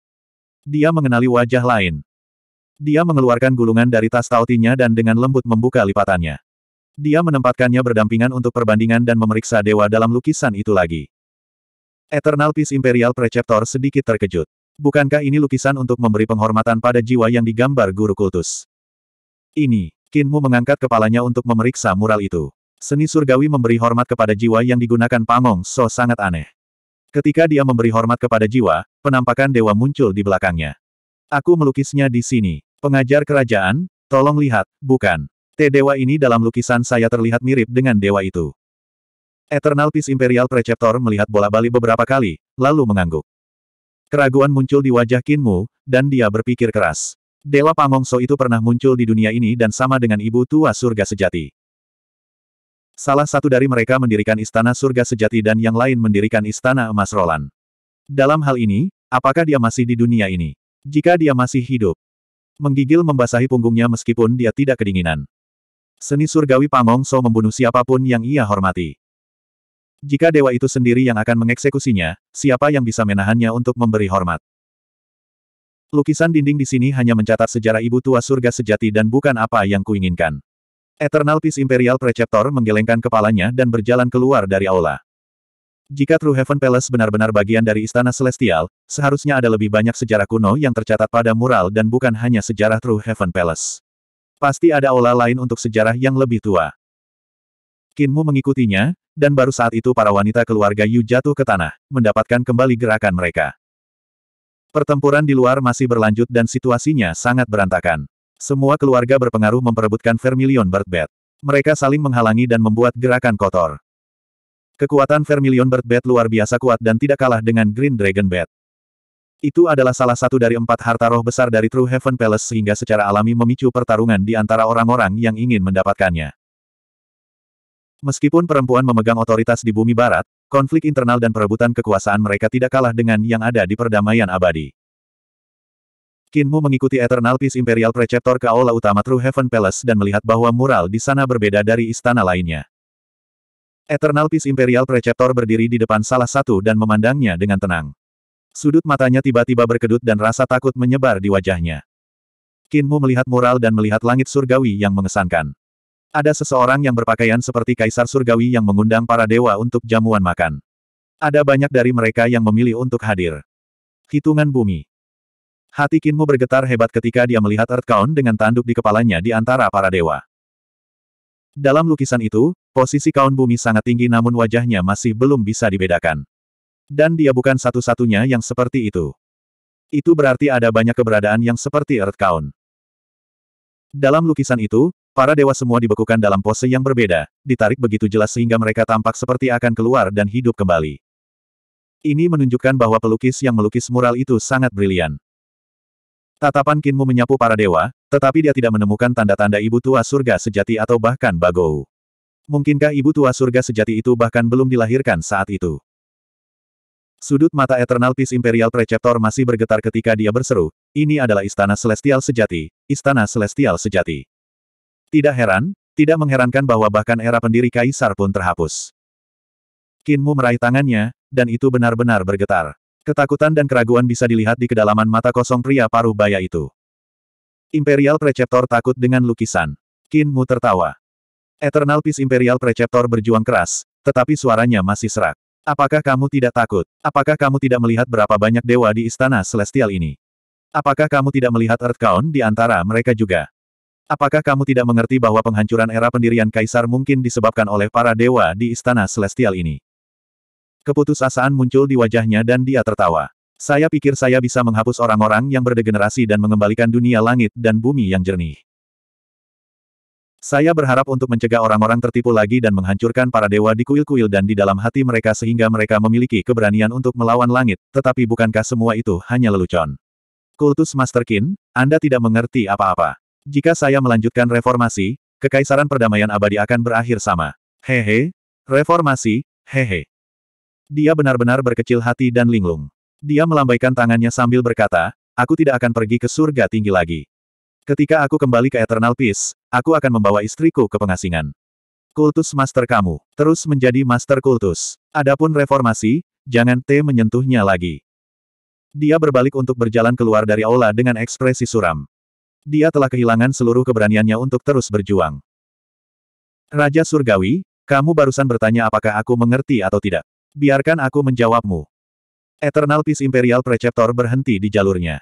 Dia mengenali wajah lain. Dia mengeluarkan gulungan dari tas tautinya dan dengan lembut membuka lipatannya. Dia menempatkannya berdampingan untuk perbandingan dan memeriksa dewa dalam lukisan itu lagi. Eternal Peace Imperial Preceptor sedikit terkejut. Bukankah ini lukisan untuk memberi penghormatan pada jiwa yang digambar guru kultus? Ini, Kinmu mengangkat kepalanya untuk memeriksa mural itu. Seni surgawi memberi hormat kepada jiwa yang digunakan Pangong So sangat aneh. Ketika dia memberi hormat kepada jiwa, penampakan dewa muncul di belakangnya. Aku melukisnya di sini. Pengajar kerajaan, tolong lihat, bukan. T dewa ini dalam lukisan saya terlihat mirip dengan dewa itu. Eternal Peace Imperial Preceptor melihat bola balik beberapa kali, lalu mengangguk. Keraguan muncul di wajah Kinmu, dan dia berpikir keras. Dewa Pangongso itu pernah muncul di dunia ini dan sama dengan ibu tua surga sejati. Salah satu dari mereka mendirikan istana surga sejati dan yang lain mendirikan istana emas Roland. Dalam hal ini, apakah dia masih di dunia ini? Jika dia masih hidup. Menggigil membasahi punggungnya meskipun dia tidak kedinginan. Seni surgawi Pangongso membunuh siapa pun yang ia hormati. Jika dewa itu sendiri yang akan mengeksekusinya, siapa yang bisa menahannya untuk memberi hormat? Lukisan dinding di sini hanya mencatat sejarah ibu tua surga sejati dan bukan apa yang kuinginkan. Eternal Peace Imperial Preceptor menggelengkan kepalanya dan berjalan keluar dari aula. Jika True Heaven Palace benar-benar bagian dari Istana Celestial, seharusnya ada lebih banyak sejarah kuno yang tercatat pada mural dan bukan hanya sejarah True Heaven Palace. Pasti ada aula lain untuk sejarah yang lebih tua. Kinmu mengikutinya, dan baru saat itu para wanita keluarga Yu jatuh ke tanah, mendapatkan kembali gerakan mereka. Pertempuran di luar masih berlanjut dan situasinya sangat berantakan. Semua keluarga berpengaruh memperebutkan Vermilion Bird Bed. Mereka saling menghalangi dan membuat gerakan kotor. Kekuatan Vermilion Bird Bed luar biasa kuat dan tidak kalah dengan Green Dragon Bed. Itu adalah salah satu dari empat harta roh besar dari True Heaven Palace sehingga secara alami memicu pertarungan di antara orang-orang yang ingin mendapatkannya. Meskipun perempuan memegang otoritas di bumi barat, konflik internal dan perebutan kekuasaan mereka tidak kalah dengan yang ada di perdamaian abadi. Kinmu mengikuti Eternal Peace Imperial Preceptor ke aula utama True Heaven Palace dan melihat bahwa mural di sana berbeda dari istana lainnya. Eternal Peace Imperial Preceptor berdiri di depan salah satu dan memandangnya dengan tenang. Sudut matanya tiba-tiba berkedut dan rasa takut menyebar di wajahnya. Kinmu melihat mural dan melihat langit surgawi yang mengesankan. Ada seseorang yang berpakaian seperti kaisar surgawi yang mengundang para dewa untuk jamuan makan. Ada banyak dari mereka yang memilih untuk hadir. Hitungan bumi. Hati Kinmu bergetar hebat ketika dia melihat Earth Count dengan tanduk di kepalanya di antara para dewa. Dalam lukisan itu, posisi kaun bumi sangat tinggi namun wajahnya masih belum bisa dibedakan. Dan dia bukan satu-satunya yang seperti itu. Itu berarti ada banyak keberadaan yang seperti Earth Count. Dalam lukisan itu, para dewa semua dibekukan dalam pose yang berbeda, ditarik begitu jelas sehingga mereka tampak seperti akan keluar dan hidup kembali. Ini menunjukkan bahwa pelukis yang melukis mural itu sangat brilian. Tatapan Kinmu menyapu para dewa, tetapi dia tidak menemukan tanda-tanda ibu tua surga sejati atau bahkan Bagou. Mungkinkah ibu tua surga sejati itu bahkan belum dilahirkan saat itu? Sudut mata Eternal Peace Imperial Preceptor masih bergetar ketika dia berseru, ini adalah istana celestial sejati, istana celestial sejati. Tidak heran, tidak mengherankan bahwa bahkan era pendiri kaisar pun terhapus. Kinmu meraih tangannya, dan itu benar-benar bergetar. Ketakutan dan keraguan bisa dilihat di kedalaman mata kosong pria paruh baya itu. Imperial Preceptor takut dengan lukisan. Kinmu tertawa. Eternal Peace Imperial Preceptor berjuang keras, tetapi suaranya masih serak. Apakah kamu tidak takut? Apakah kamu tidak melihat berapa banyak dewa di istana celestial ini? Apakah kamu tidak melihat Earth Count di antara mereka juga? Apakah kamu tidak mengerti bahwa penghancuran era pendirian kaisar mungkin disebabkan oleh para dewa di istana celestial ini? Keputusasaan muncul di wajahnya dan dia tertawa. Saya pikir saya bisa menghapus orang-orang yang berdegenerasi dan mengembalikan dunia langit dan bumi yang jernih. Saya berharap untuk mencegah orang-orang tertipu lagi dan menghancurkan para dewa di kuil-kuil dan di dalam hati mereka sehingga mereka memiliki keberanian untuk melawan langit, tetapi bukankah semua itu hanya lelucon? Kultus Master Qin, Anda tidak mengerti apa-apa. Jika saya melanjutkan reformasi, kekaisaran perdamaian abadi akan berakhir sama. Hehe, reformasi, hehe. Dia benar-benar berkecil hati dan linglung. Dia melambaikan tangannya sambil berkata, aku tidak akan pergi ke surga tinggi lagi. Ketika aku kembali ke Eternal Peace, aku akan membawa istriku ke pengasingan. Kultus master kamu, terus menjadi master kultus. Adapun reformasi, jangan T menyentuhnya lagi. Dia berbalik untuk berjalan keluar dari aula dengan ekspresi suram. Dia telah kehilangan seluruh keberaniannya untuk terus berjuang. Raja Surgawi, kamu barusan bertanya apakah aku mengerti atau tidak. Biarkan aku menjawabmu. Eternal Peace Imperial Preceptor berhenti di jalurnya.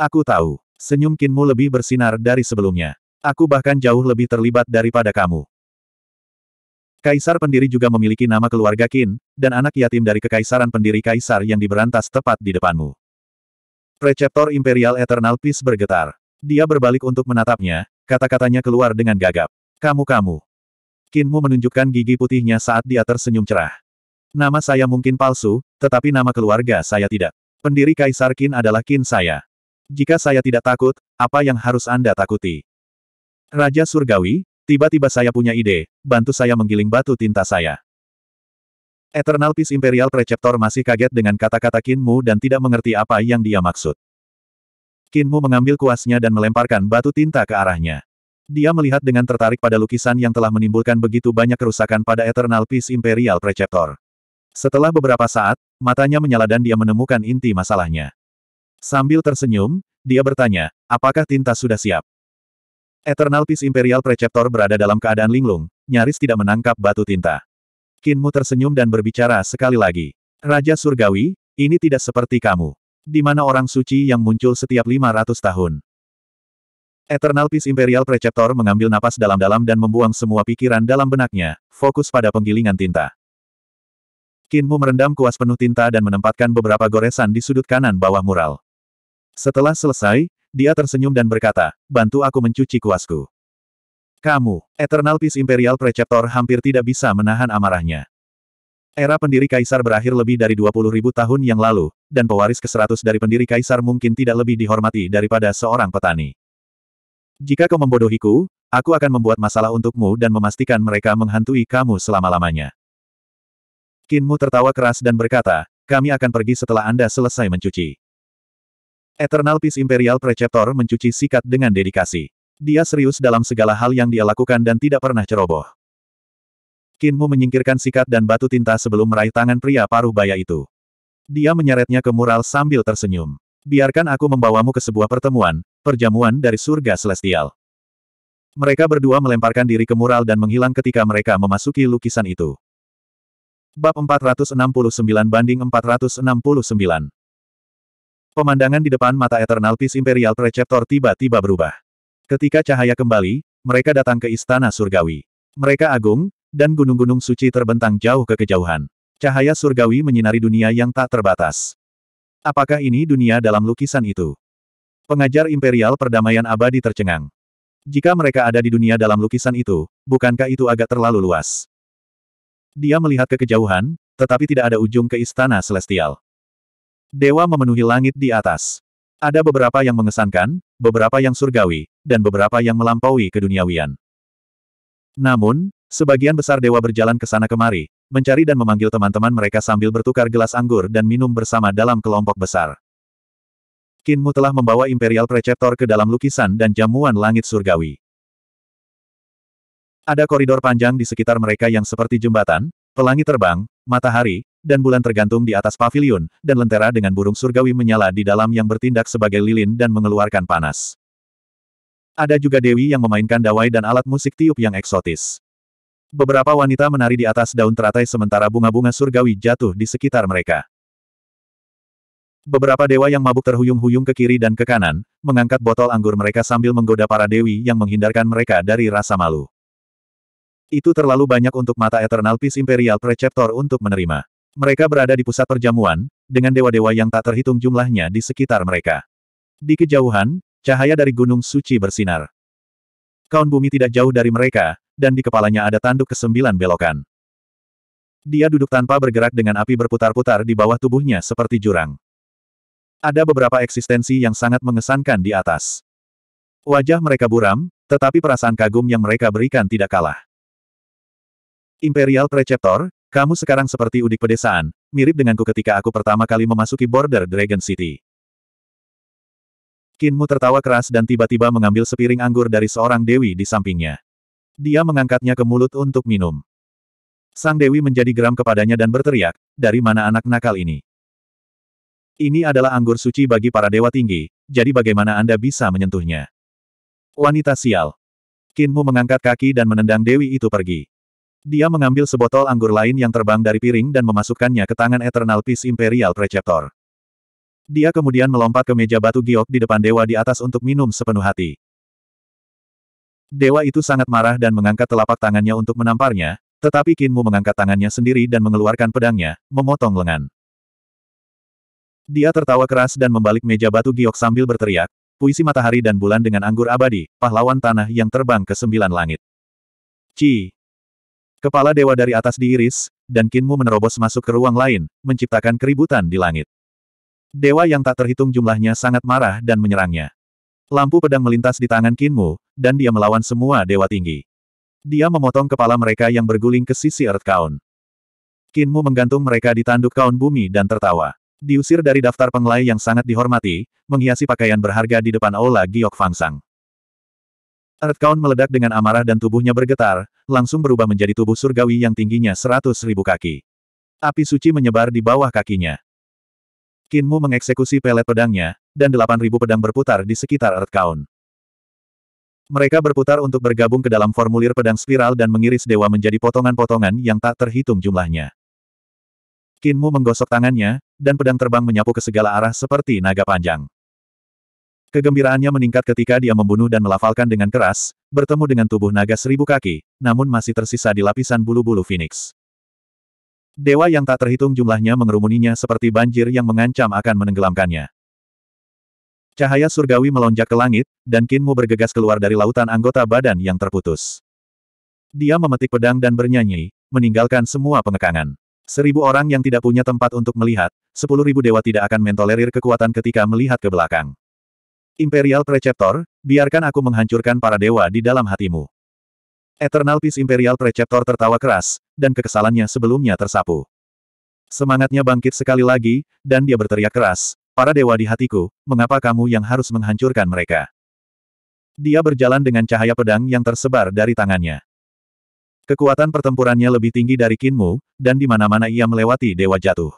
Aku tahu, senyum Kinmu lebih bersinar dari sebelumnya. Aku bahkan jauh lebih terlibat daripada kamu. Kaisar pendiri juga memiliki nama keluarga Qin, dan anak yatim dari kekaisaran pendiri kaisar yang diberantas tepat di depanmu. Preceptor Imperial Eternal Peace bergetar. Dia berbalik untuk menatapnya, kata-katanya keluar dengan gagap. Kamu-kamu. Kinmu menunjukkan gigi putihnya saat dia tersenyum cerah. Nama saya mungkin palsu, tetapi nama keluarga saya tidak. Pendiri Kaisar Qin adalah Qin saya. Jika saya tidak takut, apa yang harus Anda takuti? Raja Surgawi, tiba-tiba saya punya ide, bantu saya menggiling batu tinta saya. Eternal Peace Imperial Preceptor masih kaget dengan kata-kata Qinmu dan tidak mengerti apa yang dia maksud. Qinmu mengambil kuasnya dan melemparkan batu tinta ke arahnya. Dia melihat dengan tertarik pada lukisan yang telah menimbulkan begitu banyak kerusakan pada Eternal Peace Imperial Preceptor. Setelah beberapa saat, matanya menyala dan dia menemukan inti masalahnya. Sambil tersenyum, dia bertanya, apakah tinta sudah siap? Eternal Peace Imperial Preceptor berada dalam keadaan linglung, nyaris tidak menangkap batu tinta. Kinmu tersenyum dan berbicara sekali lagi. Raja Surgawi, ini tidak seperti kamu. Di mana orang suci yang muncul setiap 500 tahun. Eternal Peace Imperial Preceptor mengambil napas dalam-dalam dan membuang semua pikiran dalam benaknya, fokus pada penggilingan tinta. Kinmu merendam kuas penuh tinta dan menempatkan beberapa goresan di sudut kanan bawah mural. Setelah selesai, dia tersenyum dan berkata, bantu aku mencuci kuasku. Kamu, Eternal Peace Imperial Preceptor hampir tidak bisa menahan amarahnya. Era pendiri kaisar berakhir lebih dari 20 ribu tahun yang lalu, dan pewaris ke-100 dari pendiri kaisar mungkin tidak lebih dihormati daripada seorang petani. Jika kau membodohiku, aku akan membuat masalah untukmu dan memastikan mereka menghantui kamu selama-lamanya. Kinmu tertawa keras dan berkata, kami akan pergi setelah Anda selesai mencuci. Eternal Peace Imperial Preceptor mencuci sikat dengan dedikasi. Dia serius dalam segala hal yang dia lakukan dan tidak pernah ceroboh. Kinmu menyingkirkan sikat dan batu tinta sebelum meraih tangan pria paruh baya itu. Dia menyeretnya ke mural sambil tersenyum. Biarkan aku membawamu ke sebuah pertemuan, perjamuan dari surga celestial. Mereka berdua melemparkan diri ke mural dan menghilang ketika mereka memasuki lukisan itu. Bab 469 banding 469 Pemandangan di depan mata Eternal Peace Imperial Preceptor tiba-tiba berubah. Ketika cahaya kembali, mereka datang ke istana surgawi. Mereka agung, dan gunung-gunung suci terbentang jauh ke kejauhan. Cahaya surgawi menyinari dunia yang tak terbatas. Apakah ini dunia dalam lukisan itu? Pengajar Imperial Perdamaian Abadi tercengang. Jika mereka ada di dunia dalam lukisan itu, bukankah itu agak terlalu luas? Dia melihat ke kejauhan, tetapi tidak ada ujung ke istana celestial. Dewa memenuhi langit di atas. Ada beberapa yang mengesankan, beberapa yang surgawi, dan beberapa yang melampaui keduniawian. Namun, sebagian besar dewa berjalan ke sana kemari, mencari dan memanggil teman-teman mereka sambil bertukar gelas anggur dan minum bersama dalam kelompok besar. Kinmu telah membawa Imperial Preceptor ke dalam lukisan dan jamuan langit surgawi. Ada koridor panjang di sekitar mereka yang seperti jembatan, pelangi terbang, matahari, dan bulan tergantung di atas pavilion, dan lentera dengan burung surgawi menyala di dalam yang bertindak sebagai lilin dan mengeluarkan panas. Ada juga dewi yang memainkan dawai dan alat musik tiup yang eksotis. Beberapa wanita menari di atas daun teratai sementara bunga-bunga surgawi jatuh di sekitar mereka. Beberapa dewa yang mabuk terhuyung-huyung ke kiri dan ke kanan, mengangkat botol anggur mereka sambil menggoda para dewi yang menghindarkan mereka dari rasa malu. Itu terlalu banyak untuk mata Eternal Peace Imperial Preceptor untuk menerima. Mereka berada di pusat perjamuan, dengan dewa-dewa yang tak terhitung jumlahnya di sekitar mereka. Di kejauhan, cahaya dari gunung suci bersinar. Kaun bumi tidak jauh dari mereka, dan di kepalanya ada tanduk kesembilan belokan. Dia duduk tanpa bergerak dengan api berputar-putar di bawah tubuhnya seperti jurang. Ada beberapa eksistensi yang sangat mengesankan di atas. Wajah mereka buram, tetapi perasaan kagum yang mereka berikan tidak kalah. Imperial Preceptor, kamu sekarang seperti udik pedesaan, mirip denganku ketika aku pertama kali memasuki border Dragon City. Kinmu tertawa keras dan tiba-tiba mengambil sepiring anggur dari seorang dewi di sampingnya. Dia mengangkatnya ke mulut untuk minum. Sang dewi menjadi geram kepadanya dan berteriak, dari mana anak nakal ini? Ini adalah anggur suci bagi para dewa tinggi, jadi bagaimana Anda bisa menyentuhnya? Wanita sial. Kinmu mengangkat kaki dan menendang dewi itu pergi. Dia mengambil sebotol anggur lain yang terbang dari piring dan memasukkannya ke tangan Eternal Peace Imperial Preceptor. Dia kemudian melompat ke meja batu giok di depan dewa di atas untuk minum sepenuh hati. Dewa itu sangat marah dan mengangkat telapak tangannya untuk menamparnya, tetapi Kinmu mengangkat tangannya sendiri dan mengeluarkan pedangnya, memotong lengan. Dia tertawa keras dan membalik meja batu giok sambil berteriak, puisi matahari dan bulan dengan anggur abadi, pahlawan tanah yang terbang ke sembilan langit. Ci, Kepala dewa dari atas diiris, dan Kinmu menerobos masuk ke ruang lain, menciptakan keributan di langit. Dewa yang tak terhitung jumlahnya sangat marah dan menyerangnya. Lampu pedang melintas di tangan Kinmu, dan dia melawan semua dewa tinggi. Dia memotong kepala mereka yang berguling ke sisi Earth Kaun. Kinmu menggantung mereka di tanduk kaun bumi dan tertawa. Diusir dari daftar penglai yang sangat dihormati, menghiasi pakaian berharga di depan Aula Giok Fangsang. Earthkaun meledak dengan amarah dan tubuhnya bergetar, langsung berubah menjadi tubuh surgawi yang tingginya seratus ribu kaki. Api suci menyebar di bawah kakinya. Kinmu mengeksekusi pelet pedangnya, dan delapan ribu pedang berputar di sekitar Earthkaun. Mereka berputar untuk bergabung ke dalam formulir pedang spiral dan mengiris dewa menjadi potongan-potongan yang tak terhitung jumlahnya. Kinmu menggosok tangannya, dan pedang terbang menyapu ke segala arah seperti naga panjang. Kegembiraannya meningkat ketika dia membunuh dan melafalkan dengan keras, bertemu dengan tubuh naga seribu kaki, namun masih tersisa di lapisan bulu-bulu Phoenix. Dewa yang tak terhitung jumlahnya mengerumuninya seperti banjir yang mengancam akan menenggelamkannya. Cahaya surgawi melonjak ke langit, dan Kinmu bergegas keluar dari lautan anggota badan yang terputus. Dia memetik pedang dan bernyanyi, meninggalkan semua pengekangan. Seribu orang yang tidak punya tempat untuk melihat, sepuluh ribu dewa tidak akan mentolerir kekuatan ketika melihat ke belakang. Imperial Preceptor, biarkan aku menghancurkan para dewa di dalam hatimu. Eternal Peace Imperial Preceptor tertawa keras, dan kekesalannya sebelumnya tersapu. Semangatnya bangkit sekali lagi, dan dia berteriak keras, para dewa di hatiku, mengapa kamu yang harus menghancurkan mereka? Dia berjalan dengan cahaya pedang yang tersebar dari tangannya. Kekuatan pertempurannya lebih tinggi dari Kinmu, dan di mana-mana ia melewati dewa jatuh.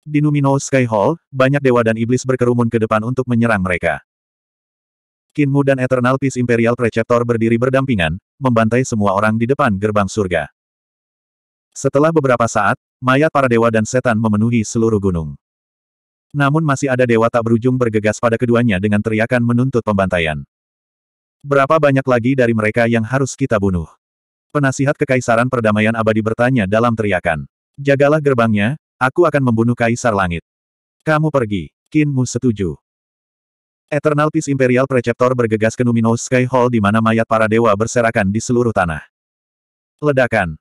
Di Numinous Sky Hall, banyak dewa dan iblis berkerumun ke depan untuk menyerang mereka. Kinmu dan Eternal Peace Imperial Preceptor berdiri berdampingan, membantai semua orang di depan gerbang surga. Setelah beberapa saat, mayat para dewa dan setan memenuhi seluruh gunung. Namun masih ada dewa tak berujung bergegas pada keduanya dengan teriakan menuntut pembantaian. Berapa banyak lagi dari mereka yang harus kita bunuh? Penasihat Kekaisaran Perdamaian Abadi bertanya dalam teriakan. Jagalah gerbangnya, aku akan membunuh Kaisar Langit. Kamu pergi. Kinmu setuju. Eternal Peace Imperial Preceptor bergegas ke Numinous Sky Hall di mana mayat para dewa berserakan di seluruh tanah. Ledakan.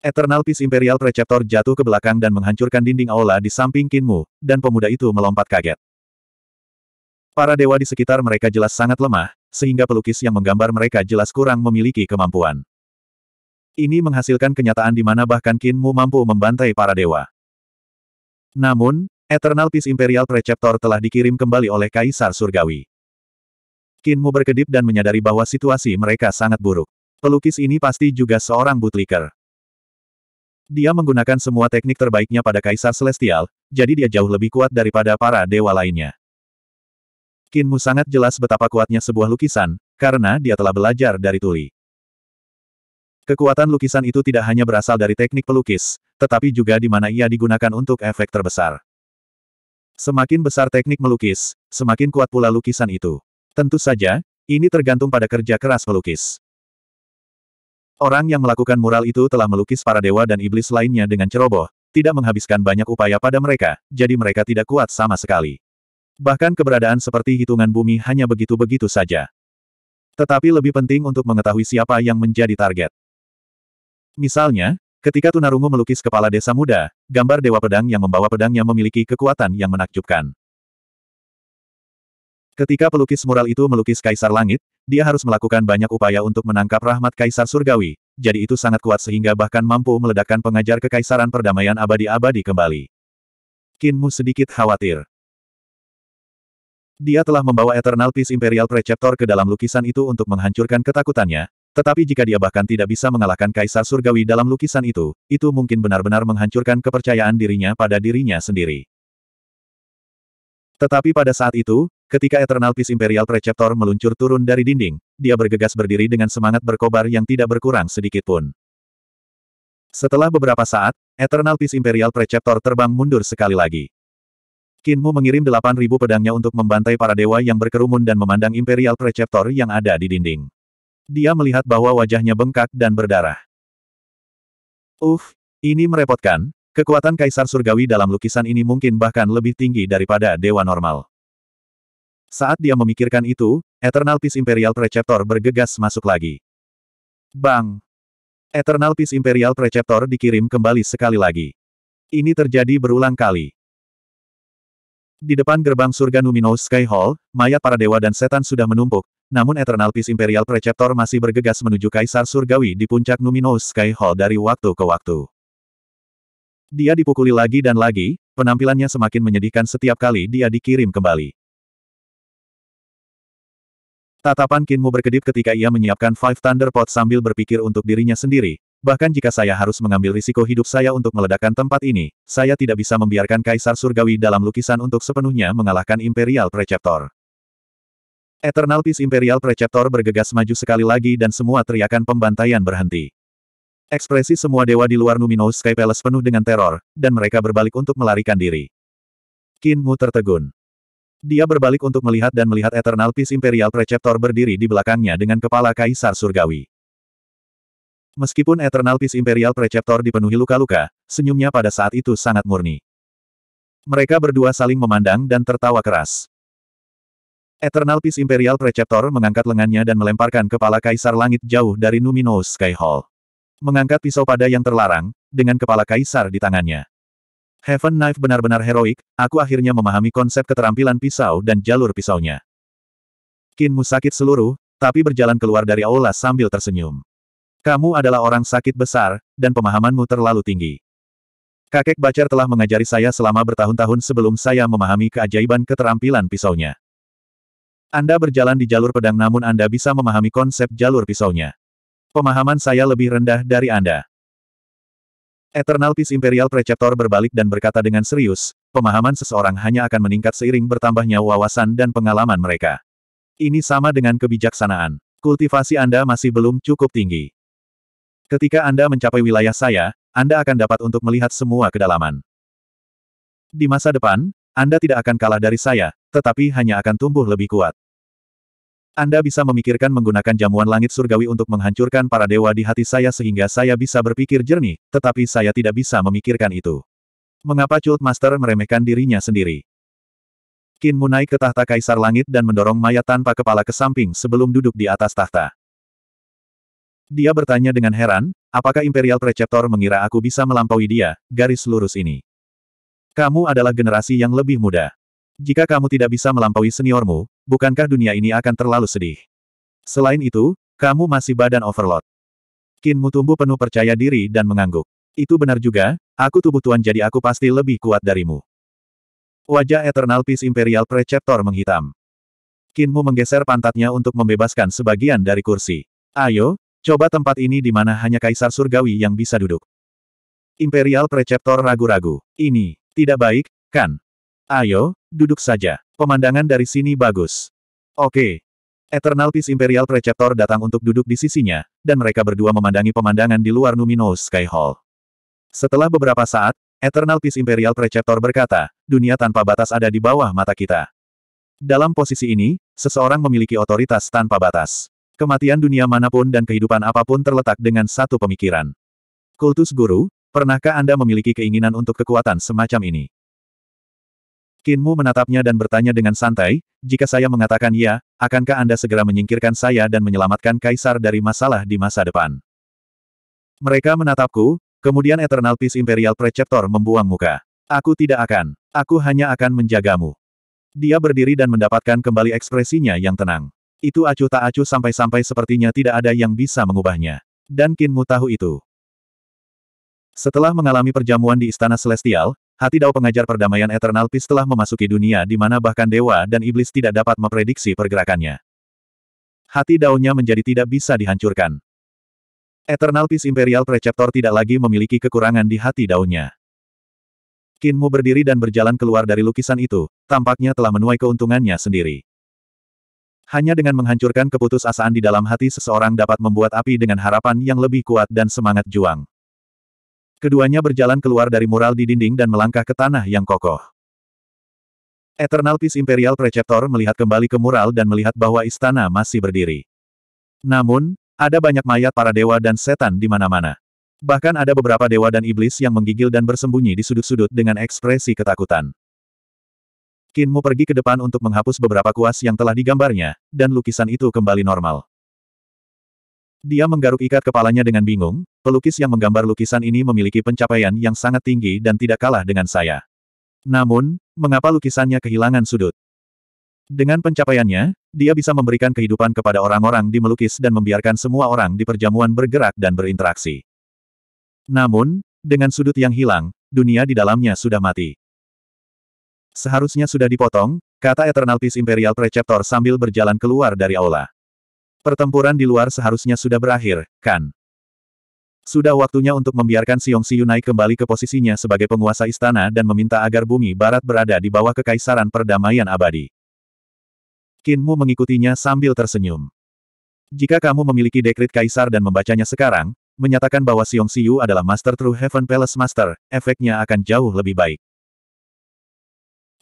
Eternal Peace Imperial Preceptor jatuh ke belakang dan menghancurkan dinding aula di samping Kinmu, dan pemuda itu melompat kaget. Para dewa di sekitar mereka jelas sangat lemah, sehingga pelukis yang menggambar mereka jelas kurang memiliki kemampuan. Ini menghasilkan kenyataan di mana bahkan Kinmu mampu membantai para dewa. Namun, Eternal Peace Imperial Preceptor telah dikirim kembali oleh Kaisar Surgawi. Kinmu berkedip dan menyadari bahwa situasi mereka sangat buruk. Pelukis ini pasti juga seorang bootlicker. Dia menggunakan semua teknik terbaiknya pada Kaisar Celestial, jadi dia jauh lebih kuat daripada para dewa lainnya. Kinmu sangat jelas betapa kuatnya sebuah lukisan, karena dia telah belajar dari Tuli. Kekuatan lukisan itu tidak hanya berasal dari teknik pelukis, tetapi juga di mana ia digunakan untuk efek terbesar. Semakin besar teknik melukis, semakin kuat pula lukisan itu. Tentu saja, ini tergantung pada kerja keras pelukis. Orang yang melakukan mural itu telah melukis para dewa dan iblis lainnya dengan ceroboh, tidak menghabiskan banyak upaya pada mereka, jadi mereka tidak kuat sama sekali. Bahkan keberadaan seperti hitungan bumi hanya begitu-begitu saja. Tetapi lebih penting untuk mengetahui siapa yang menjadi target. Misalnya, Ketika tunarungu melukis kepala desa muda, gambar dewa pedang yang membawa pedangnya memiliki kekuatan yang menakjubkan. Ketika pelukis mural itu melukis Kaisar Langit, dia harus melakukan banyak upaya untuk menangkap rahmat Kaisar Surgawi, jadi itu sangat kuat sehingga bahkan mampu meledakkan pengajar kekaisaran perdamaian abadi-abadi kembali. Kinmu sedikit khawatir. Dia telah membawa Eternal Peace Imperial Preceptor ke dalam lukisan itu untuk menghancurkan ketakutannya, tetapi jika dia bahkan tidak bisa mengalahkan Kaisar Surgawi dalam lukisan itu, itu mungkin benar-benar menghancurkan kepercayaan dirinya pada dirinya sendiri. Tetapi pada saat itu, ketika Eternal Peace Imperial Preceptor meluncur turun dari dinding, dia bergegas berdiri dengan semangat berkobar yang tidak berkurang sedikit pun. Setelah beberapa saat, Eternal Peace Imperial Preceptor terbang mundur sekali lagi. Kinmu mengirim 8.000 pedangnya untuk membantai para dewa yang berkerumun dan memandang Imperial Preceptor yang ada di dinding. Dia melihat bahwa wajahnya bengkak dan berdarah. Uff, ini merepotkan. Kekuatan Kaisar Surgawi dalam lukisan ini mungkin bahkan lebih tinggi daripada dewa normal. Saat dia memikirkan itu, Eternal Peace Imperial Preceptor bergegas masuk lagi. Bang! Eternal Peace Imperial Preceptor dikirim kembali sekali lagi. Ini terjadi berulang kali. Di depan gerbang surga Numinous Sky Hall, mayat para dewa dan setan sudah menumpuk, namun Eternal Peace Imperial Preceptor masih bergegas menuju Kaisar Surgawi di puncak Numinous Sky Hall dari waktu ke waktu. Dia dipukuli lagi dan lagi, penampilannya semakin menyedihkan setiap kali dia dikirim kembali. Tatapan Kinmu berkedip ketika ia menyiapkan Five Thunder Pot sambil berpikir untuk dirinya sendiri, bahkan jika saya harus mengambil risiko hidup saya untuk meledakkan tempat ini, saya tidak bisa membiarkan Kaisar Surgawi dalam lukisan untuk sepenuhnya mengalahkan Imperial Preceptor. Eternal Peace Imperial Preceptor bergegas maju sekali lagi dan semua teriakan pembantaian berhenti. Ekspresi semua dewa di luar Numinous Sky Palace penuh dengan teror, dan mereka berbalik untuk melarikan diri. Kinmu tertegun. Dia berbalik untuk melihat dan melihat Eternal Peace Imperial Preceptor berdiri di belakangnya dengan kepala Kaisar Surgawi. Meskipun Eternal Peace Imperial Preceptor dipenuhi luka-luka, senyumnya pada saat itu sangat murni. Mereka berdua saling memandang dan tertawa keras. Eternal Peace Imperial Preceptor mengangkat lengannya dan melemparkan kepala Kaisar Langit jauh dari Numinous Sky Hall. Mengangkat pisau pada yang terlarang, dengan kepala Kaisar di tangannya. Heaven Knife benar-benar heroik, aku akhirnya memahami konsep keterampilan pisau dan jalur pisaunya. Kinmu sakit seluruh, tapi berjalan keluar dari aula sambil tersenyum. Kamu adalah orang sakit besar, dan pemahamanmu terlalu tinggi. Kakek Bacer telah mengajari saya selama bertahun-tahun sebelum saya memahami keajaiban keterampilan pisaunya. Anda berjalan di jalur pedang namun Anda bisa memahami konsep jalur pisaunya. Pemahaman saya lebih rendah dari Anda. Eternal Peace Imperial Preceptor berbalik dan berkata dengan serius, pemahaman seseorang hanya akan meningkat seiring bertambahnya wawasan dan pengalaman mereka. Ini sama dengan kebijaksanaan. Kultivasi Anda masih belum cukup tinggi. Ketika Anda mencapai wilayah saya, Anda akan dapat untuk melihat semua kedalaman. Di masa depan, Anda tidak akan kalah dari saya, tetapi hanya akan tumbuh lebih kuat. Anda bisa memikirkan menggunakan jamuan langit surgawi untuk menghancurkan para dewa di hati saya sehingga saya bisa berpikir jernih, tetapi saya tidak bisa memikirkan itu. Mengapa Cult Master meremehkan dirinya sendiri? Qin Mu naik ke tahta Kaisar Langit dan mendorong mayat tanpa kepala ke samping sebelum duduk di atas tahta. Dia bertanya dengan heran, apakah Imperial Preceptor mengira aku bisa melampaui dia, garis lurus ini. Kamu adalah generasi yang lebih muda. Jika kamu tidak bisa melampaui seniormu, bukankah dunia ini akan terlalu sedih? Selain itu, kamu masih badan overload. Kinmu tumbuh penuh percaya diri dan mengangguk. Itu benar juga, aku tubuh tuan jadi aku pasti lebih kuat darimu. Wajah Eternal Peace Imperial Preceptor menghitam. Kinmu menggeser pantatnya untuk membebaskan sebagian dari kursi. Ayo, coba tempat ini di mana hanya Kaisar Surgawi yang bisa duduk. Imperial Preceptor ragu-ragu. Ini, tidak baik, kan? Ayo, duduk saja. Pemandangan dari sini bagus. Oke. Eternal Peace Imperial Preceptor datang untuk duduk di sisinya, dan mereka berdua memandangi pemandangan di luar Numinous Sky Hall. Setelah beberapa saat, Eternal Peace Imperial Preceptor berkata, dunia tanpa batas ada di bawah mata kita. Dalam posisi ini, seseorang memiliki otoritas tanpa batas. Kematian dunia mana pun dan kehidupan apa pun terletak dengan satu pemikiran. Kultus Guru, pernahkah Anda memiliki keinginan untuk kekuatan semacam ini? Kinmu menatapnya dan bertanya dengan santai, jika saya mengatakan ya, akankah Anda segera menyingkirkan saya dan menyelamatkan Kaisar dari masalah di masa depan? Mereka menatapku, kemudian Eternal Peace Imperial Preceptor membuang muka. Aku tidak akan. Aku hanya akan menjagamu. Dia berdiri dan mendapatkan kembali ekspresinya yang tenang. Itu acuh tak acuh sampai-sampai sepertinya tidak ada yang bisa mengubahnya. Dan Kinmu tahu itu. Setelah mengalami perjamuan di Istana Celestial, Hati Dao pengajar perdamaian Eternal Peace telah memasuki dunia di mana bahkan dewa dan iblis tidak dapat memprediksi pergerakannya. Hati Dao-nya menjadi tidak bisa dihancurkan. Eternal Peace Imperial Preceptor tidak lagi memiliki kekurangan di hati Dao-nya. Kinmu berdiri dan berjalan keluar dari lukisan itu, tampaknya telah menuai keuntungannya sendiri. Hanya dengan menghancurkan keputusasaan di dalam hati seseorang dapat membuat api dengan harapan yang lebih kuat dan semangat juang. Keduanya berjalan keluar dari mural di dinding dan melangkah ke tanah yang kokoh. Eternal Peace Imperial Preceptor melihat kembali ke mural dan melihat bahwa istana masih berdiri. Namun, ada banyak mayat para dewa dan setan di mana-mana. Bahkan ada beberapa dewa dan iblis yang menggigil dan bersembunyi di sudut-sudut dengan ekspresi ketakutan. Kinmu pergi ke depan untuk menghapus beberapa kuas yang telah digambarnya, dan lukisan itu kembali normal. Dia menggaruk ikat kepalanya dengan bingung, pelukis yang menggambar lukisan ini memiliki pencapaian yang sangat tinggi dan tidak kalah dengan saya. Namun, mengapa lukisannya kehilangan sudut? Dengan pencapaiannya, dia bisa memberikan kehidupan kepada orang-orang di melukis dan membiarkan semua orang di perjamuan bergerak dan berinteraksi. Namun, dengan sudut yang hilang, dunia di dalamnya sudah mati. Seharusnya sudah dipotong, kata Eternal Peace Imperial Preceptor sambil berjalan keluar dari aula. Pertempuran di luar seharusnya sudah berakhir, kan? Sudah waktunya untuk membiarkan Siong Siyu naik kembali ke posisinya sebagai penguasa istana dan meminta agar bumi barat berada di bawah kekaisaran perdamaian abadi. Kinmu mengikutinya sambil tersenyum. Jika kamu memiliki dekrit kaisar dan membacanya sekarang, menyatakan bahwa Siong Siyu adalah Master True Heaven Palace Master, efeknya akan jauh lebih baik.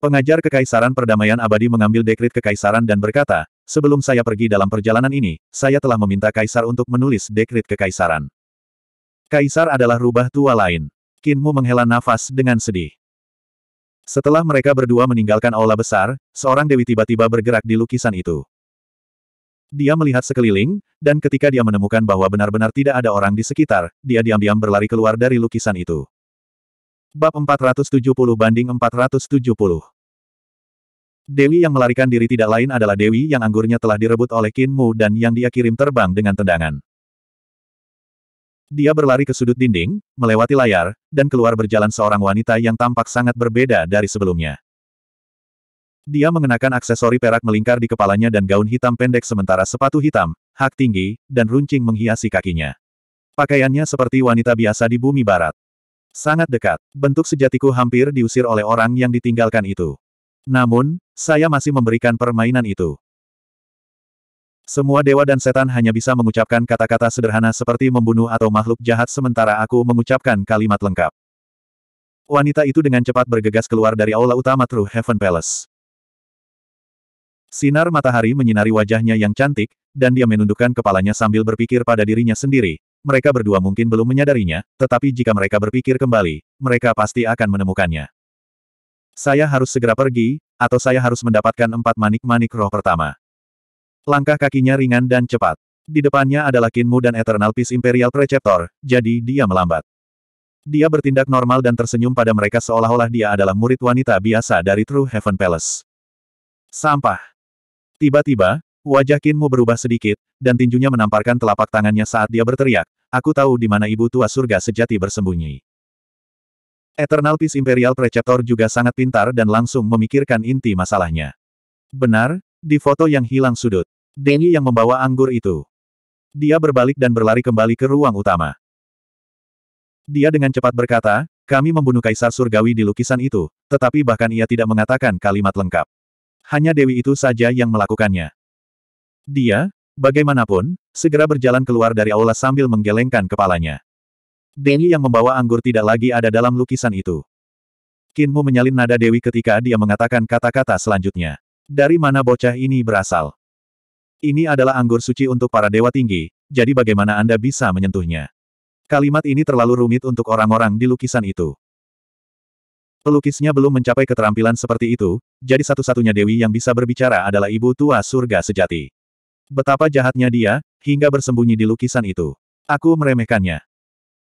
Pengajar Kekaisaran Perdamaian Abadi mengambil dekrit kekaisaran dan berkata, sebelum saya pergi dalam perjalanan ini, saya telah meminta kaisar untuk menulis dekrit kekaisaran. Kaisar adalah rubah tua lain. Kinmu menghela nafas dengan sedih. Setelah mereka berdua meninggalkan aula besar, seorang dewi tiba-tiba bergerak di lukisan itu. Dia melihat sekeliling, dan ketika dia menemukan bahwa benar-benar tidak ada orang di sekitar, dia diam-diam berlari keluar dari lukisan itu. Bab 470 banding 470 Dewi yang melarikan diri tidak lain adalah Dewi yang anggurnya telah direbut oleh Qin Mu dan yang dia kirim terbang dengan tendangan. Dia berlari ke sudut dinding, melewati layar, dan keluar berjalan seorang wanita yang tampak sangat berbeda dari sebelumnya. Dia mengenakan aksesori perak melingkar di kepalanya dan gaun hitam pendek sementara sepatu hitam, hak tinggi, dan runcing menghiasi kakinya. Pakaiannya seperti wanita biasa di bumi barat. Sangat dekat. Bentuk sejatiku hampir diusir oleh orang yang ditinggalkan itu. Namun, saya masih memberikan permainan itu. Semua dewa dan setan hanya bisa mengucapkan kata-kata sederhana seperti membunuh atau makhluk jahat sementara aku mengucapkan kalimat lengkap. Wanita itu dengan cepat bergegas keluar dari aula utama True Heaven Palace. Sinar matahari menyinari wajahnya yang cantik, dan dia menundukkan kepalanya sambil berpikir pada dirinya sendiri, mereka berdua mungkin belum menyadarinya, tetapi jika mereka berpikir kembali, mereka pasti akan menemukannya. Saya harus segera pergi, atau saya harus mendapatkan empat manik-manik roh pertama. Langkah kakinya ringan dan cepat. Di depannya adalah Kinmu dan Eternal Peace Imperial Preceptor, jadi dia melambat. Dia bertindak normal dan tersenyum pada mereka seolah-olah dia adalah murid wanita biasa dari True Heaven Palace. Sampah. Tiba-tiba, Wajah Kinmu berubah sedikit, dan tinjunya menamparkan telapak tangannya saat dia berteriak, aku tahu di mana ibu tua surga sejati bersembunyi. Eternal Peace Imperial Preceptor juga sangat pintar dan langsung memikirkan inti masalahnya. Benar, di foto yang hilang sudut. Dengi yang membawa anggur itu. Dia berbalik dan berlari kembali ke ruang utama. Dia dengan cepat berkata, kami membunuh Kaisar Surgawi di lukisan itu, tetapi bahkan ia tidak mengatakan kalimat lengkap. Hanya Dewi itu saja yang melakukannya. Dia, bagaimanapun, segera berjalan keluar dari aula sambil menggelengkan kepalanya. Dewi yang membawa anggur tidak lagi ada dalam lukisan itu. Kinmu menyalin nada Dewi ketika dia mengatakan kata-kata selanjutnya. Dari mana bocah ini berasal? Ini adalah anggur suci untuk para dewa tinggi, jadi bagaimana Anda bisa menyentuhnya? Kalimat ini terlalu rumit untuk orang-orang di lukisan itu. Pelukisnya belum mencapai keterampilan seperti itu, jadi satu-satunya dewi yang bisa berbicara adalah ibu tua surga sejati. Betapa jahatnya dia, hingga bersembunyi di lukisan itu. Aku meremehkannya.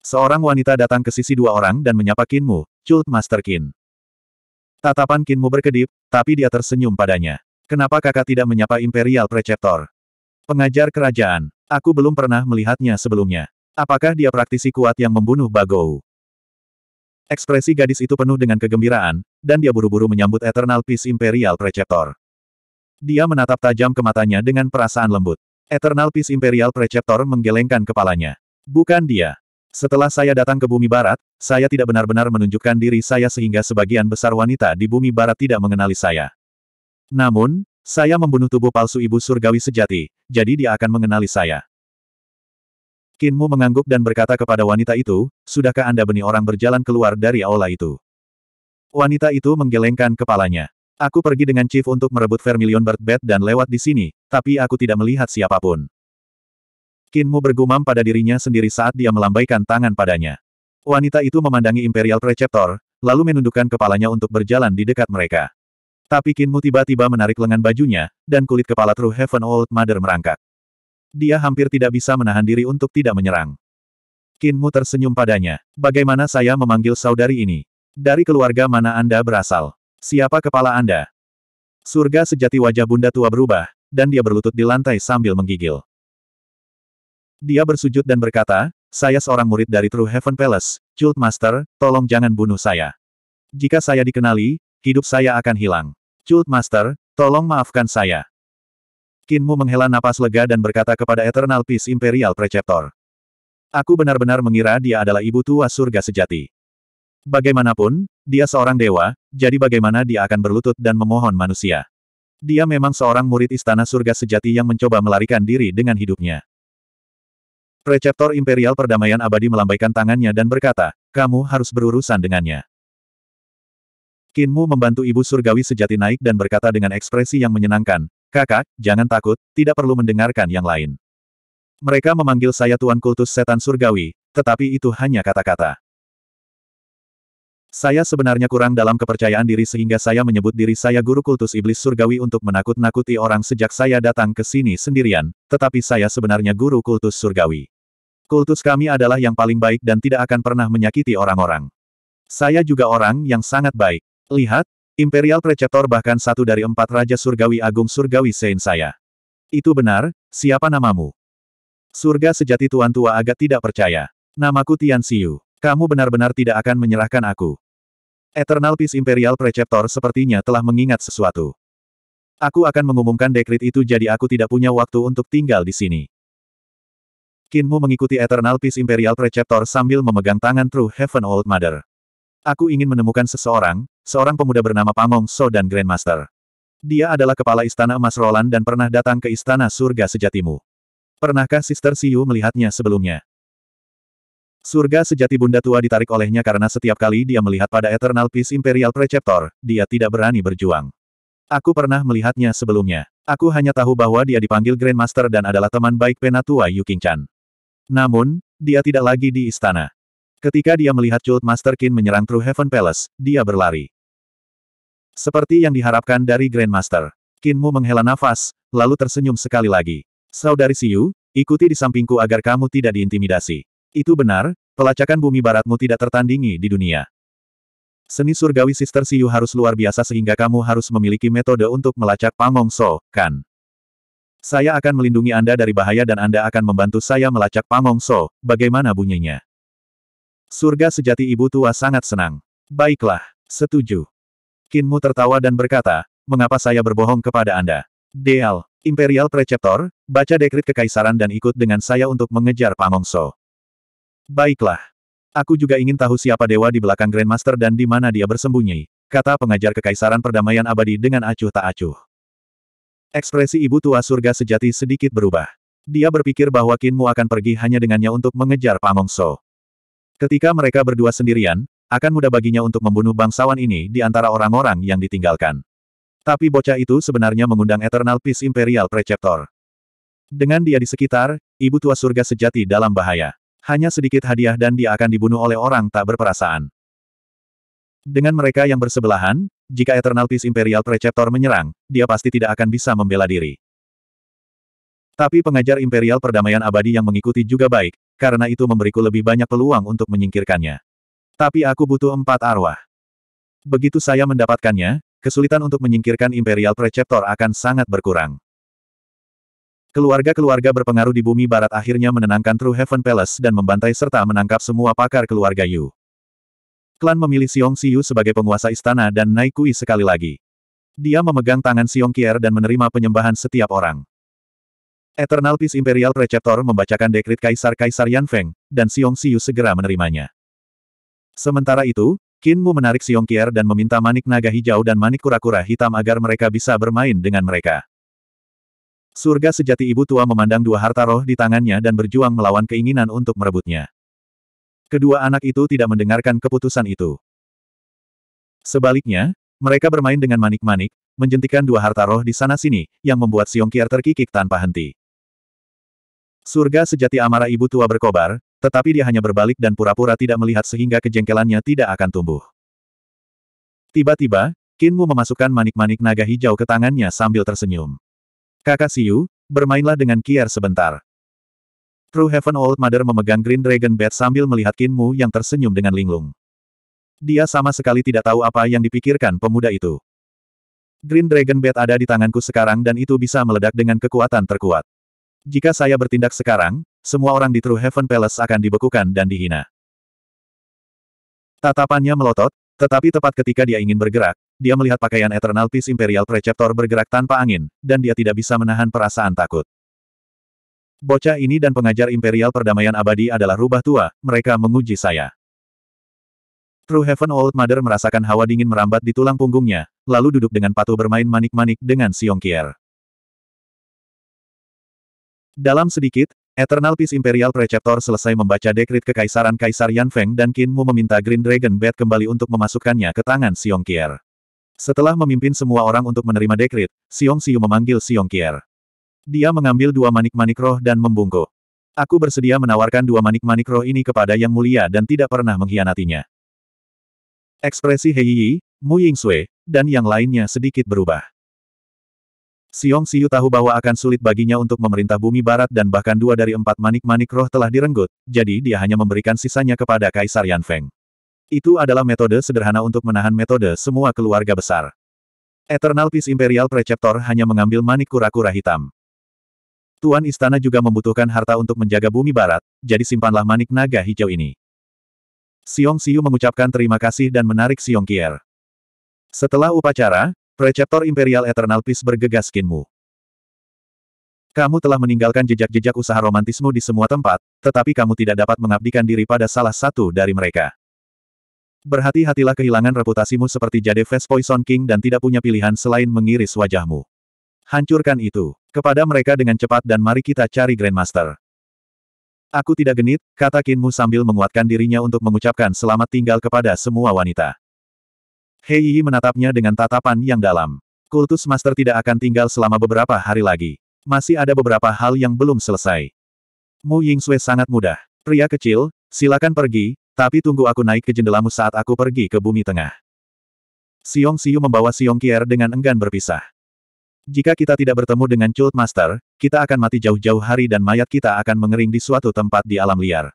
Seorang wanita datang ke sisi dua orang dan menyapa Kinmu, Cult Master Kin. Tatapan Kinmu berkedip, tapi dia tersenyum padanya. Kenapa kakak tidak menyapa Imperial Preceptor? Pengajar kerajaan. Aku belum pernah melihatnya sebelumnya. Apakah dia praktisi kuat yang membunuh Bagou? Ekspresi gadis itu penuh dengan kegembiraan, dan dia buru-buru menyambut Eternal Peace Imperial Preceptor. Dia menatap tajam ke matanya dengan perasaan lembut. Eternal Peace Imperial Preceptor menggelengkan kepalanya. Bukan dia. Setelah saya datang ke bumi barat, saya tidak benar-benar menunjukkan diri saya sehingga sebagian besar wanita di bumi barat tidak mengenali saya. Namun, saya membunuh tubuh palsu ibu surgawi sejati, jadi dia akan mengenali saya. Kinmu mengangguk dan berkata kepada wanita itu, sudahkah Anda benih orang berjalan keluar dari aula itu? Wanita itu menggelengkan kepalanya. Aku pergi dengan Chief untuk merebut Vermilion Bird Bed dan lewat di sini, tapi aku tidak melihat siapa pun. Kinmu bergumam pada dirinya sendiri saat dia melambaikan tangan padanya. Wanita itu memandangi Imperial Preceptor, lalu menundukkan kepalanya untuk berjalan di dekat mereka. Tapi Kinmu tiba-tiba menarik lengan bajunya, dan kulit kepala True Heaven Old Mother merangkak. Dia hampir tidak bisa menahan diri untuk tidak menyerang. Kinmu tersenyum padanya. Bagaimana saya memanggil saudari ini? Dari keluarga mana Anda berasal? Siapa kepala Anda? Surga sejati wajah bunda tua berubah, dan dia berlutut di lantai sambil menggigil. Dia bersujud dan berkata, saya seorang murid dari True Heaven Palace, Cult Master, tolong jangan bunuh saya. Jika saya dikenali, hidup saya akan hilang. Cult Master, tolong maafkan saya. Kinmu menghela napas lega dan berkata kepada Eternal Peace Imperial Preceptor. Aku benar-benar mengira dia adalah ibu tua surga sejati. Bagaimanapun, dia seorang dewa, jadi bagaimana dia akan berlutut dan memohon manusia. Dia memang seorang murid istana surga sejati yang mencoba melarikan diri dengan hidupnya. Preceptor Imperial Perdamaian Abadi melambaikan tangannya dan berkata, kamu harus berurusan dengannya. Kinmu membantu ibu surgawi sejati naik dan berkata dengan ekspresi yang menyenangkan, kakak, jangan takut, tidak perlu mendengarkan yang lain. Mereka memanggil saya Tuan Kultus Setan Surgawi, tetapi itu hanya kata-kata. Saya sebenarnya kurang dalam kepercayaan diri sehingga saya menyebut diri saya guru kultus iblis surgawi untuk menakut-nakuti orang sejak saya datang ke sini sendirian, tetapi saya sebenarnya guru kultus surgawi. Kultus kami adalah yang paling baik dan tidak akan pernah menyakiti orang-orang. Saya juga orang yang sangat baik. Lihat, Imperial Preceptor bahkan satu dari empat Raja Surgawi Agung Surgawi Sein saya. Itu benar, siapa namamu? Surga sejati Tuan Tua agak tidak percaya. Namaku Tian Xiu. Kamu benar-benar tidak akan menyerahkan aku. Eternal Peace Imperial Preceptor sepertinya telah mengingat sesuatu. Aku akan mengumumkan dekrit itu jadi aku tidak punya waktu untuk tinggal di sini. Kinmu mengikuti Eternal Peace Imperial Preceptor sambil memegang tangan True Heaven Old Mother. Aku ingin menemukan seseorang, seorang pemuda bernama Pangong So dan Grandmaster. Dia adalah kepala Istana Emas Roland dan pernah datang ke Istana Surga Sejatimu. Pernahkah Sister Siyu melihatnya sebelumnya? Surga sejati bunda tua ditarik olehnya karena setiap kali dia melihat pada Eternal Peace Imperial Preceptor, dia tidak berani berjuang. Aku pernah melihatnya sebelumnya. Aku hanya tahu bahwa dia dipanggil Grandmaster dan adalah teman baik penatua Yu Chan. Namun, dia tidak lagi di istana. Ketika dia melihat Cult Master Qin menyerang True Heaven Palace, dia berlari. Seperti yang diharapkan dari Grandmaster. Qinmu menghela nafas, lalu tersenyum sekali lagi. Saudari Siyu, ikuti di sampingku agar kamu tidak diintimidasi. Itu benar, pelacakan bumi baratmu tidak tertandingi di dunia. Seni surgawi Sister Siyu harus luar biasa sehingga kamu harus memiliki metode untuk melacak Pangong So, kan? Saya akan melindungi Anda dari bahaya dan Anda akan membantu saya melacak Pamong So, bagaimana bunyinya? Surga sejati ibu tua sangat senang. Baiklah, setuju. Kinmu tertawa dan berkata, mengapa saya berbohong kepada Anda? Deal, Imperial Preceptor, baca dekrit kekaisaran dan ikut dengan saya untuk mengejar Pamong So. Baiklah. Aku juga ingin tahu siapa dewa di belakang Grandmaster dan di mana dia bersembunyi, kata pengajar kekaisaran perdamaian abadi dengan acuh tak acuh. Ekspresi ibu tua surga sejati sedikit berubah. Dia berpikir bahwa Kinmu akan pergi hanya dengannya untuk mengejar Pamong So. Ketika mereka berdua sendirian, akan mudah baginya untuk membunuh bangsawan ini di antara orang-orang yang ditinggalkan. Tapi bocah itu sebenarnya mengundang Eternal Peace Imperial Preceptor. Dengan dia di sekitar, ibu tua surga sejati dalam bahaya. Hanya sedikit hadiah dan dia akan dibunuh oleh orang tak berperasaan. Dengan mereka yang bersebelahan, jika Eternal Peace Imperial Preceptor menyerang, dia pasti tidak akan bisa membela diri. Tapi pengajar Imperial Perdamaian Abadi yang mengikuti juga baik, karena itu memberiku lebih banyak peluang untuk menyingkirkannya. Tapi aku butuh empat arwah. Begitu saya mendapatkannya, kesulitan untuk menyingkirkan Imperial Preceptor akan sangat berkurang. Keluarga-keluarga berpengaruh di bumi barat akhirnya menenangkan True Heaven Palace dan membantai serta menangkap semua pakar keluarga Yu. Klan memilih Xiong Xiu sebagai penguasa istana dan Nai Kui sekali lagi. Dia memegang tangan Xiong Qier dan menerima penyembahan setiap orang. Eternal Peace Imperial Preceptor membacakan dekrit Kaisar-Kaisar Yan Feng, dan Xiong Xiu segera menerimanya. Sementara itu, Qin Mu menarik Xiong Qier dan meminta manik naga hijau dan manik kura-kura hitam agar mereka bisa bermain dengan mereka. Surga sejati ibu tua memandang dua harta roh di tangannya dan berjuang melawan keinginan untuk merebutnya. Kedua anak itu tidak mendengarkan keputusan itu. Sebaliknya, mereka bermain dengan manik-manik, menjentikan dua harta roh di sana-sini, yang membuat Siong Kier terkikik tanpa henti. Surga sejati amarah ibu tua berkobar, tetapi dia hanya berbalik dan pura-pura tidak melihat sehingga kejengkelannya tidak akan tumbuh. Tiba-tiba, Kinmu memasukkan manik-manik naga hijau ke tangannya sambil tersenyum. Kakak Siu, bermainlah dengan Kier sebentar. True Heaven Old Mother memegang Green Dragon Bat sambil melihat Kinmu yang tersenyum dengan linglung. Dia sama sekali tidak tahu apa yang dipikirkan pemuda itu. Green Dragon Bat ada di tanganku sekarang dan itu bisa meledak dengan kekuatan terkuat. Jika saya bertindak sekarang, semua orang di True Heaven Palace akan dibekukan dan dihina. Tatapannya melotot, tetapi tepat ketika dia ingin bergerak, dia melihat pakaian Eternal Peace Imperial Preceptor bergerak tanpa angin, dan dia tidak bisa menahan perasaan takut. Bocah ini dan pengajar Imperial Perdamaian Abadi adalah rubah tua, mereka menguji saya. True Heaven Old Mother merasakan hawa dingin merambat di tulang punggungnya, lalu duduk dengan patuh bermain manik-manik dengan Siong Kier. Dalam sedikit, Eternal Peace Imperial Preceptor selesai membaca dekrit kekaisaran Kaisar Yan Feng dan Qin Mu meminta Green Dragon Bat kembali untuk memasukkannya ke tangan Siong Kier. Setelah memimpin semua orang untuk menerima dekrit, Siong Siu memanggil Siong Kier. Dia mengambil dua manik-manik roh dan membungkuk. Aku bersedia menawarkan dua manik-manik roh ini kepada Yang Mulia dan tidak pernah mengkhianatinya. Ekspresi Hei Yi, Mu Yingsui, dan yang lainnya sedikit berubah. Siong Siu tahu bahwa akan sulit baginya untuk memerintah bumi barat dan bahkan dua dari empat manik-manik roh telah direnggut, jadi dia hanya memberikan sisanya kepada Kaisar Yan Feng. Itu adalah metode sederhana untuk menahan metode semua keluarga besar. Eternal Peace Imperial Preceptor hanya mengambil manik kura-kura hitam. Tuan istana juga membutuhkan harta untuk menjaga bumi barat, jadi simpanlah manik naga hijau ini. Siong Siu mengucapkan terima kasih dan menarik Siong Kier. Setelah upacara, Preceptor Imperial Eternal Peace bergegas Kinmu. Kamu telah meninggalkan jejak-jejak usaha romantismu di semua tempat, tetapi kamu tidak dapat mengabdikan diri pada salah satu dari mereka. Berhati-hatilah kehilangan reputasimu seperti Jade Face Poison King dan tidak punya pilihan selain mengiris wajahmu. Hancurkan itu. Kepada mereka dengan cepat dan mari kita cari Grandmaster. Aku tidak genit, kata Kinmu sambil menguatkan dirinya untuk mengucapkan selamat tinggal kepada semua wanita. Hei Yi menatapnya dengan tatapan yang dalam. Kultus Master tidak akan tinggal selama beberapa hari lagi. Masih ada beberapa hal yang belum selesai. Mu Yingsui sangat mudah. Pria kecil, silakan pergi, tapi tunggu aku naik ke jendelamu saat aku pergi ke bumi tengah. Siong Siu membawa Siong Kier dengan enggan berpisah. Jika kita tidak bertemu dengan Cult Master, kita akan mati jauh-jauh hari dan mayat kita akan mengering di suatu tempat di alam liar.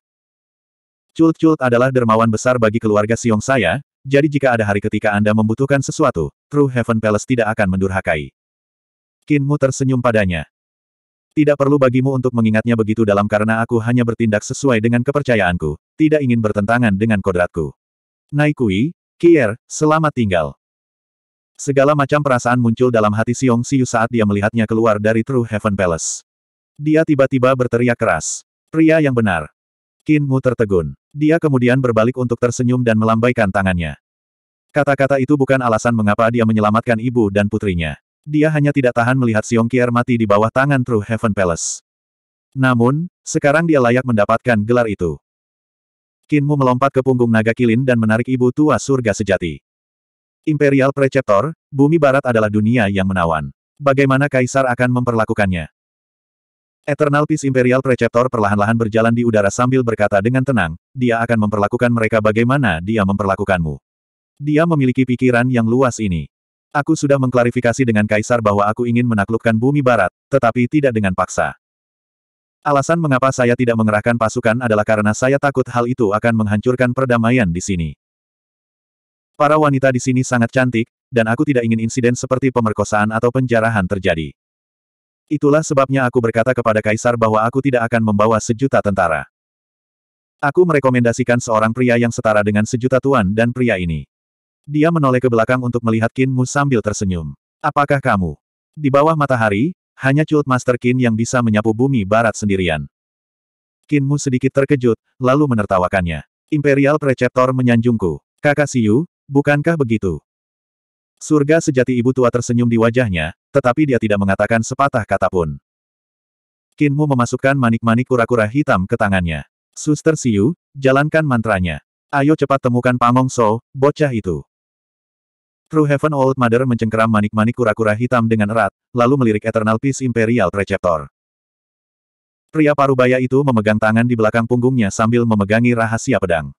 Cult Cult adalah dermawan besar bagi keluarga Siong saya, jadi jika ada hari ketika Anda membutuhkan sesuatu, True Heaven Palace tidak akan mendurhakai. Kinmu tersenyum padanya. Tidak perlu bagimu untuk mengingatnya begitu dalam karena aku hanya bertindak sesuai dengan kepercayaanku, tidak ingin bertentangan dengan kodratku. Naikui, Kier, selamat tinggal. Segala macam perasaan muncul dalam hati Siong Siu saat dia melihatnya keluar dari True Heaven Palace. Dia tiba-tiba berteriak keras. Pria yang benar. Qin Mu tertegun. Dia kemudian berbalik untuk tersenyum dan melambaikan tangannya. Kata-kata itu bukan alasan mengapa dia menyelamatkan ibu dan putrinya. Dia hanya tidak tahan melihat Siong Kier mati di bawah tangan True Heaven Palace. Namun, sekarang dia layak mendapatkan gelar itu. Kinmu melompat ke punggung naga kilin dan menarik ibu tua surga sejati. Imperial Preceptor, bumi barat adalah dunia yang menawan. Bagaimana Kaisar akan memperlakukannya? Eternal Peace Imperial Preceptor perlahan-lahan berjalan di udara sambil berkata dengan tenang, dia akan memperlakukan mereka bagaimana dia memperlakukanmu. Dia memiliki pikiran yang luas ini. Aku sudah mengklarifikasi dengan Kaisar bahwa aku ingin menaklukkan bumi barat, tetapi tidak dengan paksa. Alasan mengapa saya tidak mengerahkan pasukan adalah karena saya takut hal itu akan menghancurkan perdamaian di sini. Para wanita di sini sangat cantik, dan aku tidak ingin insiden seperti pemerkosaan atau penjarahan terjadi. Itulah sebabnya aku berkata kepada Kaisar bahwa aku tidak akan membawa sejuta tentara. Aku merekomendasikan seorang pria yang setara dengan sejuta tuan dan pria ini. Dia menoleh ke belakang untuk melihat Kinmu sambil tersenyum. Apakah kamu? Di bawah matahari, hanya Cult Master Qin yang bisa menyapu bumi barat sendirian. Kinmu sedikit terkejut, lalu menertawakannya. Imperial Preceptor menyanjungku. Kakak Siu, bukankah begitu? Surga sejati ibu tua tersenyum di wajahnya, tetapi dia tidak mengatakan sepatah kata pun. Kinmu memasukkan manik-manik kura-kura hitam ke tangannya. Suster Siu, jalankan mantranya. Ayo cepat temukan Pangong So, bocah itu. True Heaven Old Mother mencengkeram manik-manik kura-kura hitam dengan erat, lalu melirik Eternal Peace Imperial Preceptor. Pria parubaya itu memegang tangan di belakang punggungnya sambil memegangi rahasia pedang.